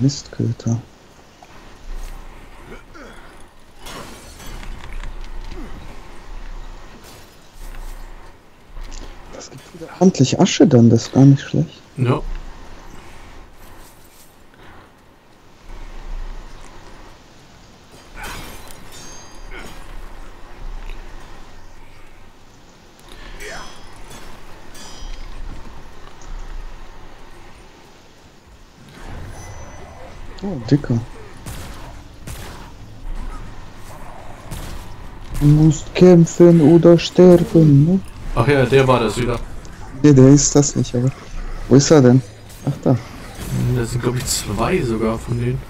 Mistköter. Das gibt wieder handlich Asche dann, das ist gar nicht schlecht. Ja. Oh, dicker. Du musst kämpfen oder sterben, ne? Ach ja, der war das wieder. Nee, der ist das nicht, aber. Wo ist er denn? Ach da. Da sind, glaube ich, zwei sogar von denen.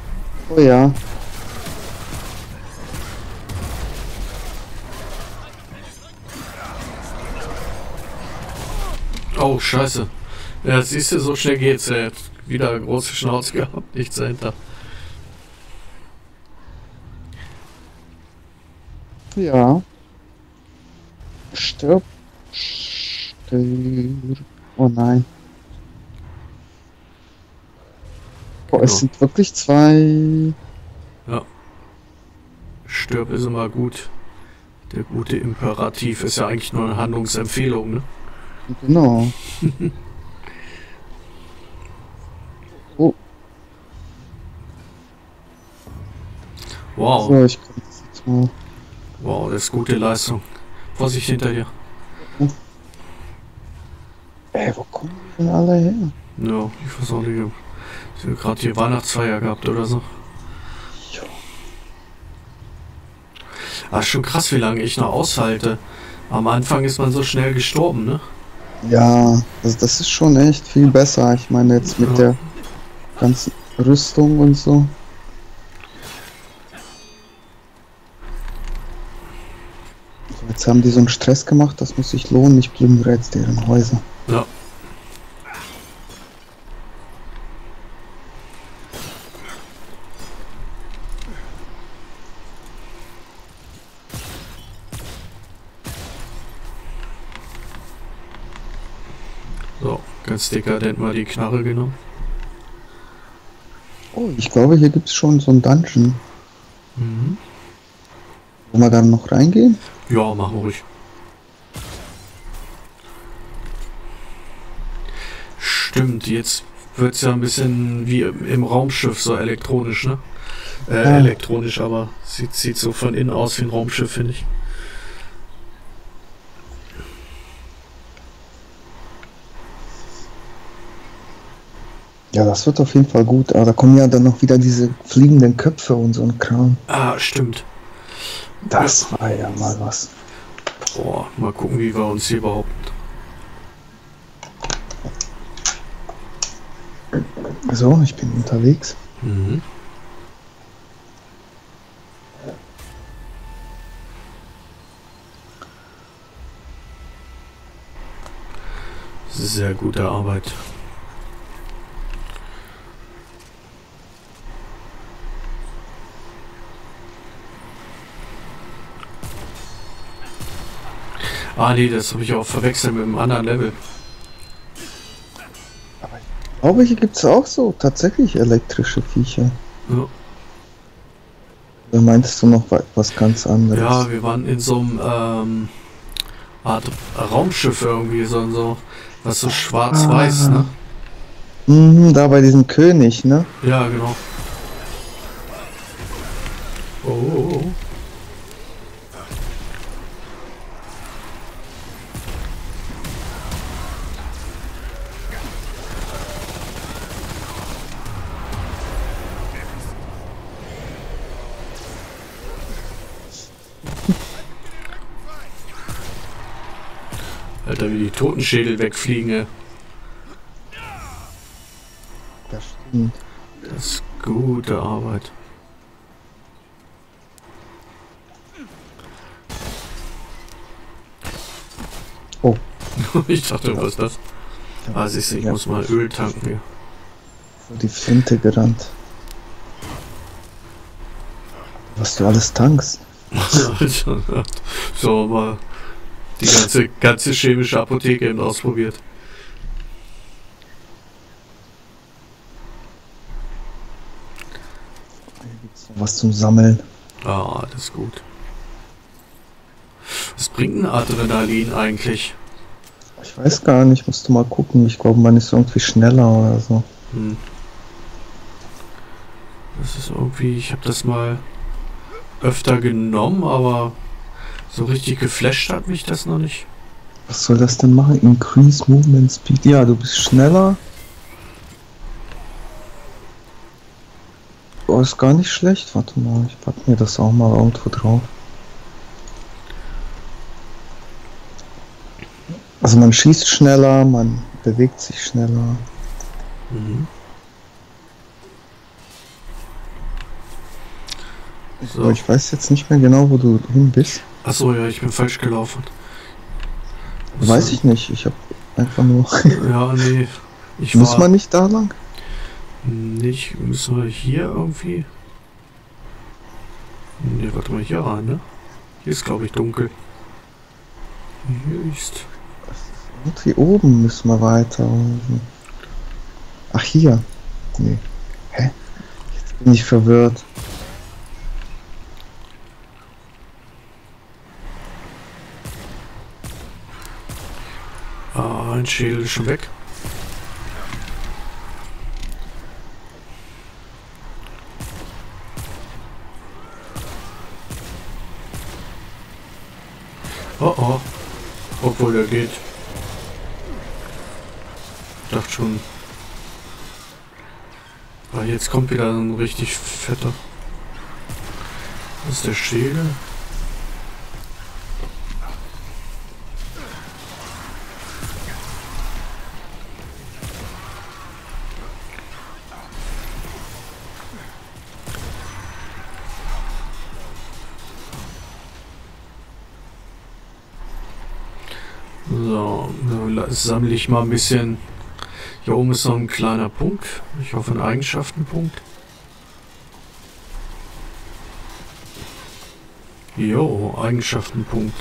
Oh ja. Oh, scheiße. Ja, siehst du, so schnell geht's. Er hat wieder große Schnauze gehabt, nichts dahinter. Ja. Stirb. Stirb. Oh nein. Boah, es Genau. sind wirklich zwei. Stirb ist immer gut. Der gute Imperativ ist ja eigentlich nur eine Handlungsempfehlung, ne? Genau. oh, Wow, so, ich kann das jetzt mal. Wow, das ist gute Leistung. Vorsicht hinter dir. Ey, wo kommen die denn alle her? Ja, ich weiß auch nicht. Sie haben gerade hier Weihnachtsfeier gehabt oder so. Jo. Ah, schon krass, wie lange ich noch aushalte. Am Anfang ist man so schnell gestorben, ne? Ja, also das ist schon echt viel besser. Ich meine jetzt mit Ja. der ganzen Rüstung und so. Jetzt haben die so einen Stress gemacht, das muss sich lohnen. Ich plündere jetzt deren Häuser. Ja. So, ganz dekadent mal die Knarre genommen. Oh, ich glaube, hier gibt es schon so einen Dungeon. Mhm. Wo wir dann noch reingehen? Ja, machen wir ruhig. Stimmt, jetzt wird es ja ein bisschen wie im Raumschiff, so elektronisch, ne? Äh, Ja. elektronisch, aber sieht, sieht so von innen aus wie ein Raumschiff, finde ich. Ja, das wird auf jeden Fall gut. Aber da kommen ja dann noch wieder diese fliegenden Köpfe und so ein Kram. Ah, stimmt. Das war ja mal was. Boah, mal gucken, wie wir uns hier behaupten. So, ich bin unterwegs. Mhm. Sehr gute Arbeit. Ah nee, das habe ich auch verwechselt mit einem anderen Level. Ich glaube, hier gibt es auch so tatsächlich elektrische Viecher. Ja. Da meintest du noch wa- was ganz anderes? Ja, wir waren in so einem ähm, Art Raumschiff irgendwie, so, so was so schwarz-weiß, ne? Mhm, da bei diesem König, ne? Ja, genau. Oh, Totenschädel wegfliegen. Das stimmt. Das ist gute Arbeit. Oh. ich dachte, was ist das? Ah, siehst du, ich muss mal Öl tanken hier. Vor die Flinte gerannt. Was du alles tankst. Alter, so mal die ganze, ganze chemische Apotheke eben ausprobiert. Was zum Sammeln. Ah, das ist gut. Was bringt ein Adrenalin eigentlich? Ich weiß gar nicht, musst du mal gucken. Ich glaube, man ist irgendwie schneller oder so. Hm. Das ist irgendwie, ich habe das mal öfter genommen, aber so richtig geflasht hat mich das noch nicht. Was soll das denn machen? Increase Movement Speed. Ja, du bist schneller. Oh, ist gar nicht schlecht. Warte mal, ich pack mir das auch mal irgendwo drauf. Also man schießt schneller, man bewegt sich schneller. Mhm. So. So. Ich weiß jetzt nicht mehr genau, wo du hin bist. Achso, ja, ich bin falsch gelaufen. Weiß ich nicht. Ich habe einfach nur. Ja, nee. Ich Muss man nicht da lang? nicht. Müssen wir hier irgendwie. Nee, warte mal hier rein, ne? Hier ist, glaube ich, dunkel. Hier ist. Irgendwie oben müssen wir weiter. Ach, hier. Nee. Hä? Jetzt bin ich verwirrt. Ah, ein Schädel schon weg. Oh oh. Obwohl der geht. Dachte schon. Ah, jetzt kommt wieder ein richtig fetter. Das ist der Schädel. So, sammle ich mal ein bisschen. Hier oben ist noch ein kleiner Punkt. Ich hoffe ein Eigenschaftenpunkt. Jo, Eigenschaftenpunkt.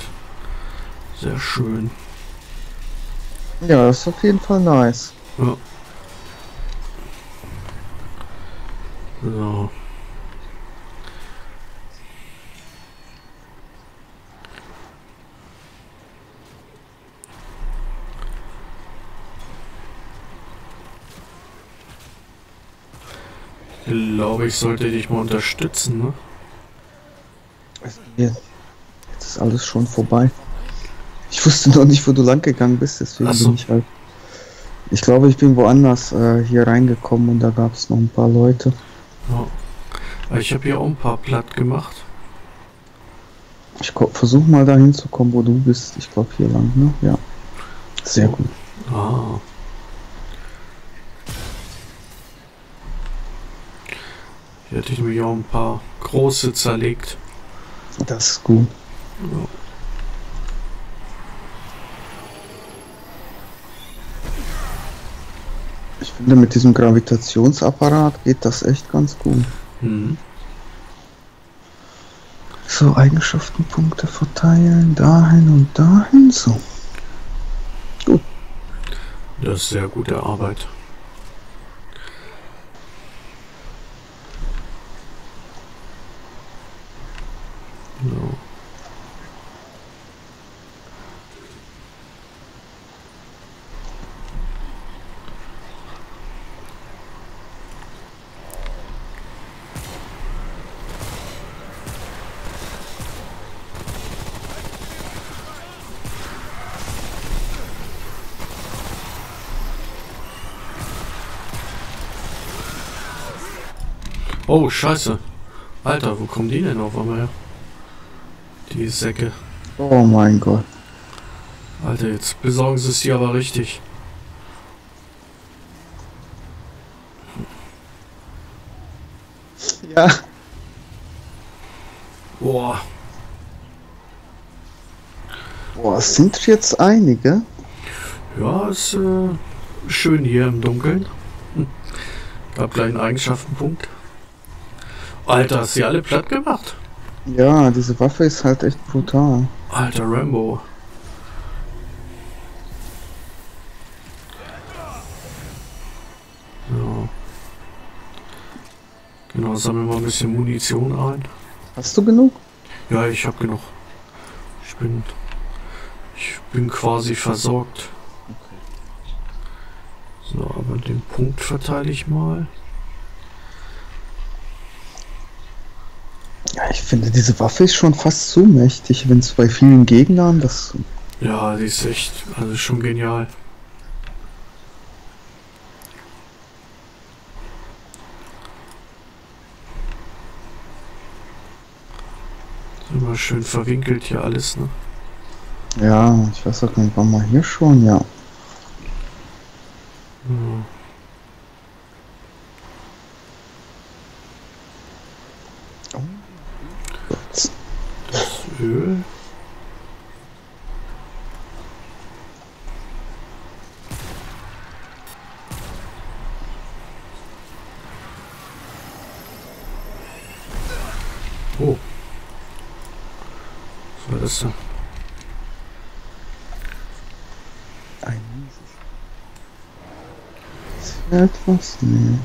Sehr schön. Ja, das ist auf jeden Fall nice. Ja. So. Glaube, ich sollte dich mal unterstützen, ne? Hier. Jetzt ist alles schon vorbei. Ich wusste noch nicht, wo du lang gegangen bist, deswegen so. bin ich halt Ich glaube, ich bin woanders äh, hier reingekommen und da gab es noch ein paar Leute. Ja. Ich habe hier auch ein paar platt gemacht. Ich versuche mal dahin zu kommen, wo du bist. Ich glaube hier lang, ne? Ja. Sehr gut. Ah. Hier hätte ich mich auch ein paar große zerlegt. Das ist gut. Ja. Ich finde, mit diesem Gravitationsapparat geht das echt ganz gut. Mhm. So, Eigenschaftenpunkte verteilen, dahin und dahin. So. Das ist sehr gute Arbeit. So. Oh, scheiße. Alter, wo kommen die denn auf einmal her? Die Säcke. Oh mein Gott. Alter, jetzt besorgen sie es dir aber richtig. Ja. Boah, Boah, es sind jetzt einige. ja, ist äh, schön hier im Dunkeln. Hm. Gab gleich einen Eigenschaftenpunkt. Alter, hast du die alle platt gemacht? Ja, diese Waffe ist halt echt brutal. Alter Rambo. Ja. Genau, sammeln wir mal ein bisschen Munition ein. Hast du genug? Ja, ich hab genug. Ich bin. Ich bin quasi versorgt. So, aber den Punkt verteile ich mal. Ja, ich finde, diese Waffe ist schon fast zu mächtig, wenn es bei vielen Gegnern das. Ja, die ist echt, also schon genial. Ist Immer schön verwinkelt hier alles, ne? Ja, ich weiß auch gar nicht, waren wir hier schon? Ja. Ja. Gott. Das Öl. Oh. Was war das denn? Ein Ist etwas? Nee.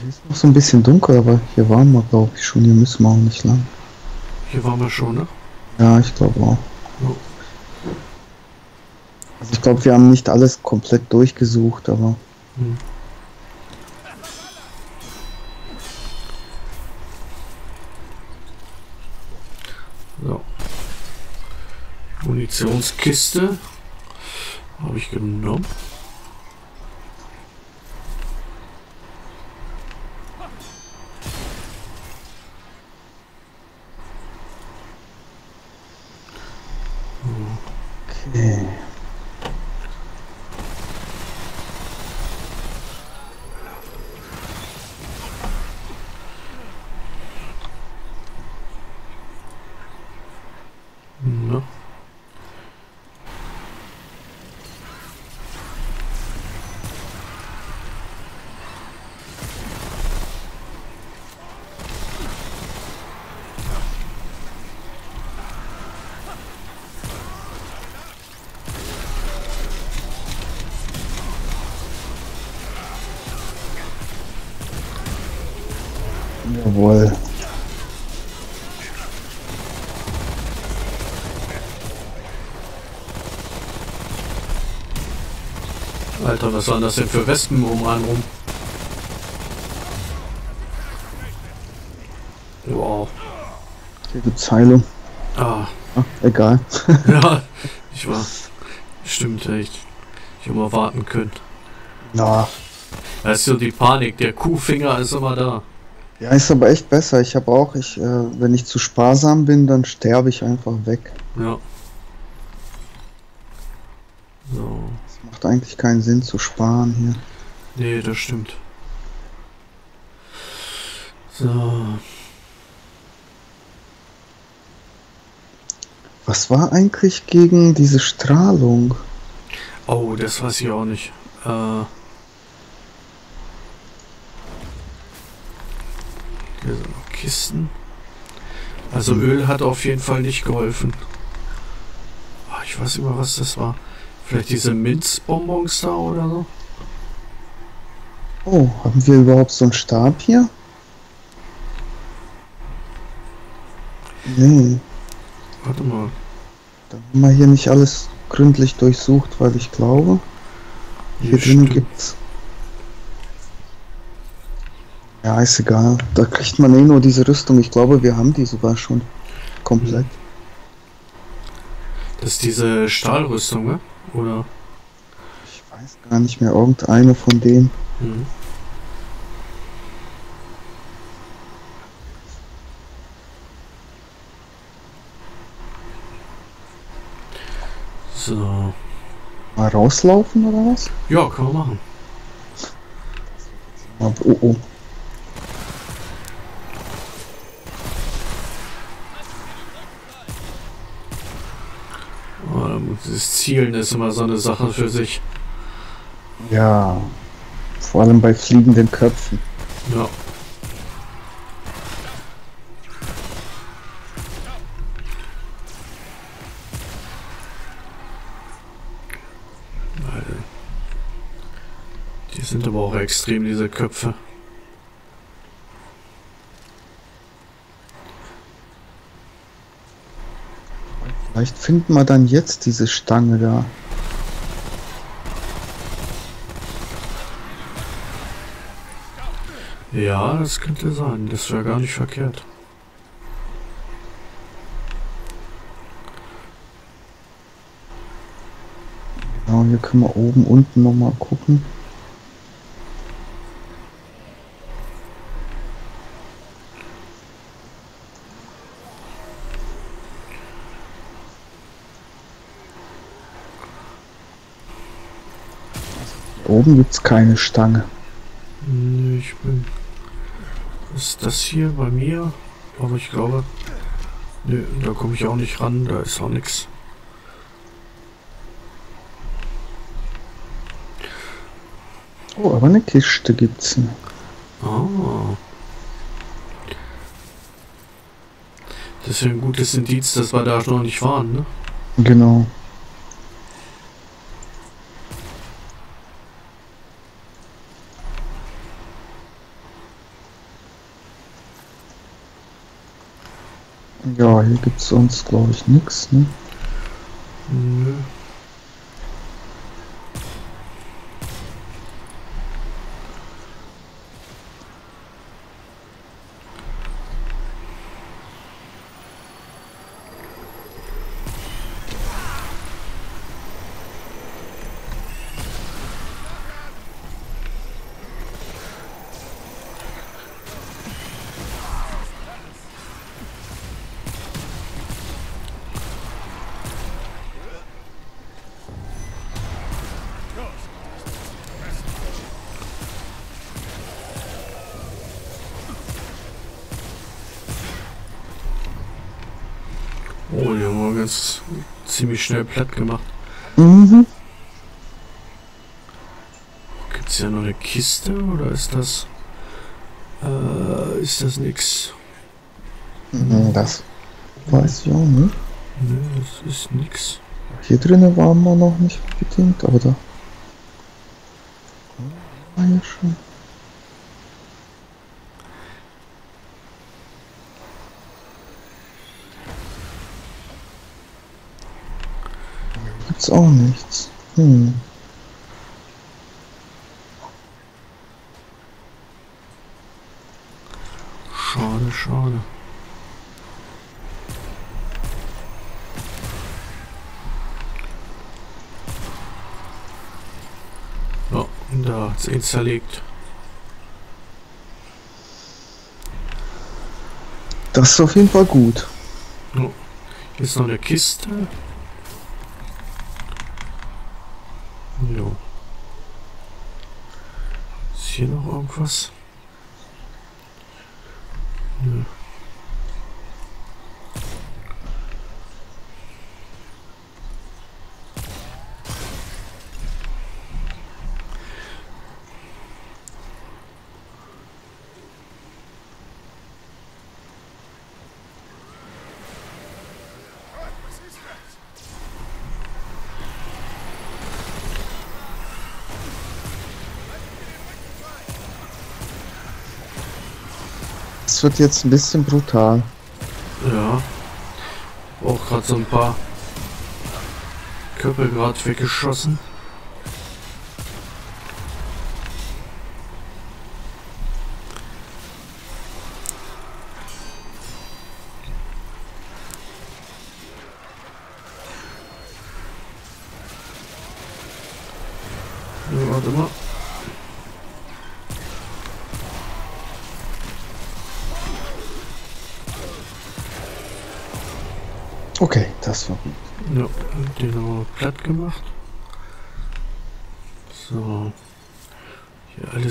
Hier ist noch so ein bisschen dunkel, aber hier waren wir, glaube ich, schon. Hier müssen wir auch nicht lang. Hier waren wir schon, ne? Ja, ich glaube auch. Ja. Also ich glaube, wir haben nicht alles komplett durchgesucht, aber Hm. So. Munitionskiste genommen. Alter, was waren das denn für Wespen um einen rum? Wow. Gibt's Heilung. Ah, Ah, egal. ja. Ich war. Stimmt echt. Ich hätte mal warten können. Na. Da ist so die Panik, der Kuhfinger ist immer da. Ja, ist aber echt besser. Ich habe auch, ich, äh, wenn ich zu sparsam bin, dann sterbe ich einfach weg. Ja. So. Es macht eigentlich keinen Sinn zu sparen hier. Nee, das stimmt. So. Was war eigentlich gegen diese Strahlung? Oh, das weiß ich auch nicht. Äh. Hier sind noch Kisten. Also Öl hat auf jeden Fall nicht geholfen. Ah, Ich weiß mehr, was das war. Vielleicht diese Minzbonbons da oder so? Oh, haben wir überhaupt so einen Stab hier? Nee, Warte mal. dann haben wir hier nicht alles gründlich durchsucht, weil ich glaube, hier drinnen stimmt. gibt's. Ja, ist egal. Da kriegt man eh nur diese Rüstung. Ich glaube, wir haben die sogar schon komplett. Das ist diese Stahlrüstung, ne? Oder? Ich weiß gar nicht mehr, irgendeine von denen. Mhm. So. Mal rauslaufen oder was? Ja, kann man machen. Oh, oh. Das Zielen ist immer so eine Sache für sich. Ja. Vor allem bei fliegenden Köpfen. Ja. Die sind aber auch extrem, diese Köpfe. Vielleicht finden wir dann jetzt diese Stange da. Ja, das könnte sein. Das wäre gar nicht verkehrt. Genau, hier können wir oben, unten nochmal gucken. Oben gibt es keine Stange. Nee, ich bin. Ist das hier bei mir? Aber ich glaube. Nee, da komme ich auch nicht ran, da ist auch nichts. Oh, aber eine Kiste gibt's. Ah. Das ist ja ein gutes Indiz, dass wir da noch nicht waren, ne? Genau. Ja, hier gibt's sonst glaube ich nichts, ne? Nö. Ganz ziemlich schnell platt gemacht. Mhm. Gibt's ja noch eine Kiste oder ist das. Äh, ist das nix? Mhm, Das weiß ich auch nicht. Nö, das ist nix. Hier drinnen waren wir noch nicht bedingt, aber da. War ja schon. auch nichts. Hm. Schade, schade. Ja, da hat's ihn zerlegt. Das ist auf jeden Fall gut. Ja. Jetzt noch eine Kiste. Irgendwas? Wird jetzt ein bisschen brutal. Ja. Auch gerade so ein paar Köpfe gerade weggeschossen.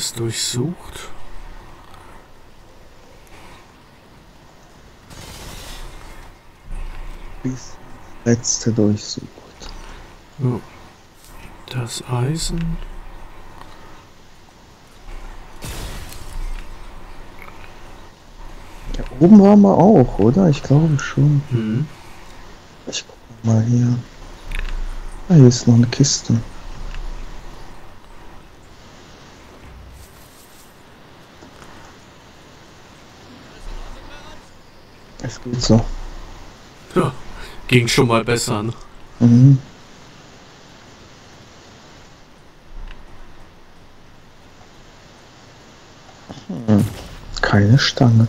Alles durchsucht. Bis letzte durchsucht. Ja. Das Eisen. Ja, oben waren wir auch, oder? Ich glaube schon. Mhm. Ich guck mal hier. Ah, hier ist noch eine Kiste. Es geht so. Ja, ging schon mal besser. Ne? Mhm. Hm. Keine Stange.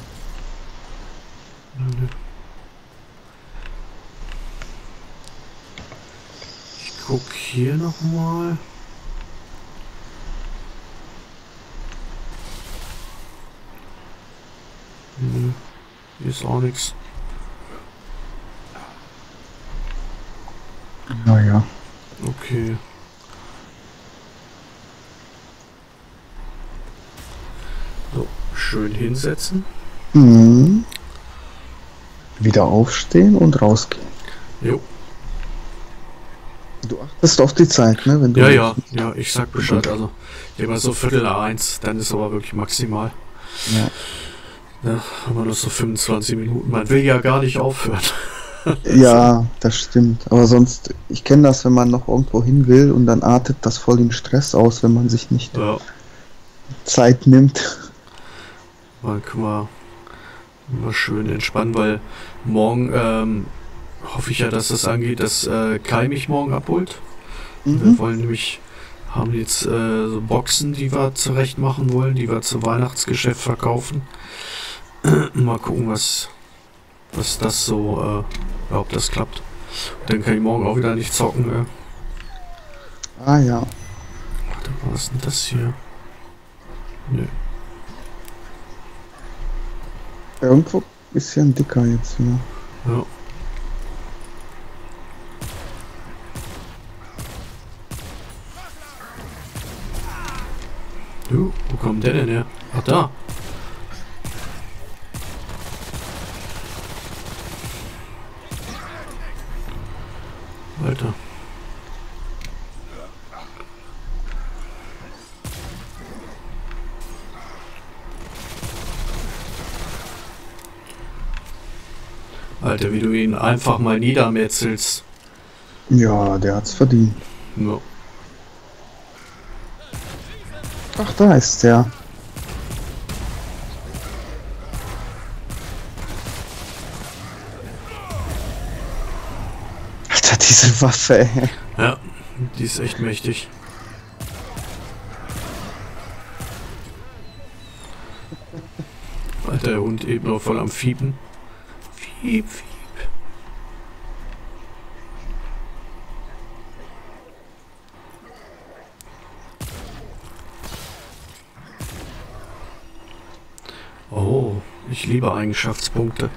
Ich guck hier noch mal. Nö, hier ist auch nichts. Naja. Okay. So, schön hinsetzen. Mhm. Wieder aufstehen und rausgehen. Jo. Du achtest auf die Zeit, ne? Wenn du Ja, ja, ja, ich sag Bescheid. Also, immer so Viertel eins, dann ist aber wirklich maximal. Ja. Ja, haben wir noch so 25 Minuten. Man will ja gar nicht aufhören. Ja, das stimmt. Aber sonst, ich kenne das, wenn man noch irgendwo hin will und dann artet das voll im Stress aus, wenn man sich nicht Ja, Zeit nimmt. mal können wir mal schön entspannen, weil morgen ähm, hoffe ich ja, dass das angeht, dass äh, Kai mich morgen abholt. Wir Mhm. wollen nämlich, haben jetzt äh, so Boxen, die wir zurecht machen wollen, die wir zum Weihnachtsgeschäft verkaufen. Mal gucken, was, was das so, äh, ob das klappt. Dann kann ich morgen auch wieder nicht zocken. Äh. Ah ja. Warte, was ist denn das hier? Nö. Irgendwo ist ja ein dicker jetzt wieder. Ja. Du, wo kommt der denn her? Ach da. Alter. Alter, wie du ihn einfach mal niedermetzelst. Ja, der hat's verdient. Ja. Ach, da ist der. Alter, diese Waffe, ey. Ja, die ist echt mächtig. Alter, der Hund eben noch voll am Fiepen. Fiep, fiep. Oh, ich liebe Eigenschaftspunkte.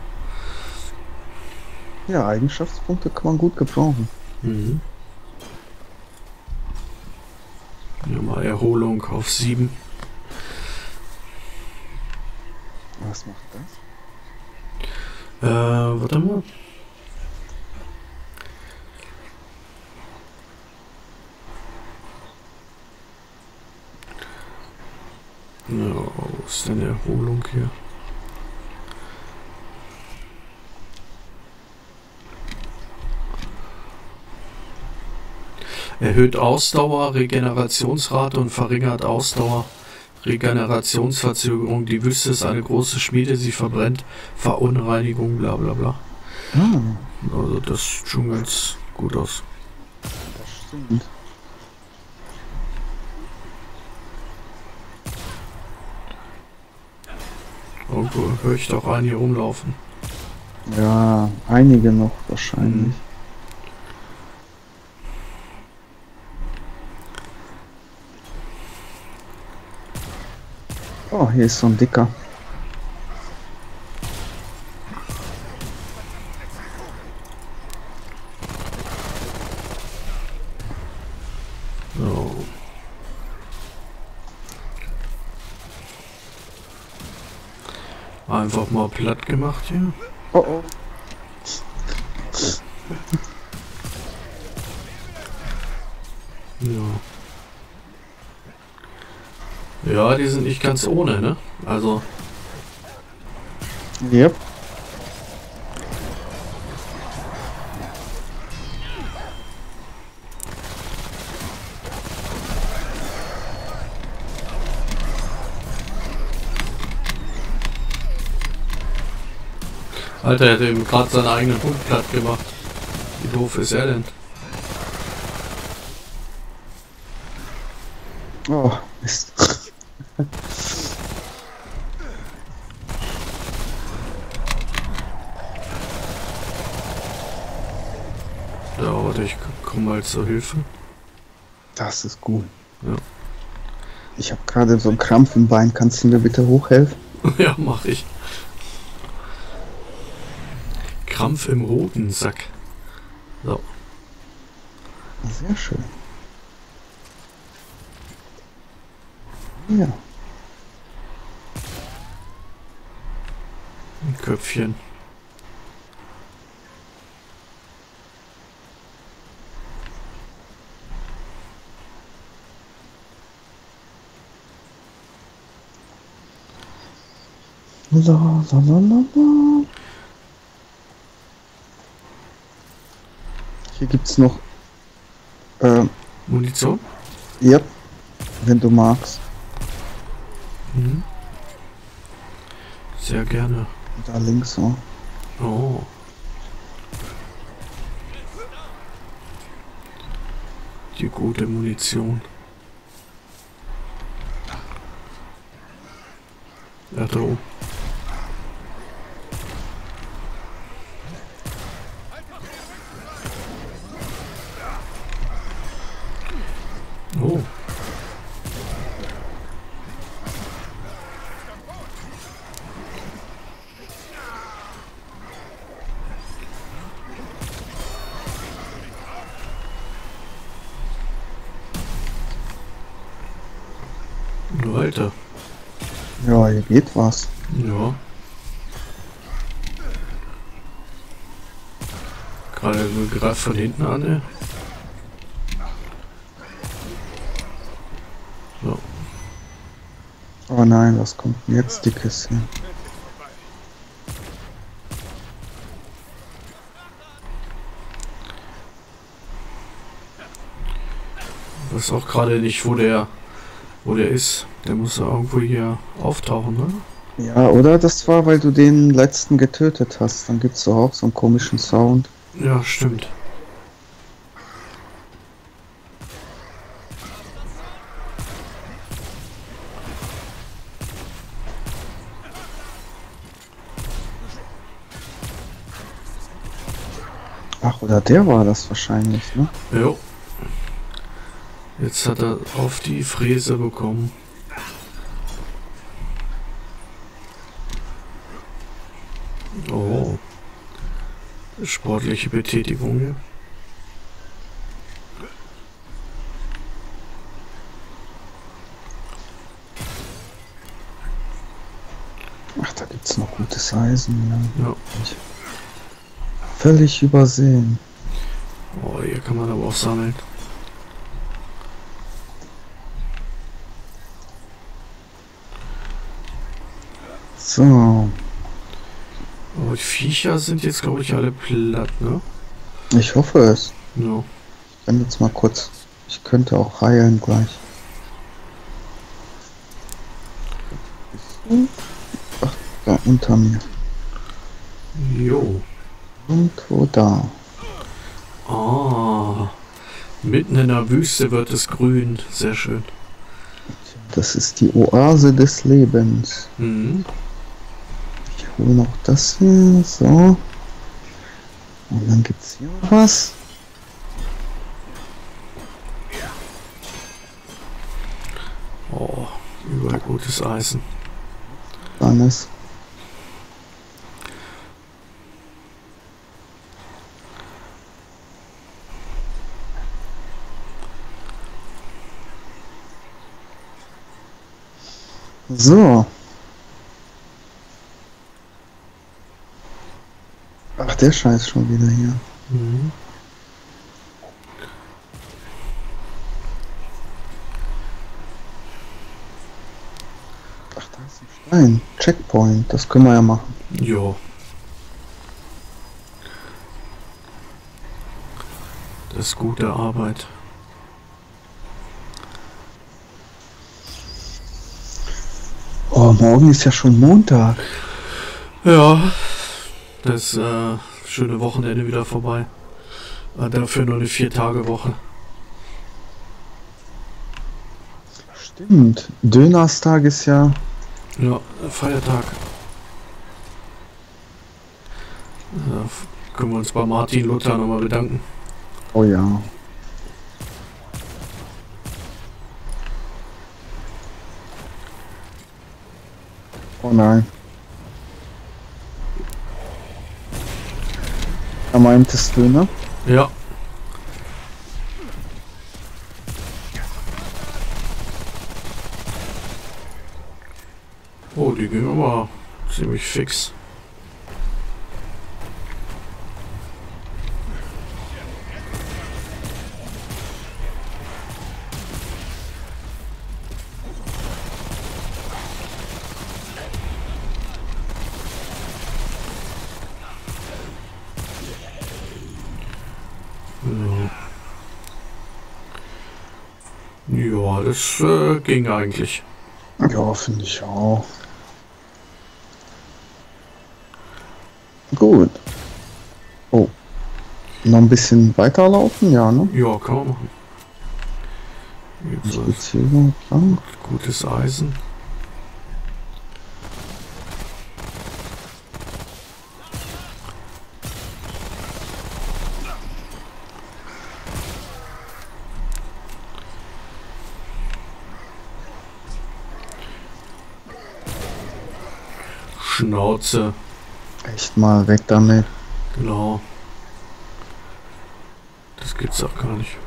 Ja, Eigenschaftspunkte kann man gut gebrauchen. Mhm. Ja, mal Erholung auf 7. Was macht das? Äh, warte mal. Ja, wo ist denn Erholung hier? Erhöht Ausdauer, Regenerationsrate und verringert Ausdauer. Regenerationsverzögerung. Die Wüste ist eine große Schmiede, sie verbrennt. Verunreinigung, bla bla bla. Ah, Also das sieht schon ganz gut aus. das stimmt. Irgendwo höre ich doch einen hier rumlaufen. Ja, einige noch wahrscheinlich. Mhm. Oh, hier ist so ein dicker. So. Einfach mal platt gemacht hier. Oh oh. Ja. Ja, die sind nicht ganz ohne, ne? Also, Yep. Alter, er hat eben gerade seinen eigenen Hund platt gemacht. Wie doof ist er denn? Oh, Mist. Ja, warte, ich komm mal zur Hilfe. Das ist gut. Ja. Ich habe gerade so einen Krampf im Bein. Kannst du mir bitte hochhelfen? ja, mach ich. Krampf im roten Sack. So. Sehr schön. Ja. Ein Köpfchen. La, la, la, la, la. Hier gibt's noch. Äh, Munition? ja, wenn du magst. Mhm. Sehr gerne. Da links so. Oh. Die gute Munition. Ja, da oben. Geht was. Ja. Gerade greift von hinten an, ne? So. Oh nein, was kommt denn jetzt dickes hin? weiß auch gerade nicht, wo der, wo der ist. Der muss ja irgendwo hier auftauchen, ne? Ja, oder? Das war, weil du den letzten getötet hast. Dann gibt's doch auch so einen komischen Sound. Ja, stimmt. Ach, oder der war das wahrscheinlich, ne? Jo. Jetzt hat er auf die Fräse bekommen. Oh. Sportliche Betätigung. hier. Ach, da gibt's noch gutes Eisen. Ja. ja. Völlig übersehen. Oh, hier kann man aber auch sammeln. So, Aber die Viecher sind jetzt, glaube ich, alle platt, ne? ich hoffe es. Ja. Ich bin jetzt mal kurz. Ich könnte auch heilen gleich. Ach, da unter mir. Jo. Irgendwo da. Ah. Mitten in der Wüste wird es grün. Sehr schön. Das ist die Oase des Lebens. Mhm. Hole noch das hier. So. Und dann gibt's hier noch was. Oh, überall gutes Eisen. Alles. So. Der Scheiß schon wieder hier. Mhm. Ach, da ist ein Stein. Checkpoint. Das können wir ja machen. Jo. Das ist gute Arbeit. Oh, morgen ist ja schon Montag. Ja. Das äh, schöne Wochenende wieder vorbei. Äh, dafür nur eine Vier-Tage-Woche. Stimmt. Dönerstag ist ja. Ja, Feiertag. Ja, können wir uns bei Martin Luther nochmal bedanken. Oh ja. Oh nein. Meintest du, ne? Ja. Oh, die ging aber ziemlich fix. Ja, ja das äh, ging eigentlich. Ja, finde ich auch. Gut. Oh. Noch ein bisschen weiterlaufen, ja, ne? Ja, kann man machen. Gutes Eisen. Schnauze, Echt mal weg damit. genau. Das gibt's doch gar nicht.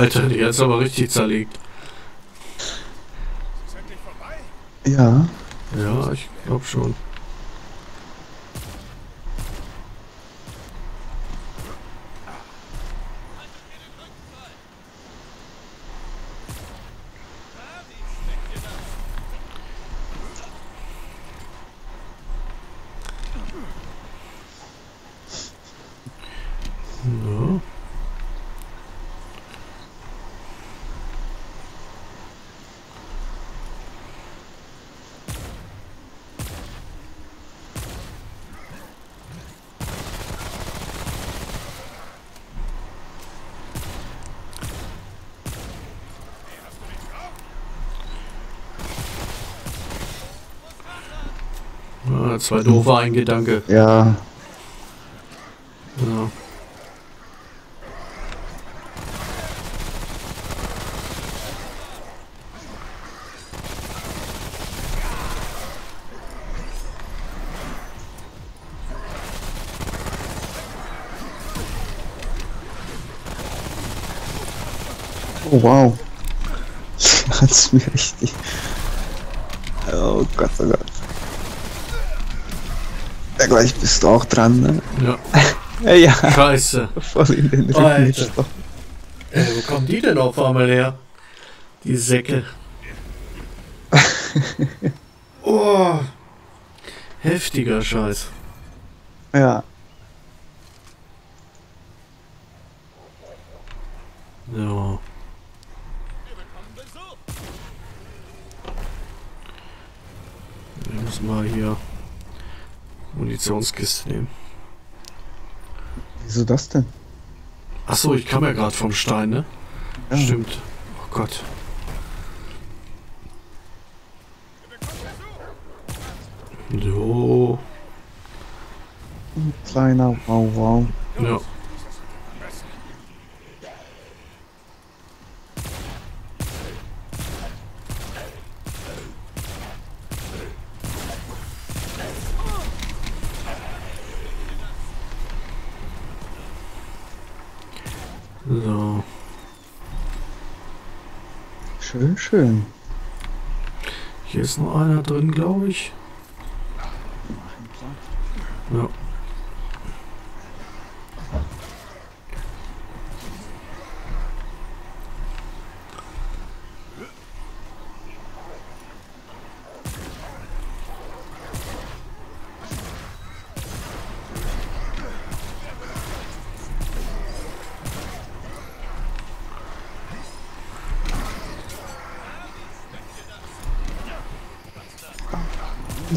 Alter, die hat's aber richtig zerlegt. Ja. Ja, ich glaube schon. Ja. Zwei doofe ein Gedanke. Ja, Ja. oh wow. Hat's mir richtig. Oh Gott, oh Gott. Gleich bist du auch dran, ne? ja. Ja, ja. Scheiße. Voll in den Rücken gestochen. Ey, wo kommen die denn auf einmal her? Die Säcke. oh. Heftiger Scheiß. Ja. So. Wir müssen mal hier Munitionskiste nehmen. Wieso das denn? Achso, ich kam ja gerade vom Stein, ne? Ja. Stimmt. Oh Gott. So. Kleiner Wow Wow. Ja. So. Schön. Hier ist noch einer drin, glaube ich.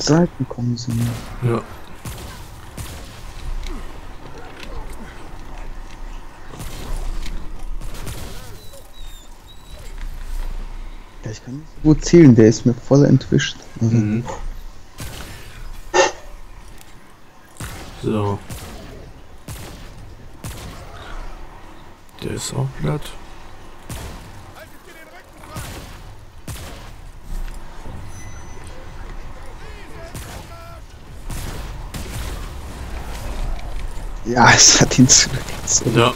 Seiten kommen sie. Ja. Ja, ich kann nicht so gut zielen, der ist mir voll entwischt. Also, Mhm. So. Der ist auch platt. Ja, es hat ihn zurückgezogen. Ja.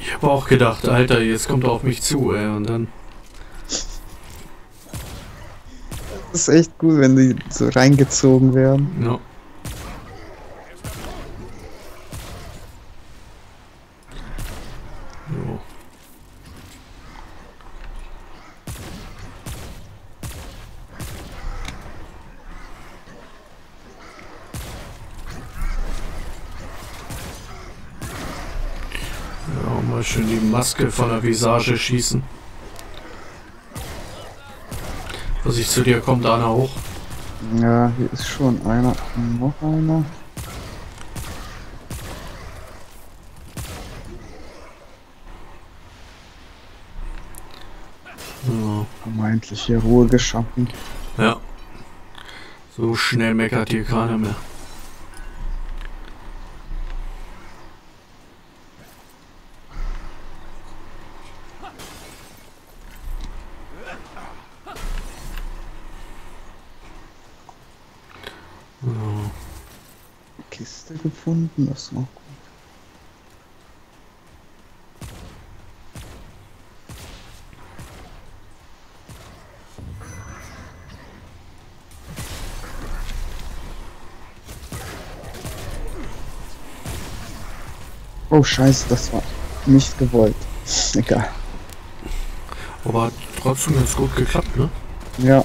Ich habe auch gedacht, Alter, jetzt kommt er auf mich zu, ey, und dann. Das ist echt gut, wenn die so reingezogen werden. Ja. Jo. Ja, mal schön die Maske von der Visage schießen. Vorsicht, zu dir kommt einer hoch. Ja, hier ist schon einer. Noch einer. Ja. Vermeintliche Ruhe geschaffen. Ja. So schnell meckert hier keiner mehr. So. Kiste gefunden, das ist auch gut. Oh scheiße, das war nicht gewollt. Egal. Aber hat trotzdem ganz gut geklappt, ne? Ja, Ja.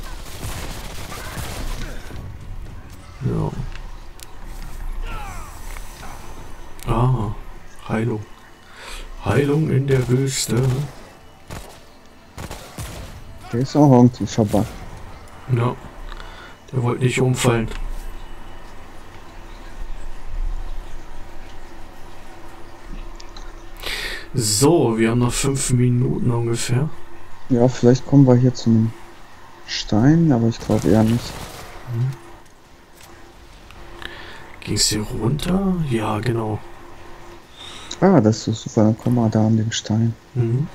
Heilung in der Wüste. der ist auch irgendwie verbannt. Ja. Der wollte nicht umfallen. So, wir haben noch fünf Minuten ungefähr. Ja, vielleicht kommen wir hier zum Stein, aber ich glaube eher nicht. Ging es hier runter? Ja, genau. Ah, das ist super, dann kommen wir da an den Stein. Mhm.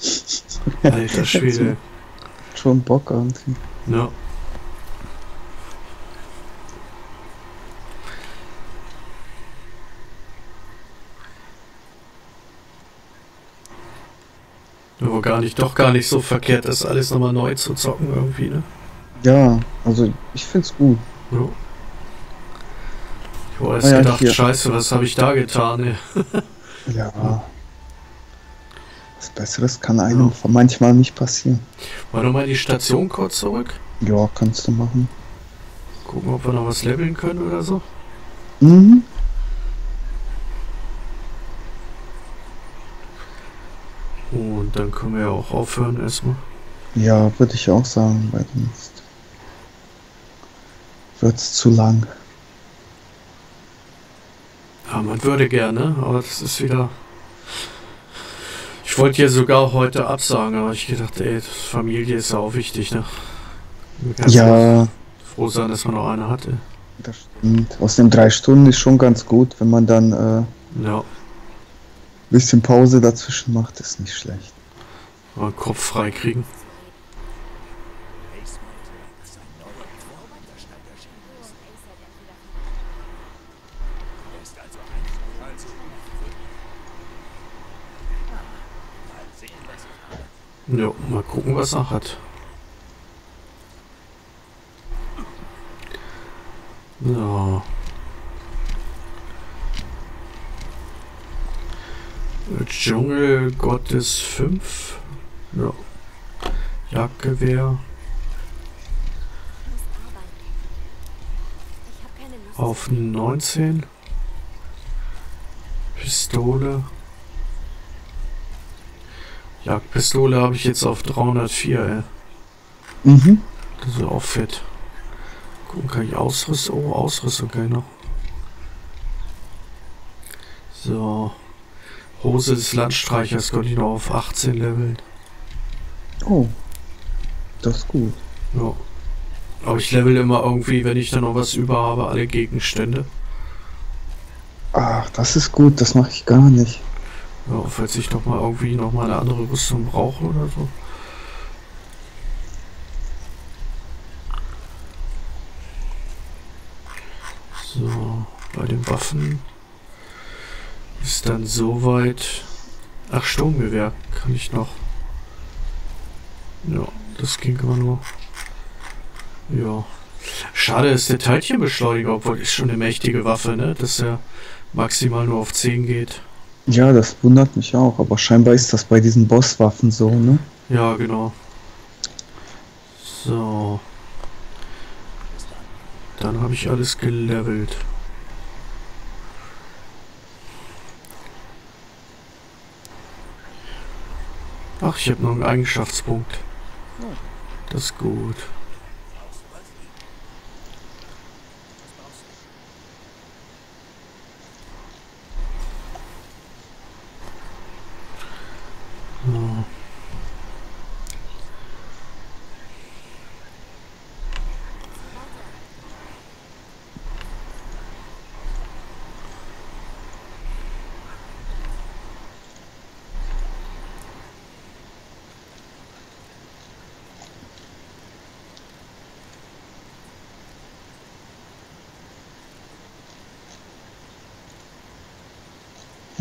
Alter Schwede. Schon Bock irgendwie. Ja. Aber gar nicht, doch gar nicht so verkehrt, das alles nochmal neu zu zocken irgendwie, ne? Ja, also ich find's gut. Ja. Ich habe erst Ah ja, gedacht, hier. scheiße, was habe ich da getan? Ja. Was Besseres kann einem manchmal nicht passieren. War noch mal die Station kurz zurück? Ja, kannst du machen. Gucken, ob wir noch was leveln können oder so. Mhm. Und dann können wir ja auch aufhören erstmal. Ja, würde ich auch sagen, weil sonst wird's zu lang. Ja, man würde gerne, aber das ist wieder. Ich wollte ja sogar heute absagen, aber ich gedacht, ey, Familie ist ja auch wichtig, ne? Ja, froh sein, dass man noch eine hatte. das stimmt. Aus den drei Stunden ist schon ganz gut, wenn man dann äh, ein Ja, bisschen Pause dazwischen macht, ist nicht schlecht. mal Kopf frei kriegen. Was er hat. So. Dschungel Gottes 5. Ja. Jagdgewehr auf 19. Pistole. Jagdpistole habe ich jetzt auf 304, ey. Mhm. Das ist auch fett. Gucken, kann ich Ausrüstung? Oh, Ausrüstung kann ich noch. So. Hose des Landstreichers konnte ich noch auf 18 leveln. Oh, das ist gut. Ja. Aber ich level immer irgendwie, wenn ich dann noch was über habe, alle Gegenstände. Ach, das ist gut, das mache ich gar nicht. Ja, falls ich doch mal irgendwie noch mal eine andere Rüstung brauche oder so. So, bei den Waffen ist dann soweit. Ach, Sturmgewehr kann ich noch. Ja, das ging immer nur. Ja. Schade ist der Teilchenbeschleuniger, obwohl ist schon eine mächtige Waffe, ne? Dass er maximal nur auf 10 geht. Ja, das wundert mich auch, aber scheinbar ist das bei diesen Bosswaffen so, ne? Ja, genau. So. Dann habe ich alles gelevelt. Ach, ich habe noch einen Eigenschaftspunkt. Das ist gut.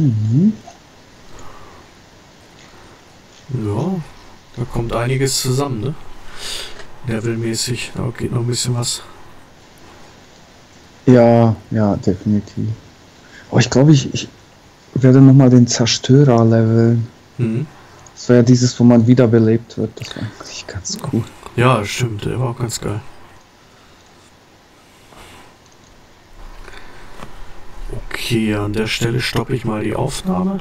Mhm. Ja, da kommt einiges zusammen, ne? Levelmäßig, da geht noch ein bisschen was. Ja, ja, definitiv. Aber ich glaube, ich, ich werde nochmal den Zerstörer leveln. Mhm. Das war ja dieses, wo man wiederbelebt wird. Das war eigentlich ganz cool. Ja, stimmt, der war auch ganz geil. Okay, an der Stelle stoppe ich mal die Aufnahme.